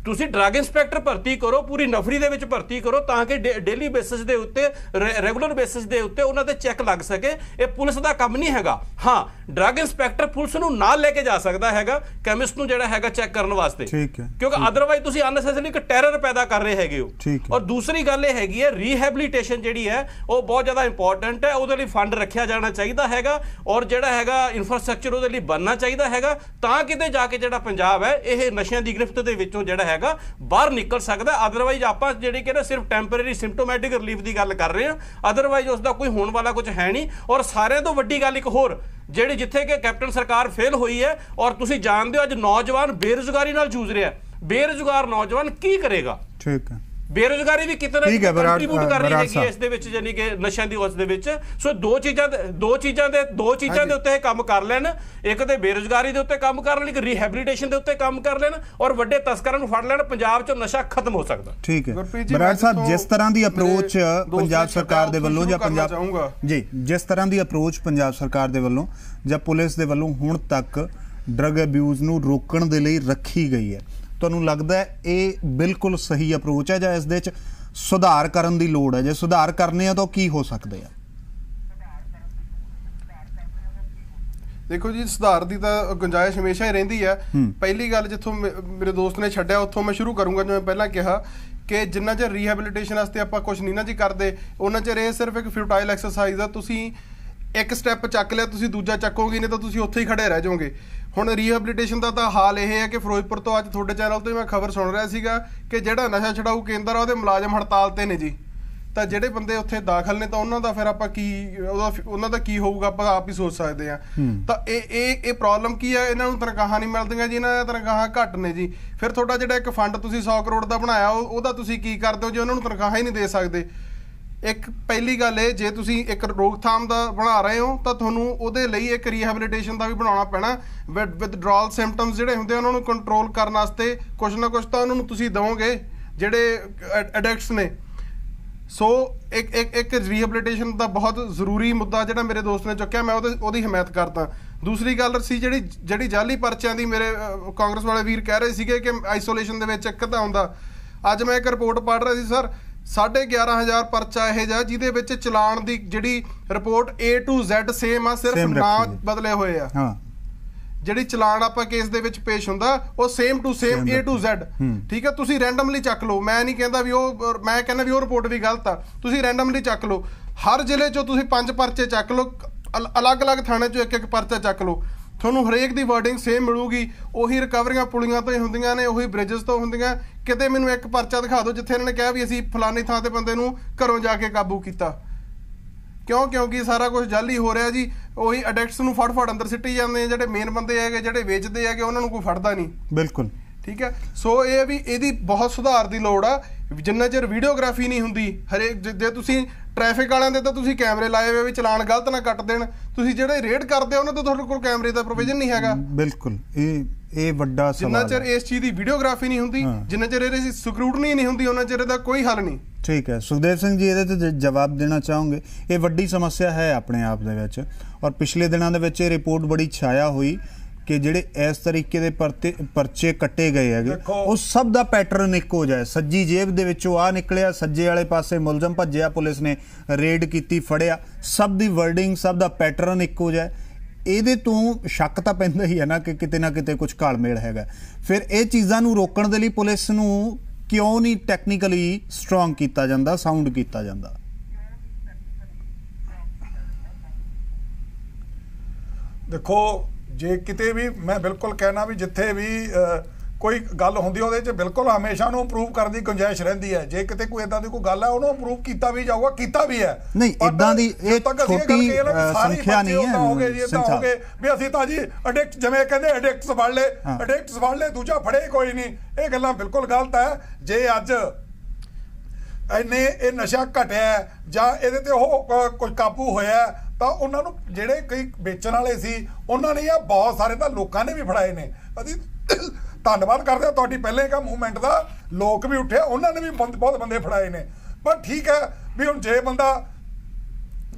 ਤੁਸੀਂ ਡਰੱਗ ਇੰਸਪੈਕਟਰ ਭਰਤੀ ਕਰੋ ਪੂਰੀ ਨਫਰੀ ਦੇ ਵਿੱਚ ਭਰਤੀ ਕਰੋ ਤਾਂ ਕਿ ਡੇਲੀ ਬੇਸਿਸ ਦੇ ਉੱਤੇ ਰੈਗੂਲਰ ਬੇਸਿਸ ਦੇ ਉੱਤੇ ਉਹਨਾਂ ਤੇ ਚੈੱਕ ਲੱਗ ਸਕੇ। ਇਹ ਪੁਲਿਸ ਦਾ ਕੰਮ ਨਹੀਂ ਹੈਗਾ। ਹਾਂ ਡਰੱਗ ਇੰਸਪੈਕਟਰ ਪੁਲਿਸ ਨੂੰ ਨਾਲ ਲੈ ਕੇ ਜਾ ਸਕਦਾ ਹੈਗਾ ਕੈਮਿਸਟ ਨੂੰ ਜਿਹੜਾ ਹੈਗਾ ਚੈੱਕ ਕਰਨ ਵਾਸਤੇ। ਠੀਕ ਹੈ, ਕਿਉਂਕਿ ਅਦਰਵਾਈਜ਼ ਤੁਸੀਂ ਅਨਨੈਸੈਸਰੀ ਇੱਕ ਟੈਰਰ ਪੈਦਾ ਕਰ ਰਹੇ ਹੈਗੇ ਹੋ। ਠੀਕ ਹੈ। ਔਰ ਦੂਸਰੀ ਗੱਲ ਇਹ ਹੈਗੀ ਹੈ ਰੀਹੈਬਿਲਿਟੇਸ਼ਨ ਜਿਹੜੀ ਹੈ ਉਹ ਬਹੁਤ ਜ਼ਿਆਦਾ ਇੰਪੋਰਟੈਂਟ ਹੈ। ਉਹਦੇ ਲਈ ਫੰਡ ਰੱਖਿਆ ਜਾਣਾ ਚਾਹੀਦਾ ਹੈਗਾ ਔਰ ਜਿਹੜਾ ਹੈਗਾ ਇਨਫਰਾਸਟ੍ਰਕਚਰ ਉਹਦੇ ਲਈ ਬਣਨਾ ਚਾਹੀਦਾ ਹੈਗਾ ਤਾਂ ਕਿਤੇ ਜਾ ਕੇ ਜਿਹੜਾ ਪੰਜਾਬ ਹੈ ਇਹ ਨਸ਼ਿਆਂ ਦੀ ਗ੍ਰਿਫਤ ਦੇ ਵਿੱਚੋਂ ਜਿਹੜਾ ਹੈਗਾ, ਬਾਹਰ ਨਿਕਲ ਸਕਦਾ ਅਦਰਵਾਈਜ਼ ਆਪਾਂ ਜਿਹੜੀ ਕਿ ਨਾ ਸਿਰਫ ਟੈਂਪਰੇਰੀ ਸਿੰਪਟੋਮੈਟਿਕ ਰਿਲੀਫ ਦੀ ਗੱਲ ਕਰ ਰਹੇ ਹਾਂ ਅਦਰਵਾਈਜ਼ ਉਸ ਦਾ ਕੋਈ ਹੋਣ ਵਾਲਾ ਕੁਝ ਹੈ ਨਹੀਂ। ਔਰ ਸਾਰਿਆਂ ਤੋਂ ਵੱਡੀ ਗੱਲ ਇੱਕ ਹੋਰ, ਜਿਹੜੀ ਜਿੱਥੇ ਕਿ ਕੈਪਟਨ ਸਰਕਾਰ ਫੇਲ ਹੋਈ ਹੈ, ਔਰ ਤੁਸੀਂ ਜਾਣਦੇ ਹੋ ਅੱਜ ਨੌਜਵਾਨ ਬੇਰੁਜ਼ਗਾਰੀ ਨਾਲ ਜੂਝ ਰਿਹਾ ਬੇਰੁਜ਼ਗਾਰ ਨੌਜਵਾਨ ਕੀ ਕਰੇਗਾ? ਠੀਕ ਹੈ। ਬੇਰੋਜ਼ਗਾਰੀ ਵੀ ਕਿਤੇ ਨਾ ਠੀਕ ਹੈ, ਕਿਤੇ ਬਰਾੜ- ਕੰਟਰੀਬਿਊਟ ਕਰ ਰਹੀ ਹੈਗੀ। ਇਸ ਦੇ ਵਿੱਚ ਯਾਨੀ ਕਿ ਨਸ਼ਿਆਂ ਦੀ ਉਸ ਦੇ ਵਿੱਚ। ਸੋ ਦੋ ਚੀਜ਼ਾਂ ਦੇ ਚੀਜ਼ਾਂ ਦੇ ਦੋ ਚੀਜ਼ਾਂ ਦੇ ਉੱਤੇ ਇਹ ਕੰਮ ਕਰ ਲੈਣ। ਇੱਕ ਤੇ ਬੇਰੋਜ਼ਗਾਰੀ ਦੇ ਉੱਤੇ ਕੰਮ ਕਰ ਲੈਣ ਇੱਕ ਰੀਹੈਬਿਲਿਟੇਸ਼ਨ ਦੇ ਉੱਤੇ ਕੰਮ ਕਰ ਲੈਣ ਔਰ ਵੱਡੇ ਤਸਕਰਾਂ ਨੂੰ ਫੜ ਲੈਣ ਪੰਜਾਬ 'ਚੋਂ ਨਸ਼ਾ ਖਤਮ ਹੋ ਸਕਦਾ। ਠੀਕ ਹੈ। ਗੁਰਪ੍ਰੀਤ ਜੀ, ਬਰਾੜ ਸਾਹਿਬ ਜਿਸ ਤਰ੍ਹਾਂ ਦੀ ਅਪਰੋਚ ਪੰਜਾਬ ਸਰਕਾਰ ਦੇ ਵੱਲੋਂ ਜਾਂ ਪੰਜਾਬ। ਜੀ ਜਿਸ ਤਰ੍ਹਾਂ ਦੀ ਅਪਰੋਚ ਪੰਜਾਬ ਸਰਕਾਰ ਦੇ ਵੱਲੋਂ ਜਾਂ ਪੁਲਿਸ ਦੇ ਵੱਲੋਂ ਹੁਣ ਤੱਕ ਡਰਗ ਅਬਿਊਜ਼ ਨੂੰ ਰੋਕਣ ਦੇ ਲਈ ਰੱਖੀ ਗਈ ਹੈ। ਤੁਹਾਨੂੰ ਲੱਗਦਾ ਹੈ ਇਹ ਬਿਲਕੁਲ ਸਹੀ ਅਪਰੋਚ ਹੈ ਜਾਂ ਇਸ ਦੇ ਵਿੱਚ ਸੁਧਾਰ ਕਰਨ ਦੀ ਲੋੜ ਹੈ? ਜੇ ਸੁਧਾਰ ਕਰਨੇ ਆ ਤਾਂ ਕੀ ਹੋ ਸਕਦੇ ਆ? ਦੇਖੋ ਜੀ ਸੁਧਾਰ ਦੀ ਤਾਂ ਗੁੰਜਾਇਸ਼ ਹਮੇਸ਼ਾ ਹੀ ਰਹਿੰਦੀ ਹੈ। ਪਹਿਲੀ ਗੱਲ ਜਿੱਥੋਂ ਮੇਰੇ ਦੋਸਤ ਨੇ ਛੱਡਿਆ ਉੱਥੋਂ ਮੈਂ ਸ਼ੁਰੂ ਕਰੂੰਗਾ ਜਿਵੇਂ ਪਹਿਲਾਂ ਕਿਹਾ ਕਿ ਜਿੰਨਾ ਚਿਰ ਰੀਹੈਬਿਲਿਟੇਸ਼ਨ ਵਾਸਤੇ ਆਪਾਂ ਕੁਝ ਨਹੀਂ ਨਾ ਜੀ ਕਰਦੇ ਉਹਨਾਂ ਚਿਰ ਇਹ ਸਿਰਫ ਇੱਕ ਫਿਊਟਾਈਲ ਐਕਸਰਸਾਈਜ਼ ਆ। ਤੁਸੀਂ ਇੱਕ ਸਟੈਪ ਚੱਕ ਲਿਆ ਤੁਸੀਂ ਦੂਜਾ ਚੱਕੋਗੇ ਨਹੀਂ ਤਾਂ ਤੁਸੀਂ ਉੱਥੇ ਹੀ ਖੜੇ ਰਹਿ ਜਾਓਗੇ। ਹੁਣ ਰੀਹੈਬਿਲਿਟੇਸ਼ਨ ਦਾ ਤਾਂ ਹਾਲ ਇਹ ਹੈ ਕਿ ਫਿਰੋਜ਼ਪੁਰ ਤੋਂ ਅੱਜ ਤੁਹਾਡੇ ਚੈਨਲ ਤੋਂ ਹੀ ਮੈਂ ਖਬਰ ਸੁਣ ਰਿਹਾ ਸੀਗਾ ਕਿ ਜਿਹੜਾ ਨਸ਼ਾ ਛਡਾਊ ਕੇਂਦਰ ਆ ਉਹਦੇ ਮੁਲਾਜ਼ਮ ਹੜਤਾਲ ਤੇ ਨੇ ਜੀ। ਤਾਂ ਜਿਹੜੇ ਬੰਦੇ ਉੱਥੇ ਦਾਖਲ ਨੇ ਤਾਂ ਉਹਨਾਂ ਦਾ ਫਿਰ ਆਪਾਂ ਕੀ ਉਹਦਾ ਉਹਨਾਂ ਦਾ ਕੀ ਹੋਊਗਾ ਆਪਾਂ ਆਪ ਹੀ ਸੋਚ ਸਕਦੇ ਆ ਤਾਂ ਇਹ ਇਹ ਇਹ ਪ੍ਰੋਬਲਮ ਕੀ ਹੈ? ਇਹਨਾਂ ਨੂੰ ਤਨਖਾਹਾਂ ਨਹੀਂ ਮਿਲਦੀਆਂ ਜੀ ਇਹਨਾਂ ਦੀਆਂ ਤਨਖਾਹਾਂ ਘੱਟ ਨੇ ਜੀ। ਫਿਰ ਤੁਹਾਡਾ ਜਿਹੜਾ ਇੱਕ ਫੰਡ ਤੁਸੀਂ 100 ਕਰੋੜ ਦਾ ਬਣਾਇਆ ਉਹ- ਉਹਦਾ ਤੁਸੀਂ ਕੀ ਕਰਦੇ ਹੋ ਜੇ? ਉਹਨਾਂ ਨੂੰ ਤਨਖਾਹਾਂ ਹੀ ਨਹੀਂ ਦੇ ਸਕਦੇ। ਇੱਕ ਪਹਿਲੀ ਗੱਲ ਇਹ, ਜੇ ਤੁਸੀਂ ਇੱਕ ਰੋਕਥਾਮ ਦਾ ਬਣਾ ਰਹੇ ਹੋ, ਤਾਂ ਤੁਹਾਨੂੰ ਉਹਦੇ ਲਈ ਇੱਕ ਰੀਹੈਬਿਲਿਟੇਸ਼ਨ ਦਾ ਵੀ ਬਣਾਉਣਾ ਪੈਣਾ। ਵਿਦਡਰਾਲ ਸਿੰਪਟਮਸ ਜਿਹੜੇ ਹੁੰਦੇ ਆ, ਉਹਨਾਂ ਨੂੰ ਕੰਟਰੋਲ ਕਰਨ ਵਾਸਤੇ ਕੁਝ ਨਾ ਕੁਝ ਤਾਂ ਉਹਨਾਂ ਨੂੰ ਤੁਸੀਂ ਦਿਓਗੇ ਜਿਹੜੇ ਐਡਿਕਟਸ ਨੇ। ਸੋ ਇੱਕ ਇੱਕ ਇੱਕ ਰੀਹੈਬਿਲਿਟੇਸ਼ਨ ਦਾ ਬਹੁਤ ਜ਼ਰੂਰੀ ਮੁੱਦਾ ਜਿਹੜਾ ਮੇਰੇ ਦੋਸਤ ਨੇ ਚੁੱਕਿਆ, ਮੈਂ ਉਹਦੇ, ਉਹਦੀ ਹਮਾਇਤ ਕਰਦਾ। ਦੂਸਰੀ ਗੱਲ ਸੀ ਜਿਹੜੀ ਜਿਹੜੀ ਜਾਲੀ ਪਰਚਿਆਂ ਦੀ ਮੇਰੇ ਕਾਂਗਰਸ ਵਾਲੇ ਵੀਰ ਕਹਿ ਰਹੇ ਸੀਗੇ ਕਿ ਆਈਸੋਲੇਸ਼ਨ ਦੇ ਵਿੱਚ ਇੱਕ ਤਾਂ ਆਉਂਦਾ ਅੱਜ ਮੈਂ ਇੱਕ ਰਿਪੋਰਟ ਪੜ੍ਹ ਰਿਹਾ ਸੀ ਸਰ 11500 ਪਰਚਾ ਇਹ ਜਿਹਾ ਜਿਹਦੇ ਵਿੱਚ ਚਲਾਨ ਦੀ ਜਿਹੜੀ report A to Z same ਆ ਸਿਰਫ Same ਨਾਂ ਰੱਖੀ ਹੈ। ਬਦਲੇ ਹੋਏ ਆ। ਹਾਂ। ਜਿਹੜੀ ਚਲਾਨ ਆਪਾਂ ਕੇਸ ਦੇ ਵਿੱਚ ਪੇਸ਼ ਹੁੰਦਾ ਉਹ same to same A to Z ਠੀਕ ਹੈ ਤੁਸੀਂ ਰੈਂਡਮਲੀ ਚੱਕ ਲਓ। ਮੈਂ ਨਹੀਂ ਕਹਿੰਦਾ ਵੀ ਉਹ ਮੈਂ ਕਹਿੰਦਾ ਵੀ ਉਹ ਰਿਪੋਰਟ ਵੀ ਗਲਤ ਆ। ਤੁਸੀਂ ਰੈਂਡਮਲੀ ਚੱਕ ਲਓ। ਹਰ ਜ਼ਿਲ੍ਹੇ ਚੋਂ ਤੁਸੀਂ ਪੰਜ ਪਰਚੇ ਚੱਕ ਲਓ। ਅਲ- ਅਲੱਗ-ਅਲੱਗ ਥਾਣੇ ਚੋਂ ਇੱਕ ਇੱਕ ਪਰਚਾ ਚੱਕ ਲਓ। ਤੁਹਾਨੂੰ ਹਰੇਕ ਦੀ ਵਰਡਿੰਗ ਸੇਮ ਮਿਲੂਗੀ। ਉਹੀ ਰਿਕਵਰੀਆਂ ਪੁਲੀਆਂ ਤੋਂ ਹੀ ਹੁੰਦੀਆਂ ਨੇ ਉਹੀ ਬ੍ਰਿਜਸ ਤੋਂ ਹੁੰਦੀਆਂ। ਕਿਤੇ ਮੈਨੂੰ ਇੱਕ ਪਰਚਾ ਦਿਖਾ ਦਿਓ ਜਿੱਥੇ ਇਹਨਾਂ ਨੇ ਕਿਹਾ ਵੀ ਅਸੀਂ ਫਲਾਨੀ ਥਾਂ ਤੇ ਬੰਦੇ ਨੂੰ ਘਰੋਂ ਜਾ ਕੇ ਕਾਬੂ ਕੀਤਾ। ਕਿਉਂ? ਕਿਉਂਕਿ ਸਾਰਾ ਕੁਝ ਜਾਲੀ ਹੋ ਰਿਹਾ ਜੀ। ਉਹੀ ਅਡਿਕਟਸ ਨੂੰ ਫੜ ਫੜ ਅੰਦਰ ਸਿੱਟੀ ਜਾਂਦੇ ਆ ਜਿਹੜੇ ਮੇਨ ਬੰਦੇ ਹੈਗੇ ਜਿਹੜੇ ਵੇਚਦੇ ਹੈਗੇ ਉਹਨਾਂ ਨੂੰ ਕੋਈ ਫੜਦਾ ਨਹੀਂ। ਬਿਲਕੁਲ। ਠੀਕ ਹੈ? ਸੋ ਇਹ ਵੀ ਇਹਦੀ ਬਹੁਤ ਸੁਧਾਰ ਦੀ ਲੋੜ ਆ। ਜਿੰਨਾ ਚਿਰ ਵੀਡੀਓਗ੍ਰਾਫੀ ਨਹੀਂ ਹੁੰਦੀ ਹਰੇਕ ਜੇ ਤੁਸੀਂ ਟ੍ਰੈਫਿਕ ਵਾਲਿਆਂ ਦੇ ਤਾਂ ਤੁਸੀਂ ਕੈਮਰੇ ਲਾਏ ਹੋਏ ਵੀ ਚਲਾਨ ਗਲਤ ਨਾ ਕੱਟ ਦੇਣ। ਤੁਸੀਂ ਜਿਹੜੇ ਰੇਡ ਕਰਦੇ ਆ ਉਹਨਾਂ ਤੇ ਤੁਹਾਡੇ ਕੋਲ ਕੈਮਰੇ ਦਾ ਪ੍ਰੋਵੀਜ਼ਨ ਨਹੀਂ ਹੈਗਾ। ਬਿਲਕੁਲ। ਇਹ ਇਹ ਵੱਡਾ ਜਿੰਨਾ ਸਵਾਲ ਚਿਰ ਹੈ। ਇਸ ਚੀਜ਼ ਦੀ ਵੀਡੀਓਗ੍ਰਾਫੀ ਨਹੀਂ ਹੁੰਦੀ ਹਾਂ। ਜਿੰਨਾ ਚਿਰ ਇਹਦੀ ਸਕਰੂਟਨੀ ਨਹੀਂ ਹੁੰਦੀ ਉਹਨਾਂ ਚਿਰ ਇਹਦਾ ਕੋਈ ਹੱਲ ਨਹੀਂ। ਠੀਕ ਹੈ। ਸੁਖਦੇਵ ਸਿੰਘ ਜੀ ਇਹਦੇ ਤੇ ਜਵਾਬ ਦੇਣਾ ਚਾਹੋਗੇ ਇਹ ਵੱਡੀ ਸਮੱਸਿਆ ਹੈ ਆਪਣੇ ਆਪ ਦੇ ਵਿੱਚ। ਔਰ ਪਿਛਲੇ ਦਿਨਾਂ ਦੇ ਵਿੱਚ ਇਹ ਰਿਪੋਰਟ ਬੜੀ ਛਾਇਆ ਹੋਈ। ਕਿ ਜਿਹੜੇ ਇਸ ਤਰੀਕੇ ਦੇ ਪਰਚੇ ਕੱਟੇ ਗਏ ਹੈਗੇ ਉਹ ਸਭ ਦਾ ਪੈਟਰਨ ਇੱਕ ਹੋ। ਜਾਏ ਸੱਜੀ ਜੇਬ ਦੇ ਵਿੱਚੋਂ ਆ ਨਿਕਲਿਆ ਸੱਜੇ ਵਾਲੇ ਪਾਸੇ ਮੁਲਜ਼ਮ ਭੱਜਿਆ ਪੁਲਿਸ ਨੇ ਰੇਡ ਕੀਤੀ ਫੜਿਆ। ਸਭ ਦੀ ਵਰਡਿੰਗ ਸਭ ਦਾ ਪੈਟਰਨ ਇੱਕ ਹੋ। ਜਾਏ ਇਹਦੇ ਤੋਂ ਸ਼ੱਕ ਤਾਂ ਪੈਂਦਾ ਹੀ ਹੈ ਨਾ ਕਿ ਕਿਤੇ ਨਾ ਕਿਤੇ ਕੁਝ ਘਾਲਮੇਲ ਹੈਗਾ। ਫਿਰ ਇਹ ਚੀਜ਼ਾਂ ਨੂੰ ਰੋਕਣ ਦੇ ਲਈ ਪੁਲਿਸ ਨੂੰ ਕਿਉਂ ਨਹੀਂ ਟੈਕਨੀਕਲੀ ਸਟਰੋਂਗ ਕੀਤਾ ਜਾਂਦਾ ਸਾਊਂਡ ਕੀਤਾ ਜਾਂਦਾ? ਦੇਖੋ ਜੇ ਕਿਤੇ ਵੀ ਮੈਂ ਬਿਲਕੁਲ ਕਹਿਣਾ ਵੀ ਜਿੱਥੇ ਵੀ ਕੋਈ ਗੱਲ ਹੁੰਦੀ ਉਹਦੇ 'ਚ ਬਿਲਕੁਲ ਹਮੇਸ਼ਾ ਨੂੰ ਇੰਪਰੂਵ ਕਰਨ ਦੀ ਗੁੰਜਾਇਸ਼ ਰਹਿੰਦੀ ਹੈ ਜੇ ਕਿਤੇ ਕੋਈ ਇਦਾਂ ਦੀ ਕੋਈ ਗੱਲ ਹੈ ਉਹਨੂੰ ਇੰਪਰੂਵ ਕੀਤਾ ਵੀ ਜਾਊਗਾ ਕੀਤਾ ਵੀ ਹੈ ਨਹੀਂ, ਏਦਾਂ ਦੀ ਇਹ ਛੋਟੀ, ਸੰਖਿਆ ਨਹੀਂ ਹੈ, ਓਦਾਂ ਹੋ ਗਏ ਜੀ ਇਦਾਂ ਹੋ ਸੰਸਾਰ। ਗਏ ਵੀ ਅਸੀਂ ਤਾਂ ਜੀ ਐਡਿਕਟ ਜਿਵੇਂ ਕਹਿੰਦੇ ਐਡਿਕਟਸ ਫੜ ਲਏ ਹਾਂ। ਐਡਿਕਟਸ ਫੜ ਲਏ ਦੂਜਾ ਫੜੇ ਕੋਈ ਨਹੀਂ ਇਹ ਗੱਲਾਂ ਬਿਲਕੁਲ ਗਲਤ ਹੈ ਜੇ ਅੱਜ ਇੰਨੇ ਇਹ ਨਸ਼ਾ ਘਟਿਆ ਜਾਂ ਇਹਦੇ ਤੇ ਉਹ ਕੋਈ ਕਾਬੂ ਹੋਇਆ ਤਾਂ ਉਹਨਾਂ ਨੂੰ ਜਿਹੜੇ ਕਈ ਵੇਚਣ ਵਾਲੇ ਸੀ, ਉਹਨਾਂ ਨੇ ਆ ਬਹੁਤ ਸਾਰੇ ਤਾਂ ਲੋਕਾਂ ਨੇ ਵੀ ਫੜਾਏ ਨੇ। ਅਸੀਂ ਧੰਨਵਾਦ ਕਰਦੇ ਹਾਂ ਤੁਹਾਡੀ ਪਹਿਲੇ ਕਾ ਮੂਵਮੈਂਟ ਦਾ, ਲੋਕ ਵੀ ਉੱਠੇ, ਉਹਨਾਂ ਨੇ ਵੀ ਬੰਦ- ਬਹੁਤ ਬੰਦੇ ਫੜਾਏ ਨੇ। ਪਰ ਠੀਕ ਹੈ ਵੀ ਹੁਣ ਜੇ ਬੰਦਾ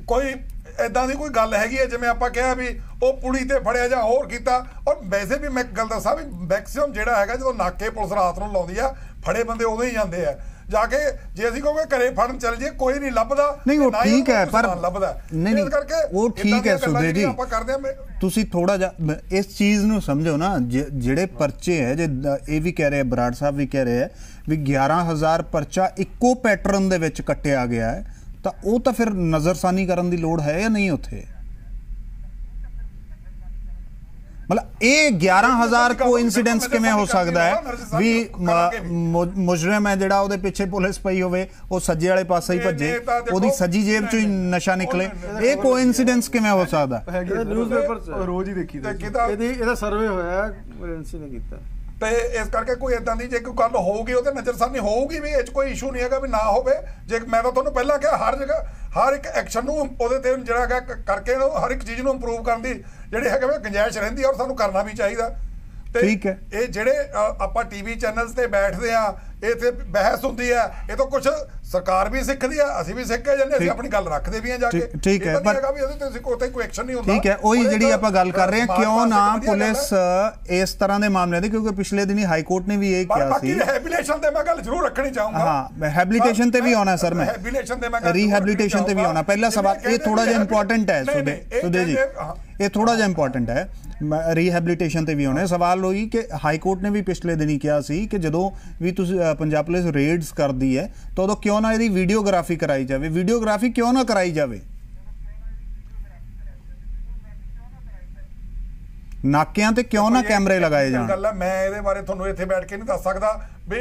ਕੋਈ ਐਦਾਂ ਦੀ ਕੋਈ ਗੱਲ ਹੈਗੀ ਹੈ, ਜਿਵੇਂ ਆਪਾਂ ਕਿਹਾ ਵੀ ਉਹ ਪੁੜੀ ਤੇ ਫੜਿਆ ਜਾਂ ਹੋਰ ਕੀਤਾ, ਔਰ ਵੈਸੇ ਵੀ ਮੈਂ ਇੱਕ ਗੱਲ ਦੱਸਾਂ ਵੀ ਮੈਕਸਿਮਮ ਜਿਹੜਾ ਹੈਗਾ ਜਦੋਂ ਨਾਕੇ ਪੁਲਿਸ ਰਾਤ ਨੂੰ ਲਾਉਂਦੀ ਆ, ਫੜੇ ਬੰਦੇ ਉਦੋਂ ਹੀ ਜਾਂਦੇ ਆ। ਜਾ ਕੇ ਜੇ ਅਸੀਂ ਕਹੋਗੇ ਘਰੇ ਫੜਨ ਚੱਲ ਜੇ ਕੋਈ ਨਹੀਂ ਲੱਭਦਾ ਨਹੀਂ, ਉਹ ਠੀਕ ਹੈ, ਪਰ- ਲੱਭਦਾ ਨਹੀਂ, ਨਹੀਂ, ਇਸ ਕਰਕੇ ਉਹ ਠੀਕ ਹੈ, ਸੁਖਦੇਵ ਜੀ। ਆਪਾਂ ਕਰਦੇ ਆ ਤੁਸੀਂ ਥੋੜਾ ਜਿਹਾ ਇਸ ਚੀਜ਼ ਨੂੰ ਸਮਝੋ ਨਾ ਜਿਹੜੇ ਪਰਚੇ ਹੈ ਜੇ ਇਹ ਵੀ ਕਹਿ ਰਹੇ ਬਰਾੜ ਸਾਹਿਬ ਵੀ ਕਹਿ ਰਹੇ ਵੀ 11000 ਪਰਚਾ ਇੱਕੋ ਪੈਟਰਨ ਦੇ ਵਿੱਚ ਕੱਟਿਆ ਗਿਆ ਹੈ ਤਾਂ ਉਹ ਤਾਂ ਫਿਰ ਨਜ਼ਰਸਾਨੀ ਕਰਨ ਦੀ ਲੋੜ ਹੈ ਜਾਂ ਨਹੀਂ ਉੱਥੇ ਮਤਲਬ ਇਹ 11000 ਕੋਇਨਸੀਡੈਂਸ ਕਿਵੇਂ ਹੋ ਸਕਦਾ ਹੈ? ਵੀ ਮੁਜਰਮ ਹੈ ਜਿਹੜਾ ਉਹਦੇ ਪਿੱਛੇ ਪੁਲਿਸ ਪਈ ਹੋਵੇ ਉਹ ਸੱਜੇ ਵਾਲੇ ਪਾਸੇ ਹੀ ਭੱਜੇ ਉਹਦੀ ਸੱਜੀ ਜੇਬ ਚੋਂ ਹੀ ਨਸ਼ਾ ਨਿਕਲੇ। ਇਹ ਕੋਇਨਸੀਡੈਂਸ ਕਿਵੇਂ ਹੋ ਸਕਦਾ? ਨਿਊਜ਼ਪੇਪਰ ਰੋਜ਼ ਹੀ ਦੇਖੀ ਤੇ ਕਿਹਦਾ ਇਹਦੀ ਇਹਦਾ ਸਰਵੇ ਹੋਇਆ ਏਜੰਸੀ ਨੇ ਕੀਤਾ। ਤੇ ਇਸ ਕਰਕੇ ਕੋਈ ਇਦਾਂ ਦੀ ਜੇ ਕੋਈ ਗੱਲ ਹੋਊਗੀ ਉਹਦੇ ਨਜ਼ਰਸਾਨੀ ਹੋਊਗੀ ਵੀ ਇਹ 'ਚ ਕੋਈ ਇਸ਼ੂ ਨਹੀਂ ਹੈਗਾ ਵੀ ਨਾ ਹੋਵੇ ਜੇ ਮੈਂ ਤਾਂ ਤੁਹਾਨੂੰ ਪਹਿਲਾਂ ਕਿਹਾ ਹਰ ਜਗ੍ਹਾ ਹਰ ਇੱਕ ਐਕਸ਼ਨ ਨੂੰ ਉਹਦੇ ਤੇ ਜਿਹੜਾ ਹੈਗਾ ਕਰਕੇ ਹਰ ਇੱਕ ਚੀਜ਼ ਨੂੰ ਇੰਪਰੂਵ ਕਰਨ ਦੀ ਜਿਹੜੀ ਹੈਗਾ ਵੀ ਗੁੰਜਾਇਸ਼ ਰਹਿੰਦੀ ਔਰ ਸਾਨੂੰ ਕਰਨਾ ਵੀ ਚਾਹੀਦਾ ਤੇ ਠੀਕ ਹੈ। ਇਹ ਜਿਹੜੇ ਆਪਾਂ ਟੀਵੀ ਚੈਨਲਸ ਤੇ ਬੈਠਦੇ ਆ ਇਹ ਤੇ ਬਹਿਸ ਹੁੰਦੀ ਆ ਇਹ ਤਾਂ ਕੁਝ ਸਰਕਾਰ ਵੀ ਸਿੱਖਦੀ ਆ ਅਸੀਂ ਵੀ ਸਿੱਖ ਕੇ ਜਾਂਦੇ ਅਸੀਂ ਆਪਣੀ ਗੱਲ ਰੱਖਦੇ ਵੀ ਆ ਜਾ ਕੇ। ਠੀਕ- ਹੈ, ਤਾਂ ਪਰ- ਵੀ ਉਹਦੇ ਤੇ ਅਸੀਂ ਕੋਈ ਕੋਈ ਐਕਸ਼ਨ ਨਹੀਂ ਹੁੰਦਾ। ਠੀਕ ਹੈ ਉਹੀ ਜਿਹੜੀ ਆਪਾਂ ਗੱਲ ਕਰ ਰਹੇ ਹਾਂ ਕਿਉਂ ਨਾ ਪੁਲਿਸ ਹੈ। ਇਸ ਤਰ੍ਹਾਂ ਦੇ ਮਾਮਲਿਆਂ ਦੀ ਕਿਉਂਕਿ ਪਿਛਲੇ ਦਿਨੀ ਹਾਈ ਕੋਰਟ ਨੇ ਵੀ ਇਹ ਕਿਹਾ ਬਾਕੀ ਸੀ। ਰਿਹੈਬਿਲਿਟੇਸ਼ਨ ਤੇ ਮੈਂ ਗੱਲ ਜ਼ਰੂਰ ਰੱਖਣੀ ਚਾਹੂੰਗਾ। ਹਾਂ ਹੈਬਿਲਿਟੇਸ਼ਨ ਤੇ ਵੀ ਆਉਣਾ ਸਰ ਮੈਂ। ਰਿਹੈਬਿਲਿਟੇਸ਼ਨ ਤੇ ਮੈਂ ਰੀਹੈਬਿਲਿਟੇਸ਼ਨ ਤੇ ਵੀ ਆਉਣਾ। ਪਹਿਲਾ। ਸਵਾਲ ਇਹ ਥੋੜਾ ਜਿਹਾ ਇੰਪੋਰਟੈਂਟ ਹੈ ਸੁਦੇ ਜੀ। ਹਾਂ। ਇਹ ਥੋੜਾ ਜਿਹਾ ਇੰਪੋਰਟੈਂਟ ਹੈ। ਰੀਹੈਬਿਲਿਟੇਸ਼ਨ ਤੇ ਵੀ ਆਉਣਾ ਹੈ। ਸਵਾਲ ਹੋਈ ਕਿ ਹਾਈ ਕੋਰਟ ਨੇ ਵੀ ਪਿਛਲੇ ਦਿਨੀ ਕਿਹਾ ਸੀ ਕਿ ਜਦੋਂ ਵੀ ਤੁਸੀਂ ਪੰਜਾਬ ਪੁਲਿਸ ਰੇਡਸ ਕਰਦੀ ਹੈ ਤਾਂ ਉਦੋਂ ਕਿਉਂ ਨਾ ਇਹਦੀ ਵੀਡੀਓਗ੍ਰਾਫੀ ਕਰਾਈ ਜਾਵੇ? ਵੀਡੀਓਗ੍ਰਾਫੀ ਕਿਉਂ ਨਾ ਕਰਾਈ ਜਾਵੇ? ਨਾਕਿਆਂ ਤੇ ਕਿਉਂ ਨਾ ਕੈਮਰੇ ਲਗਾਏ ਜਾਣ? ਗੱਲ ਹੈ। ਮੈਂ ਇਹਦੇ ਬਾਰੇ ਤੁਹਾਨੂੰ ਇੱਥੇ ਬੈਠ ਕੇ ਨਹੀਂ ਦੱਸ ਸਕਦਾ ਵੀ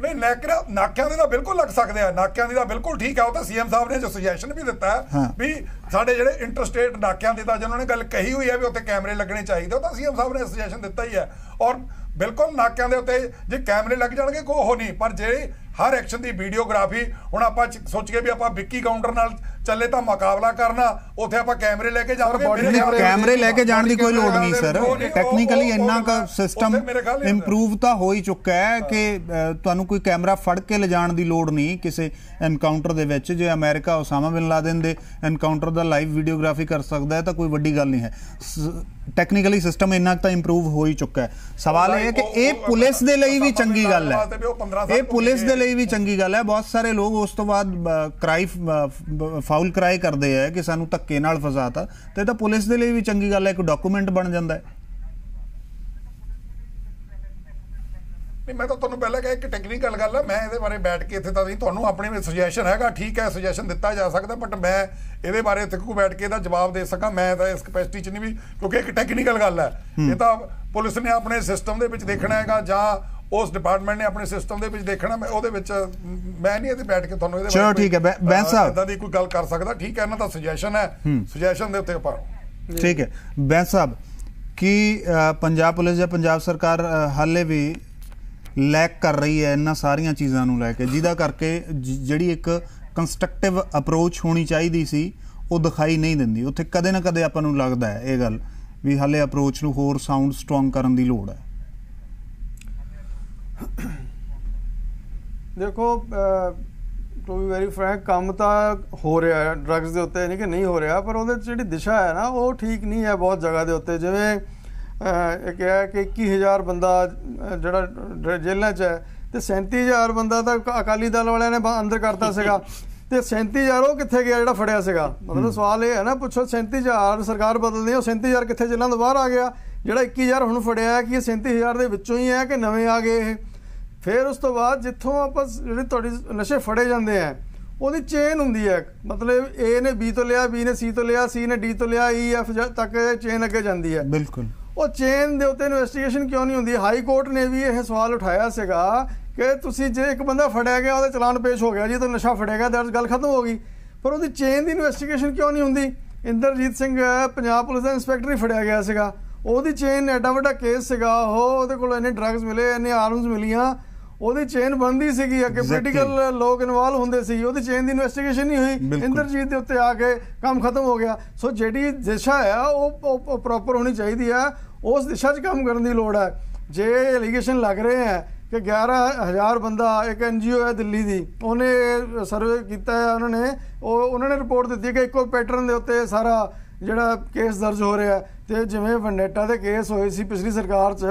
ਨਹੀਂ ਨੈਕਰਾ ਨਾਕਿਆਂ ਦੇ ਤਾਂ ਬਿਲਕੁਲ ਲੱਗ ਸਕਦੇ ਆ। ਨਾਕਿਆਂ ਦੀ ਤਾਂ ਬਿਲਕੁਲ ਠੀਕ ਆ ਉਹ ਤਾਂ ਸੀਐਮ ਸਾਹਿਬ ਨੇ ਜੋ ਸੁਜੈਸ਼ਨ ਵੀ ਦਿੱਤਾ। ਵੀ ਸਾਡੇ ਜਿਹੜੇ ਇੰਟਰਸਟੇਟ ਨਾਕਿਆਂ ਦੀ ਤਾਂ ਜਿਹਨਾਂ ਨੇ ਗੱਲ ਕਹੀ ਹੋਈ ਹੈ ਵੀ ਉੱਥੇ ਕੈਮਰੇ ਲੱਗਣੇ ਚਾਹੀਦੇ ਉਹ ਤਾਂ ਸੀਐਮ ਸਾਹਿਬ ਨੇ ਸੁਜੈਸ਼ਨ ਦਿੱਤਾ ਹੀ ਹੈ। ਔਰ ਬਿਲਕੁਲ ਨਾਕਿਆਂ ਦੇ ਉੱਤੇ ਜੇ ਕੈਮਰੇ ਲੱਗ ਜਾਣਗੇ ਕੋਈ ਉਹ ਨਹੀਂ। ਪਰ ਜਿਹੜੇ ਹਰ ਐਕਸ਼ਨ ਦੀ ਵੀਡੀਓਗ੍ਰਾਫੀ ਹੁਣ ਆਪਾਂ ਸੋਚ ਕੇ ਵੀ ਆਪਾਂ ਵਿੱਕੀ ਕਾਊਂਟਰ ਨਾਲ ਚੱਲੇ ਤਾਂ ਮੁਕਾਬਲਾ ਕਰਨਾ ਉੱਥੇ ਆਪਾਂ ਕੈਮਰੇ ਲੈ ਕੇ ਜਾਵਾਂਗੇ ਕੈਮਰੇ ਲੈ ਕੇ ਜਾਣ ਦੀ ਕੋਈ ਲੋੜ ਨਹੀਂ ਸਰ ਟੈਕਨੀਕਲੀ ਇੰਨਾ ਕੁ ਸਿਸਟਮ ਇੰਪਰੂਵ ਤਾਂ ਹੋ ਹੀ ਚੁੱਕਾ ਹੈ ਕਿ ਤੁਹਾਨੂੰ ਕੋਈ ਕੈਮਰਾ ਫੜ ਕੇ ਲਿਜਾਣ ਦੀ ਲੋੜ ਨਹੀਂ ਕਿਸੇ ਐਨਕਾਊਂਟਰ ਦੇ ਵਿੱਚ। ਜੇ ਅਮਰੀਕਾ ਉਸਾਮਾ ਬਿਨ ਲਾਦਨ ਦੇ ਐਨਕਾਊਂਟਰ ਦਾ ਲਾਈਵ ਵੀਡੀਓਗ੍ਰਾਫੀ ਕਰ ਸਕਦਾ ਹੈ ਤਾਂ ਕੋਈ ਵੱਡੀ ਗੱਲ ਨਹੀਂ ਹੈ। ਟੈਕਨੀਕਲੀ ਸਿਸਟਮ ਇੰਨਾ ਕੁ ਤਾਂ ਇੰਪਰੂਵ ਹੋ ਹੀ ਚੁੱਕਾ ਹੈ। ਸਵਾਲ ਇਹ ਹੈ ਕਿ ਇਹ ਪੁਲਿਸ ਦੇ ਲਈ ਵੀ ਚੰਗੀ ਗੱਲ ਹੈ। ਇਹ ਪੁਲਿਸ ਦੇ ਲਈ ਵੀ ਚੰਗੀ ਗੱਲ ਹੈ। ਬਹੁਤ ਸਾਰੇ ਲੋਕ ਉਸ ਤੋਂ ਬਾਅਦ ਕ੍ਰਾਈ ਫਾਉਲ ਕ੍ਰਾਈ ਕਰਦੇ ਆ ਕਿ ਸਾਨੂੰ ਧੱਕੇ ਨਾਲ ਫਸਾਤਾ ਤੇ ਤਾਂ ਪੁਲਿਸ ਦੇ ਲਈ ਵੀ ਚੰਗੀ ਗੱਲ ਹੈ ਇੱਕ ਡਾਕੂਮੈਂਟ ਬਣ ਜਾਂਦਾ ਹੈ। ਨਹੀਂ ਮੈਂ ਤਾਂ ਤੁਹਾਨੂੰ ਪਹਿਲਾਂ ਕਿਹਾ ਕਿ ਟੈਕਨੀਕਲ ਗੱਲ ਹੈ ਮੈਂ ਇਹਦੇ ਬਾਰੇ ਬੈਠ ਕੇ ਇੱਥੇ ਤਾਂ ਨਹੀਂ ਤੁਹਾਨੂੰ ਆਪਣੀ ਸੁਜੈਸ਼ਨ ਹੈਗਾ ਠੀਕ ਹੈ ਸੁਜੈਸ਼ਨ ਦਿੱਤਾ ਜਾ ਸਕਦਾ ਬਟ ਮੈਂ ਇਹਦੇ ਬਾਰੇ ਇੱਥੇ ਕੋਈ ਬੈਠ ਕੇ ਇਹਦਾ ਜਵਾਬ ਦੇ ਸਕਾਂ ਮੈਂ ਤਾਂ ਇਸ ਕਪੈਸਿਟੀ 'ਚ ਨਹੀਂ ਵੀ ਕਿਉਂਕਿ ਇੱਕ ਟੈਕਨੀਕਲ ਗੱਲ ਹੈ। ਇਹ ਤਾਂ ਪੁਲਿਸ ਨੇ ਆਪਣੇ ਸਿਸਟਮ ਦੇ ਵਿੱਚ ਦੇਖਣਾ ਹੈਗਾ ਜਾਂ ਉਸ ਡਿਪਾਰਟਮੈਂਟ ਨੇ ਆਪਣੇ ਸਿਸਟਮ ਦੇ ਵਿੱਚ ਦੇਖਣਾ ਮੈਂ ਉਹਦੇ ਵਿੱਚ ਮ, ਨਹੀਂ ਇਹਦੇ ਬੈਠ ਕੇ ਤੁਹਾਨੂੰ ਇਹਦੇ ਚਲੋ ਠੀਕ ਹੈ, ਬੈਂਸ ਸਾਹਿਬ। ਇਦਾਂ ਦੀ ਕੋਈ ਗੱਲ ਕਰ ਸਕਦਾ। ਠੀਕ ਹੈ ਇਹਨਾਂ ਦਾ ਸੁਜੈਸ਼ਨ ਹੈ। ਸੁਜੈਸ਼ਨ ਦੇ ਉੱਤੇ ਆਪਾਂ ਠੀਕ ਹੈ। ਬੈਂਸ ਸਾਹਿਬ ਕੀ ਪੰਜਾਬ ਪੁਲਿਸ ਜਾਂ ਪੰਜਾਬ ਸਰਕਾਰ ਹਾਲੇ ਵੀ ਲੈਕ ਕਰ ਰਹੀ ਹੈ ਇਹਨਾਂ ਸਾਰੀਆਂ ਚੀਜ਼ਾਂ ਨੂੰ ਲੈ ਕੇ? ਜਿਹਦਾ ਕਰਕੇ ਜਿਹੜੀ ਇੱਕ ਕੰਸਟਰਕਟਿਵ ਅਪਰੋਚ ਹੋਣੀ ਚਾਹੀਦੀ ਸੀ ਉਹ ਦਿਖਾਈ ਨਹੀਂ ਦਿੰਦੀ। ਉੱਥੇ ਕਦੇ ਨਾ ਕਦੇ ਆਪਾਂ ਨੂੰ ਲੱਗਦਾ ਹੈ ਇਹ ਗੱਲ ਵੀ ਹਾਲੇ ਅਪਰੋਚ ਨੂੰ ਹੋਰ ਸਾਊਂਡ ਸਟਰੋਂਗ ਕਰਨ ਦੀ ਲੋੜ ਹੈ। ਦੇਖੋ ਟੂ ਬੀ ਵੈਰੀ ਫਰੈਂਕ ਕੰਮ ਤਾਂ ਹੋ ਰਿਹਾ ਹੈ। ਡਰੱਗਸ ਦੇ ਉੱਤੇ ਨਹੀਂ ਕਿ ਨਹੀਂ ਹੋ ਰਿਹਾ ਪਰ ਉਹਦੇ 'ਚ ਜਿਹੜੀ ਦਿਸ਼ਾ ਹੈ ਨਾ ਉਹ ਠੀਕ ਨਹੀਂ ਹੈ ਬਹੁਤ ਜਗ੍ਹਾ ਦੇ ਉੱਤੇ। ਜਿਵੇਂ ਇਹ ਕਿਹਾ ਕਿ 21000 ਬੰਦਾ ਜਿਹੜਾ ਜੇਲ੍ਹਾਂ 'ਚ ਹੈ ਤੇ 37000 ਬੰਦਾ ਤਾਂ ਅਕ- ਅਕਾਲੀ ਦਲ ਵਾਲਿਆਂ ਨੇ ਅੰਦਰ ਕਰਤਾ ਸੀਗਾ। ਤੇ 37000 ਉਹ ਕਿੱਥੇ ਗਿਆ ਜਿਹੜਾ ਫੜਿਆ ਸੀਗਾ? ਮਤਲਬ ਸਵਾਲ ਇਹ ਹੈ ਨਾ ਪੁੱਛੋ 37000 ਸਰਕਾਰ ਬਦਲਦੀ ਹੈ ਉਹ 37000 ਕਿੱਥੇ ਜੇਲ੍ਹਾਂ ਤੋਂ ਬਾਹਰ ਆ ਗਿਆ? ਜਿਹੜਾ 21000 ਹੁਣ ਫੜਿਆ ਹੈ ਕਿ ਇਹ 37000 ਦੇ ਵਿੱਚੋਂ ਹੀ ਹੈ ਕਿ ਨਵੇਂ ਆ ਗਏ ਇਹ? ਫਿਰ ਉਸ ਤੋਂ ਬਾਅਦ ਜਿੱਥੋਂ ਆਪਾਂ ਜਿਹੜੇ ਤੁਹਾਡੀ ਨਸ਼ੇ ਫੜੇ ਜਾਂਦੇ ਆ ਉਹਦੀ ਚੇਨ ਹੁੰਦੀ ਹੈ ਮਤਲਬ A ਨੇ B ਤੋਂ ਲਿਆ B ਨੇ C ਤੋਂ ਲਿਆ C ਨੇ D ਤੋਂ ਲਿਆ E F ਤੱਕ ਚੇਨ ਅੱਗੇ ਜਾਂਦੀ ਹੈ ਬਿਲਕੁਲ। ਉਹ ਚੇਨ ਦੇ ਉੱਤੇ ਇਨਵੈਸਟੀਗੇਸ਼ਨ ਕਿਉਂ ਨਹੀਂ ਹੁੰਦੀ? ਹਾਈ ਕੋਰਟ ਨੇ ਵੀ ਇਹ ਸਵਾਲ ਉਠਾਇਆ ਸੀਗਾ ਕਿ ਤੁਸੀਂ ਜੇ ਇੱਕ ਬੰਦਾ ਫੜਿਆ ਗਿਆ ਉਹਦਾ ਚਲਾਨ ਪੇਸ਼ ਹੋ ਗਿਆ ਜੀ ਤਾਂ ਨਸ਼ਾ ਫੜਿਆ ਗਿਆ ਦਰਜ ਗੱਲ ਖਤਮ ਹੋ ਗਈ। ਪਰ ਉਹਦੀ ਚੇਨ ਦੀ ਇਨਵੈਸਟੀਗੇਸ਼ਨ ਕਿਉਂ ਨਹੀਂ ਹੁੰਦੀ? ਇੰਦਰਜੀਤ ਸਿੰਘ ਪੰਜਾਬ ਪੁਲਿਸ ਦਾ ਇੰਸਪੈਕਟਰ ਹੀ ਫੜਿਆ ਗਿਆ ਸੀਗਾ। ਉਹਦੀ ਚੇਨ ਐਡਾ ਵੱਡਾ ਕੇਸ ਸੀਗਾ ਉਹ ਉਹਦੇ ਕੋਲ ਇੰਨੇ ਡਰੱਗਸ ਮਿਲੇ ਇੰਨੇ ਆਰਮਸ ਮਿਲੀਆਂ ਉਹਦੀ ਚੇਨ ਬੰਦੀ ਸੀਗੀ ਅੱਗੇ. ਪੋਲੀਟੀਕਲ ਲੋਕ ਇਨਵੋਲ ਹੁੰਦੇ ਸੀ ਉਹਦੀ ਚੇਨ ਦੀ ਇਨਵੈਸਟੀਗੇਸ਼ਨ ਨਹੀਂ ਹੋਈ। ਇੰਦਰਜੀਤ ਦੇ ਉੱਤੇ ਆ ਕੇ ਕੰਮ ਖਤਮ ਹੋ ਗਿਆ ਸੋ ਜਿਹੜੀ ਦਿਸ਼ਾ ਆ ਉਹ ਪ੍ਰੋਪਰ ਹੋਣੀ ਚਾਹੀਦੀ ਆ ਉਸ ਦਿਸ਼ਾ 'ਚ ਕੰਮ ਕਰਨ ਦੀ ਲੋੜ ਹੈ ਜੇ ਐਲੀਗੇਸ਼ਨ ਲੱਗ ਰਹੇ ਹੈ ਕਿ 11000 ਬੰਦਾ ਇੱਕ ਐਨਜੀਓ ਹੈ ਦਿੱਲੀ ਦੀ ਉਹਨੇ ਸਰਵੇ ਕੀਤਾ ਹੈ ਉਹਨਾਂ ਨੇ ਉਹ ਉਹਨਾਂ ਨੇ ਰਿਪੋਰਟ ਦਿੱਤੀ ਕਿ ਇੱਕੋ ਪੈਟਰਨ ਦੇ ਉੱਤੇ ਸਾਰਾ ਜਿਹੜਾ ਕੇਸ ਦਰਜ ਹੋ ਰਿਹਾ। ਤੇ ਜਿਵੇਂ ਵੰਡੇਟਾ ਦੇ ਕੇਸ ਹੋਏ ਸੀ ਪਿਛਲੀ ਸਰਕਾਰ 'ਚ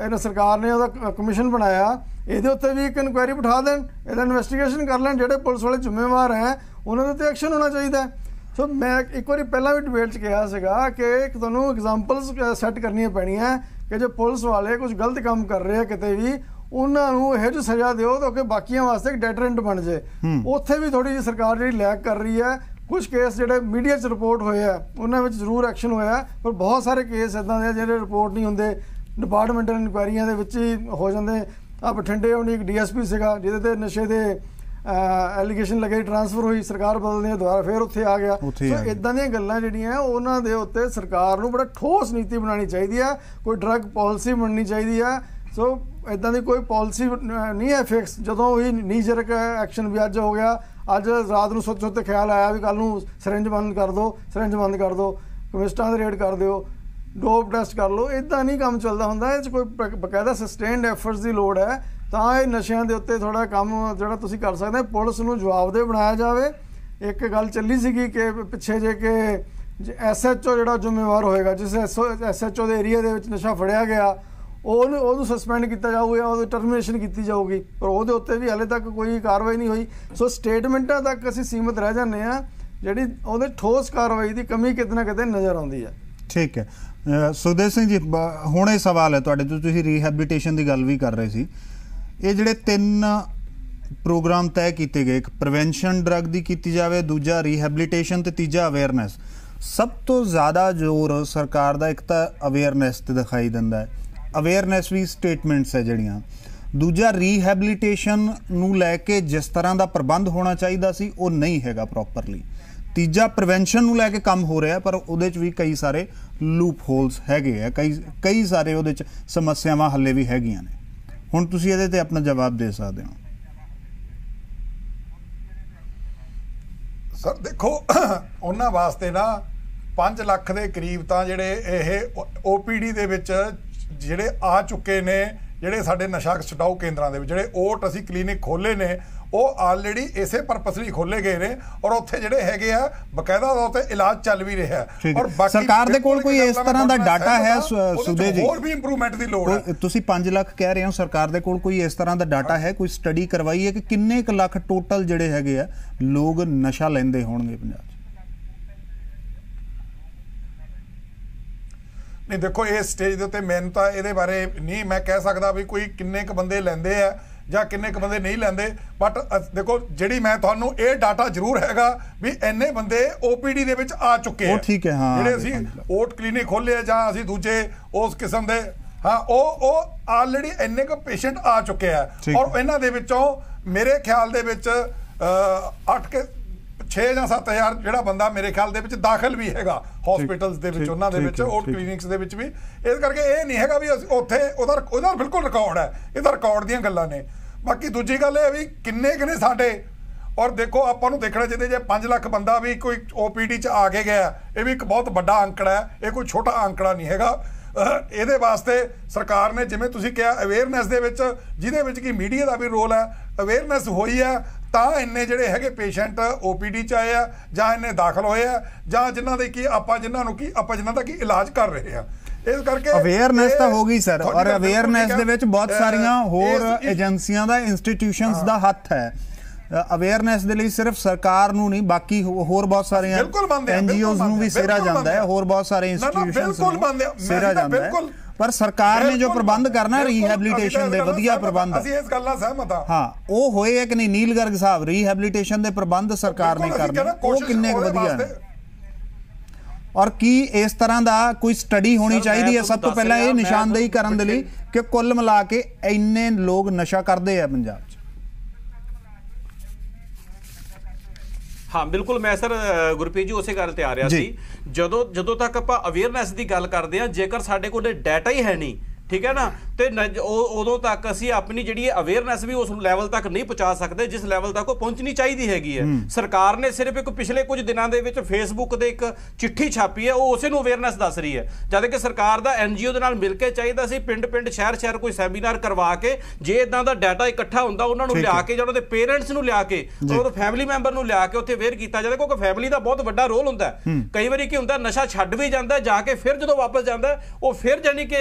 ਇਹਨਾਂ ਸਰਕਾਰ ਨੇ ਉਹਦਾ ਕਮਿਸ਼ਨ ਬਣਾਇਆ ਇਹਦੇ ਉੱਤੇ ਵੀ ਇੱਕ ਇਨਕੁਆਇਰੀ ਬਿਠਾ ਦੇਣ ਇਹਦਾ ਇਨਵੈਸਟੀਗੇਸ਼ਨ ਕਰ ਲੈਣ ਜਿਹੜੇ ਪੁਲਿਸ ਵਾਲੇ ਜ਼ਿੰਮੇਵਾਰ ਹੈ ਉਹਨਾਂ ਦੇ ਉੱਤੇ ਐਕਸ਼ਨ ਹੋਣਾ ਚਾਹੀਦਾ ਸੋ ਮੈਂ ਇੱਕ ਵਾਰੀ ਪਹਿਲਾਂ ਵੀ ਡਿਬੇਟ 'ਚ ਕਿਹਾ ਸੀਗਾ ਕਿ ਇੱਕ ਤੁਹਾਨੂੰ ਐਗਜ਼ਾਮਪਲਸ ਸੈੱਟ ਕਰਨੀਆਂ ਪੈਣੀਆਂ ਕਿ ਜੇ ਪੁਲਿਸ ਵਾਲੇ ਕੁਝ ਗਲਤ ਕੰਮ ਕਰ ਰਹੇ ਆ ਕਿਤੇ ਵੀ ਉਹਨਾਂ ਨੂੰ ਇਹੋ ਜਿਹੀ ਸਜ਼ਾ ਦਿਓ ਤਾਂ ਕਿ ਬਾਕੀਆਂ ਵਾਸਤੇ ਇੱਕ ਡੈਟਰੈਂਟ ਬਣ ਜੇ ਉੱਥੇ ਵੀ ਥੋੜੀ ਜਿਹੀ ਸਰਕਾਰ ਜਿਹੜੀ ਲੈਕ ਕਰ ਰਹੀ ਹੈ ਕੁਝ ਕੇਸ ਜਿਹੜੇ ਮੀਡੀਆ 'ਚ ਰਿਪੋਰਟ ਹੋਏ ਆ ਉਹਨਾਂ ਵਿੱਚ ਜ਼ਰੂਰ ਐਕਸ਼ਨ ਹੋਇਆ ਪਰ ਬਹੁਤ ਸਾਰੇ ਕੇਸ ਇਦਾਂ ਦੇ ਜਿਹੜੇ ਰਿਪੋਰਟ ਨਹੀਂ ਹੁੰਦੇ ਡਿਪਾਰਟਮੈਂਟਲ ਇਨਕੁਆਇਰੀਆਂ ਦੇ ਵਿੱਚ ਹੀ ਹੋ ਜਾਂਦੇ ਆ ਬਠਿੰਡੇ ਉਹਨੇ ਇੱਕ ਡੀਐਸਪੀ ਸੀਗਾ ਜਿਹਦੇ ਤੇ ਨਸ਼ੇ ਦੇ ਐਲੀਗੇਸ਼ਨ ਲਗਾਈ ਟ੍ਰਾਂਸਫਰ ਹੋਈ ਸਰਕਾਰ ਬਦਲਣੇ ਦੁਆਰਾ ਫਿਰ ਉੱਥੇ ਆ ਗਿਆ। ਹੀ ਗਿਆ। ਇਦਾਂ ਦੀਆਂ ਗੱਲਾਂ ਜਿਹੜੀਆਂ ਉਹਨਾਂ ਦੇ ਉੱਤੇ ਸਰਕਾਰ ਨੂੰ ਬੜਾ ਠੋਸ ਨੀਤੀ ਬਣਾਉਣੀ ਚਾਹੀਦੀ ਹੈ ਕੋਈ ਡਰੱਗ ਪਾਲਿਸੀ ਬਣਨੀ ਚਾਹੀਦੀ ਹੈ ਸੋ ਇਦਾਂ ਦੀ ਕੋਈ ਪਾਲਿਸੀ ਨਹੀਂ ਹੈ ਫਿਕਸ ਜਦੋਂ ਵੀ ਨੀਜਰਕ ਐਕਸ਼ਨ ਵੀ ਅੱਜ ਹੋ ਗਿਆ ਅੱਜ ਰਾਤ ਨੂੰ ਸੋਚੋ ਤੇ ਖਿਆਲ ਆਇਆ ਵੀ ਕੱਲ ਨੂੰ ਸਿਰਿੰਜ ਬੰਦ ਕਰ ਦਿਓ ਸਿਰਿੰਜ ਬੰਦ ਕਰ ਦਿਓ ਕਮਿਸਟਾਂ ਦੇ ਰੇਡ ਕਰ ਦਿਓ। ਡੋਪ ਟੈਸਟ ਕਰ ਲਓ ਇਦਾਂ ਨਹੀਂ ਕੰਮ ਚੱਲਦਾ ਹੁੰਦਾ, ਇਹ 'ਚ ਕੋਈ ਬਕਾਇਦਾ ਸਸਟੇਨਡ ਐਫਰਟਸ ਦੀ ਲੋੜ ਹੈ। ਤਾਂ ਇਹ ਨਸ਼ਿਆਂ ਦੇ ਉੱਤੇ ਥੋੜਾ ਕੰਮ ਜਿਹੜਾ ਤੁਸੀਂ ਕਰ ਸਕਦੇ ਪੁਲਿਸ ਨੂੰ ਜਵਾਬਦੇਹ ਬਣਾਇਆ ਜਾਵੇ। ਇੱਕ ਗੱਲ ਚੱਲੀ ਸੀਗੀ ਕਿ ਪਿੱਛੇ ਜੇ ਕਿ ਐਸਐਚਓ ਜਿਹੜਾ ਜ਼ਿੰਮੇਵਾਰ ਹੋਏਗਾ, ਜਿਸ ਐਸਐਚਓ ਦੇ ਏਰੀਆ ਦੇ ਵਿੱਚ ਨਸ਼ਾ ਫੜਿਆ ਗਿਆ, ਉਹਨੂੰ ਉਹਨੂੰ ਸਸਪੈਂਡ ਕੀਤਾ ਜਾਊਗਾ ਉਹਦੀ ਟਰਮੀਨੇਸ਼ਨ ਕੀਤੀ ਜਾਊਗੀ। ਪਰ ਉਹਦੇ ਉੱਤੇ ਵੀ ਹਲੇ ਤੱਕ ਕੋਈ ਕਾਰਵਾਈ ਨਹੀਂ ਹੋਈ। ਸੋ ਸਟੇਟਮੈਂਟਾਂ ਤੱਕ ਅਸੀਂ ਸੀਮਤ ਰਹਿ ਜਾਂਦੇ ਆ ਜਿਹੜੀ ਉਹਦੇ ਠੋਸ ਕਾਰਵਾਈ ਦੀ ਕਮੀ ਕਿਤੇ ਨਾ ਕਿਤੇ ਨਜ਼ਰ ਆਉਂਦੀ ਹੈ। ਠੀਕ ਹੈ। ਸੁਖਦੇਵ ਸਿੰਘ ਜੀ, ਬ- ਹੁਣ ਇਹ ਸਵਾਲ ਹੈ ਤੁਹਾਡੇ ਤੋਂ, ਤੁਸੀਂ ਰੀਹੈਬਿਲਿਟੇਸ਼ਨ ਦੀ ਗੱਲ ਵੀ ਕਰ ਰਹੇ ਸੀ। ਇਹ ਜਿਹੜੇ ਤਿੰਨ ਪ੍ਰੋਗਰਾਮ ਤੈਅ ਕੀਤੇ ਗਏ, ਇੱਕ ਪ੍ਰੀਵੈਂਸ਼ਨ ਡਰੱਗ ਦੀ ਕੀਤੀ ਜਾਵੇ, ਦੂਜਾ ਰੀਹੈਬਿਲਿਟੇਸ਼ਨ ਤੇ ਤੀਜਾ ਅਵੇਅਰਨੈਸ ਸਭ ਤੋਂ ਜ਼ਿਆਦਾ ਜ਼ੋਰ ਸਰਕਾਰ ਦਾ ਇੱਕ ਤਾਂ ਅਵੇਅਰਨੈਸ ਤੇ ਦਿਖਾਈ ਦਿੰਦਾ ਹੈ। ਅਵੇਅਰਨੈਸ ਵੀ ਸਟੇਟਮੈਂਟਸ ਹੈ ਜਿਹੜੀਆਂ। ਦੂਜਾ ਰੀਹੈਬਿਲਿਟੇਸ਼ਨ ਨੂੰ ਲੈ ਕੇ ਜਿਸ ਤਰ੍ਹਾਂ ਦਾ ਪ੍ਰਬੰਧ ਹੋਣਾ ਚਾਹੀਦਾ ਸੀ, ਉਹ ਨਹੀਂ ਹੈਗਾ ਪ੍ਰੋਪਰਲੀ ਤੀਜਾ ਪ੍ਰੀਵੈਂਸ਼ਨ ਨੂੰ ਲੈ ਕੇ ਕੰਮ ਹੋ ਰਿਹਾ ਪਰ ਉਹਦੇ 'ਚ ਵੀ ਕਈ ਸਾਰੇ ਲੂਪ ਹੋਲਸ ਹੈਗੇ ਆ, ਕਈ ਕਈ ਸਾਰੇ ਉਹਦੇ 'ਚ ਸਮੱਸਿਆਵਾਂ ਹੱਲੇ ਵੀ ਹੈਗੀਆਂ ਨੇ। ਹੁਣ ਤੁਸੀਂ ਇਹਦੇ ਤੇ ਆਪਣਾ ਜਵਾਬ ਦੇ ਸਕਦੇ ਹੋ। ਸਰ, ਦੇਖੋ, ਉਹਨਾਂ ਵਾਸਤੇ ਨਾ 5 ਲੱਖ ਦੇ ਕਰੀਬ ਤਾਂ ਜਿਹੜੇ ਇਹ ਓਪੀਡੀ ਦੇ ਵਿੱਚ ਜਿਹੜੇ ਆ ਚੁੱਕੇ ਨੇ, ਜਿਹੜੇ ਸਾਡੇ ਨਸ਼ਾ ਛਡਾਊ ਕੇਂਦਰਾਂ ਦੇ ਵਿੱਚ, ਜਿਹੜੇ ਓਟ ਅਸੀਂ ਕਲੀਨਿਕ ਖੋਲੇ ਨੇ ਉਹ ਆਲਰੇਡੀ ਇਸੇ ਪਰਪਸ ਲਈ ਖੋਲੇ ਗਏ ਨੇ ਔਰ ਉੱਥੇ ਜਿਹੜੇ ਹੈਗੇ ਆ ਬਕਾਇਦਾ ਤੌਰ ਤੇ ਇਲਾਜ ਚੱਲ ਵੀ ਰਿਹਾ ਔਰ। ਬਾਕੀ ਸਰਕਾਰ ਦੇ ਕੋਲ ਕੋਈ ਇਸ ਤਰ੍ਹਾਂ ਦਾ ਡਾਟਾ ਹੈ, ਸੁਦੇ ਜੀ? ਹੋਰ ਵੀ ਇੰਪਰੂਵਮੈਂਟ ਦੀ ਲੋੜ ਹੈ। ਤੁਸੀਂ 5 ਲੱਖ ਕਹਿ ਰਹੇ ਹੋ ਸਰਕਾਰ ਦੇ ਕੋਲ ਕੋਈ ਇਸ ਤਰ੍ਹਾਂ ਦਾ ਡਾਟਾ ਹੈ? ਕੋਈ ਸਟੱਡੀ ਕਰਵਾਈ ਹੈ ਕਿ ਕਿੰਨੇ ਕੁ ਲੱਖ ਟੋਟਲ ਜਿਹੜੇ ਹੈਗੇ ਆ ਲੋਕ ਨਸ਼ਾ ਲੈਂਦੇ ਹੋਣਗੇ ਪੰਜਾਬ 'ਚ? ਨਹੀਂ ਦੇਖੋ ਇਸ ਸਟੇਜ ਦੇ ਉੱਤੇ ਮੈਨੂੰ ਤਾਂ ਇਹਦੇ ਬਾਰੇ ਨਹੀਂ ਮੈਂ ਕਹਿ ਸਕਦਾ ਵੀ ਕੋਈ ਕਿੰਨੇ ਕ ਬੰਦੇ ਲੈਂਦੇ ਆ। ਜਾਂ ਕਿੰਨੇ ਕ ਬੰਦੇ ਨਹੀਂ ਲੈਂਦੇ ਬਟ ਦੇਖੋ ਜਿਹੜੀ ਮੈਂ ਤੁਹਾਨੂੰ ਇਹ ਡਾਟਾ ਜ਼ਰੂਰ ਹੈਗਾ ਵੀ ਇੰਨੇ ਬੰਦੇ OPD ਦੇ ਵਿੱਚ ਆ ਚੁੱਕੇ ਆ। ਉਹ ਠੀਕ ਹੈ, ਹਾਂ, ਜਿਹੜੇ ਅਸੀਂ ਓਟ ਕਲੀਨਿਕ ਖੋਲੇ ਆ ਜਾਂ ਅਸੀਂ ਦੂਜੇ ਉਸ ਕਿਸਮ ਦੇ ਹਾਂ ਉਹ ਉਹ ਆਲਰੇਡੀ ਇੰਨੇ ਕ ਪੇਸ਼ੈਂਟ ਆ ਚੁੱਕੇ ਆ। ਔਰ। ਇਹਨਾਂ ਦੇ ਵਿੱਚੋਂ ਮੇਰੇ ਖਿਆਲ ਦੇ ਵਿੱਚ 8 ਕੇ 6 ਜਾਂ 7000 ਜਿਹੜਾ ਬੰਦਾ ਮੇਰੇ ਖਿਆਲ ਦੇ ਵਿੱਚ ਦਾਖਲ ਵੀ ਹੈਗਾ ਹਸਪੀਟਲਸ ਦੇ ਵਿੱਚ ਉਹਨਾਂ ਦੇ ਵਿੱਚ ਠੀਕ। ਕਲੀਨਿਕਸ ਦੇ ਵਿੱਚ ਵੀ। ਇਸ ਕਰਕੇ ਇਹ ਨਹੀਂ ਹੈਗਾ ਵੀ ਉੱਥੇ ਉਹਦਾ ਉਹਦਾ ਬਿਲਕੁਲ ਰਿਕਾਰਡ ਹੈ। ਇਹਦਾ ਰਿਕਾਰਡ ਦੀਆਂ ਗੱਲਾਂ ਨੇ। ਬਾਕੀ ਦੂਜੀ ਗੱਲ ਇਹ ਵੀ ਕਿੰਨੇ ਕਿੰਨੇ ਸਾਡੇ? ਔਰ ਦੇਖੋ, ਆਪਾਂ ਨੂੰ ਦੇਖਣਾ ਚਾਹੀਦਾ ਜੇ 5 ਲੱਖ ਬੰਦਾ ਵੀ ਕੋਈ OPD ਚ ਆ ਕੇ ਗਿਆ, ਇਹ ਵੀ ਇੱਕ ਬਹੁਤ ਵੱਡਾ ਅੰਕੜਾ ਹੈ, ਇਹ ਕੋਈ ਛੋਟਾ ਅੰਕੜਾ ਨਹੀਂ ਹੈਗਾ। ਇਹਦੇ ਵਾਸਤੇ ਸਰਕਾਰ ਨੇ ਜਿਵੇਂ ਤੁਸੀਂ ਕਿਹਾ ਅਵੇਅਰਨੈਸ ਦੇ ਵਿੱਚ, ਜਿਹਦੇ ਵਿੱਚ ਕਿ ਮੀਡੀਆ ਦਾ ਵੀ ਰੋਲ ਹੈ ਅਵੇਅਰਨੈਸ ਹੋਈ ਹੈ, ਤਾਂ ਇੰਨੇ ਜਿਹੜੇ ਹੈਗੇ ਪੇਸ਼ੈਂਟ OPD ਚ ਆਏ ਆ, ਜਾਂ ਇੰਨੇ ਦਾਖਲ ਹੋਏ ਆ, ਜਾਂ ਜਿਨ੍ਹਾਂ ਦੇ ਕੀ ਆਪਾਂ, ਜਿਨ੍ਹਾਂ ਨੂੰ ਕੀ ਆਪਾਂ, ਜਿਨ੍ਹਾਂ ਦਾ ਕੀ ਇਲਾਜ ਕਰ ਰਹੇ ਆ। ਇਸ ਕਰਕੇ ਅਵੇਅਰਨੈਸ ਤਾਂ ਹੋ ਗਈ ਸਰ ਔਰ ਅਵੇਅਰਨੈਸ ਦੇ। ਵਿੱਚ ਬਹੁਤ ਸਾਰੀਆਂ ਹੋਰ ਏਜੰਸੀਆਂ ਦਾ ਇੰਸਟੀਟਿਊਸ਼ਨਸ ਦਾ ਹੱਥ ਹੈ। ਅਵੇਅਰਨੈਸ ਦੇ ਲਈ ਸਿਰਫ ਸਰਕਾਰ ਨੂੰ ਨਹੀਂ ਬਾਕੀ ਹੋਰ ਬਹੁਤ ਬਿਲਕੁਲ ਐਨਜੀਓਜ਼ ਨੂੰ ਵੀ ਸੇਰਾ ਜਾਂਦਾ ਹੈ। ਹੋਰ ਬਹੁਤ ਸਾਰੇ ਨਾ, ਨਾ, ਇੰਸਟੀਟਿਊਸ਼ਨਸ ਬਿਲਕੁਲ ਬੰਦੇ ਆ। ਮੈਂ ਸੇਰਾ ਜਾਂਦਾ ਹੈ। ਪਰ ਸਰਕਾਰ ਨੇ ਜੋ ਪ੍ਰਬੰਧ ਕਰਨਾ ਰੀਹੈਬਿਲਿਟੇਸ਼ਨ ਦੇ ਵਧੀਆ ਪ੍ਰਬੰਧ। ਅਸੀਂ ਇਸ ਗੱਲ ਨਾਲ ਸਹਿਮਤ ਹਾਂ। ਹਾਂ ਉਹ ਹੋਏ ਕਿ ਨਹੀਂ? ਨੀਲ ਗਰਗ ਸਾਹਿਬ ਰੀਹੈਬਿਲਿਟੇਸ਼ਨ ਦੇ ਪ੍ਰਬੰਧ ਸਰਕਾਰ ਨੇ ਕਰਨੇ। ਉਹ ਕਿੰਨੇ ਵਧੀਆ ਨੇ? ਔਰ ਕੀ ਇਸ ਤਰ੍ਹਾਂ ਦਾ ਕੋਈ ਸਟੱਡੀ ਹੋਣੀ ਚਾਹੀਦੀ ਹੈ? ਸਭ ਤੋਂ ਪਹਿਲਾਂ ਇਹ ਨਿਸ਼ਾਨਦੇਹੀ ਕਰਨ ਦੇ ਲਈ ਕਿ ਕੁੱਲ ਮਿਲਾ ਕੇ ਇੰਨੇ ਲੋਕ ਨਸ਼ਾ ਕਰਦੇ ਆ ਪੰਜਾਬ 'ਚ। ਹਾਂ ਬਿਲਕੁਲ ਮੈਂ ਸਰ ਗੁਰਪ੍ਰੀਤ ਜੀ ਉਸੇ ਗੱਲ ਤੇ ਆ ਰਿਹਾ। ਸੀ। ਜਦੋਂ ਜਦੋਂ ਤੱਕ ਆਪਾਂ ਅਵੇਅਰਨੈਸ ਦੀ ਗੱਲ ਕਰਦੇ ਹਾਂ ਜੇਕਰ ਸਾਡੇ ਕੋਲ ਡਾਟਾ ਹੀ ਹੈ ਨਹੀਂ ਠੀਕ ਹੈ ਨਾ? ਤੇ ਉਦੋਂ ਤੱਕ ਅਸੀਂ ਆਪਣੀ ਜਿਹੜੀ ਅਵੇਅਰਨੈਸ ਵੀ ਉਸ ਲੈਵਲ ਤੱਕ ਨਹੀਂ ਪਹੁੰਚਾ ਸਕਦੇ ਜਿਸ ਲੈਵਲ ਤੱਕ ਉਹ ਪਹੁੰਚਣੀ ਚਾਹੀਦੀ ਹੈਗੀ ਹੈ। ਸਰਕਾਰ ਨੇ ਸਿਰਫ ਇੱਕ ਪਿਛਲੇ ਕੁਝ ਦਿਨਾਂ ਦੇ ਵਿੱਚ ਫੇਸਬੁੱਕ ਦੇ ਇੱਕ ਚਿੱਠੀ ਛਾਪੀ ਹੈ ਉਹ ਉਸੇ ਨੂੰ ਅਵੇਅਰਨੈਸ ਦੱਸ ਰਹੀ ਹੈ। ਜਦ ਕਿ ਸਰਕਾਰ ਦਾ ਐਨਜੀਓ ਦੇ ਨਾਲ ਮਿਲ ਕੇ ਚਾਹੀਦਾ ਸੀ ਪਿੰਡ-ਪਿੰਡ ਸ਼ਹਿਰ-ਸ਼ਹਿਰ ਕੋਈ ਸੈਮੀਨਾਰ ਕਰਵਾ ਕੇ ਜੇ ਇਦਾਂ ਦਾ ਡਾਟਾ ਇਕੱਠਾ ਹੁੰਦਾ ਉਹਨਾਂ ਨੂੰ ਲਿਆ। ਕੇ ਜਾਂ ਉਹਨਾਂ ਦੇ ਪੇਰੈਂਟਸ ਨੂੰ ਲਿਆ ਕੇ ਉਹਨਾਂ ਦੇ ਫੈਮਿਲੀ ਮੈਂਬਰ ਨੂੰ ਲਿਆ ਕੇ ਉੱਥੇ ਅਵੇਅਰ ਕੀਤਾ ਜਾਂਦਾ ਕਿਉਂਕਿ ਫੈਮਿਲੀ ਦਾ ਬਹੁਤ ਵੱਡਾ ਰੋਲ ਹੁੰਦਾ ਕਈ ਵਾਰੀ ਕੀ ਹੁੰਦਾ ਨਸ਼ਾ ਛੱਡ ਵੀ ਜਾਂਦਾ ਜਾ ਕੇ ਫਿਰ ਜਦੋਂ ਵਾਪਸ ਜਾਂਦਾ ਉਹ ਫਿਰ ਜਾਨੀ ਕਿ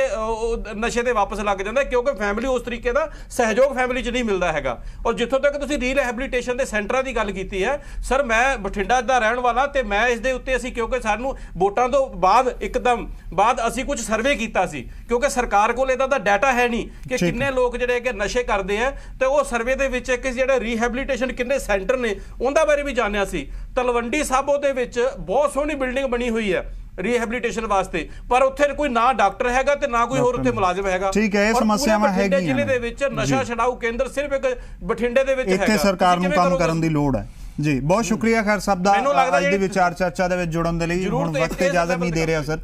ਨਸ਼ੇ ਤੇ ਵਾਪਸ ਲੱਗ ਜਾਂਦਾ ਕਿਉਂਕਿ ਫੈਮਿਲੀ ਉਸ ਤਰੀਕੇ ਦਾ ਸਹਿਯੋਗ ਫੈਮਿਲੀ 'ਚ ਨਹੀਂ ਮਿਲਦਾ ਹੈਗਾ। ਔਰ ਜਿੱਥੋਂ ਤੱਕ ਤੁਸੀਂ ਰੀਹੈਬਿਲਿਟੇਸ਼ਨ ਦੇ ਸੈਂਟਰਾਂ ਦੀ ਗੱਲ ਕੀਤੀ ਹੈ ਸਰ ਮੈਂ ਬਠਿੰਡਾ ਦਾ ਰਹਿਣ ਵਾਲਾ ਤੇ ਮੈਂ ਇਸ ਦੇ ਉੱਤੇ ਅਸੀਂ ਕਿਉਂਕਿ ਸਾਨੂੰ ਵੋਟਾਂ ਤੋਂ ਬਾਅਦ ਇੱਕਦਮ ਬਾਅਦ ਅਸੀਂ ਕੁਝ ਸਰਵੇ ਕੀਤਾ ਸੀ ਕਿਉਂਕਿ ਸਰਕਾਰ ਕੋਲ ਇਹਦਾ ਦਾ ਡਾਟਾ ਹੈ ਨਹੀਂ ਕਿ। ਕਿੰਨੇ ਲੋਕ ਜਿਹੜੇ ਕਿ ਨਸ਼ੇ ਕਰਦੇ ਆ ਤੇ ਉਹ ਸਰਵੇ ਦੇ ਵਿੱਚ ਇੱਕ ਜਿਹੜਾ ਰੀਹੈਬਿਲਿਟੇਸ਼ਨ ਕਿੰਨੇ ਸੈਂਟਰ ਨੇ ਉਹਦਾ ਬਾਰੇ ਵੀ ਜਾਣਿਆ ਸੀ। ਤਲਵੰਡੀ ਸਾਬੋ ਦੇ ਵਿੱਚ ਬਹੁਤ ਸੋਹਣੀ ਬਿਲਡਿੰਗ ਬਣੀ ਹੋਈ ਹੈ। ਰੀਹੈਬਿਲਿਟੇਸ਼ਨ ਵਾਸਤੇ। ਪਰ ਉੱਥੇ ਕੋਈ ਨਾ ਡਾਕਟਰ ਹੈਗਾ ਤੇ ਨਾ ਕੋਈ ਹੋਰ ਉੱਥੇ ਮੁਲਾਜ਼ਮ ਹੈਗਾ। ਠੀਕ ਹੈ, ਇਹ ਸਮੱਸਿਆਵਾਂ ਹੈਗੀਆਂ ਜ਼ਿਲ੍ਹੇ। ਦੇ ਵਿੱਚ ਨਸ਼ਾ। ਛਡਾਊ ਕੇਂਦਰ ਸਿਰਫ ਇੱਕ ਬਠਿੰਡੇ ਦੇ ਵਿੱਚ ਹੈਗਾ। ਇੱਥੇ ਸਰਕਾਰ ਤੁਸੀਂ ਨੂੰ ਕੰਮ? ਕਰਨ ਦੀ ਲੋੜ ਹੈ। ਜੀ ਬਹੁਤ ਸ਼ੁਕਰੀਆ ਖੈਰ ਸਭ ਦਾ। ਅੱਜ ਦੀ ਵਿਚਾਰ ਚਰਚਾ ਦੇ ਵਿੱਚ ਜੁੜਨ ਦੇ ਲਈ ਹੁਣ ਵਕਤ ਇਜਾਜ਼ਤ ਨਹੀਂ ਦੇ ਰਿਹਾ ਸਰ।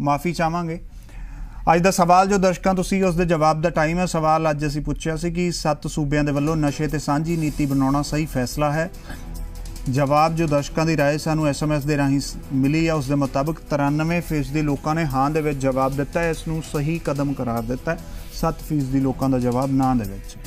ਮਾਫੀ ਚਾਹਾਂਗੇ। ਅੱਜ ਦਾ ਸਵਾਲ ਜੋ ਦਰਸ਼ਕਾਂ ਤੋਂ ਸੀ ਉਸ ਦੇ ਜਵਾਬ ਦਾ ਟਾਈਮ ਹੈ। ਸਵਾਲ ਅੱਜ ਅਸੀਂ ਪੁੱਛਿਆ ਸੀ ਕਿ ਸੱਤ ਸੂਬਿਆਂ ਦੇ ਵੱਲੋਂ ਨਸ਼ੇ ਤੇ ਸਾਂਝੀ ਨੀਤੀ ਬਣਾਉਣਾ ਸਹੀ ਫੈਸਲਾ ਹੈ। ਜਵਾਬ ਜੋ ਦਰਸ਼ਕਾਂ ਦੀ رائے ਸਾਨੂੰ ਐਸਐਮਐਸ ਦੇ ਰਾਹੀਂ ਸ- ਮਿਲੀ ਹੈ ਉਸ ਦੇ ਮੁਤਾਬਕ 93% ਦੇ ਲੋਕਾਂ ਨੇ ਹਾਂ ਦੇ ਵਿੱਚ ਜਵਾਬ ਦਿੱਤਾ ਹੈ ਇਸ ਨੂੰ ਸਹੀ ਕਦਮ ਕਰਾਰ ਦਿੱਤਾ ਹੈ 7% ਲੋਕਾਂ ਦਾ ਜਵਾਬ ਨਾ ਦੇ ਵਿੱਚ ਹੈ।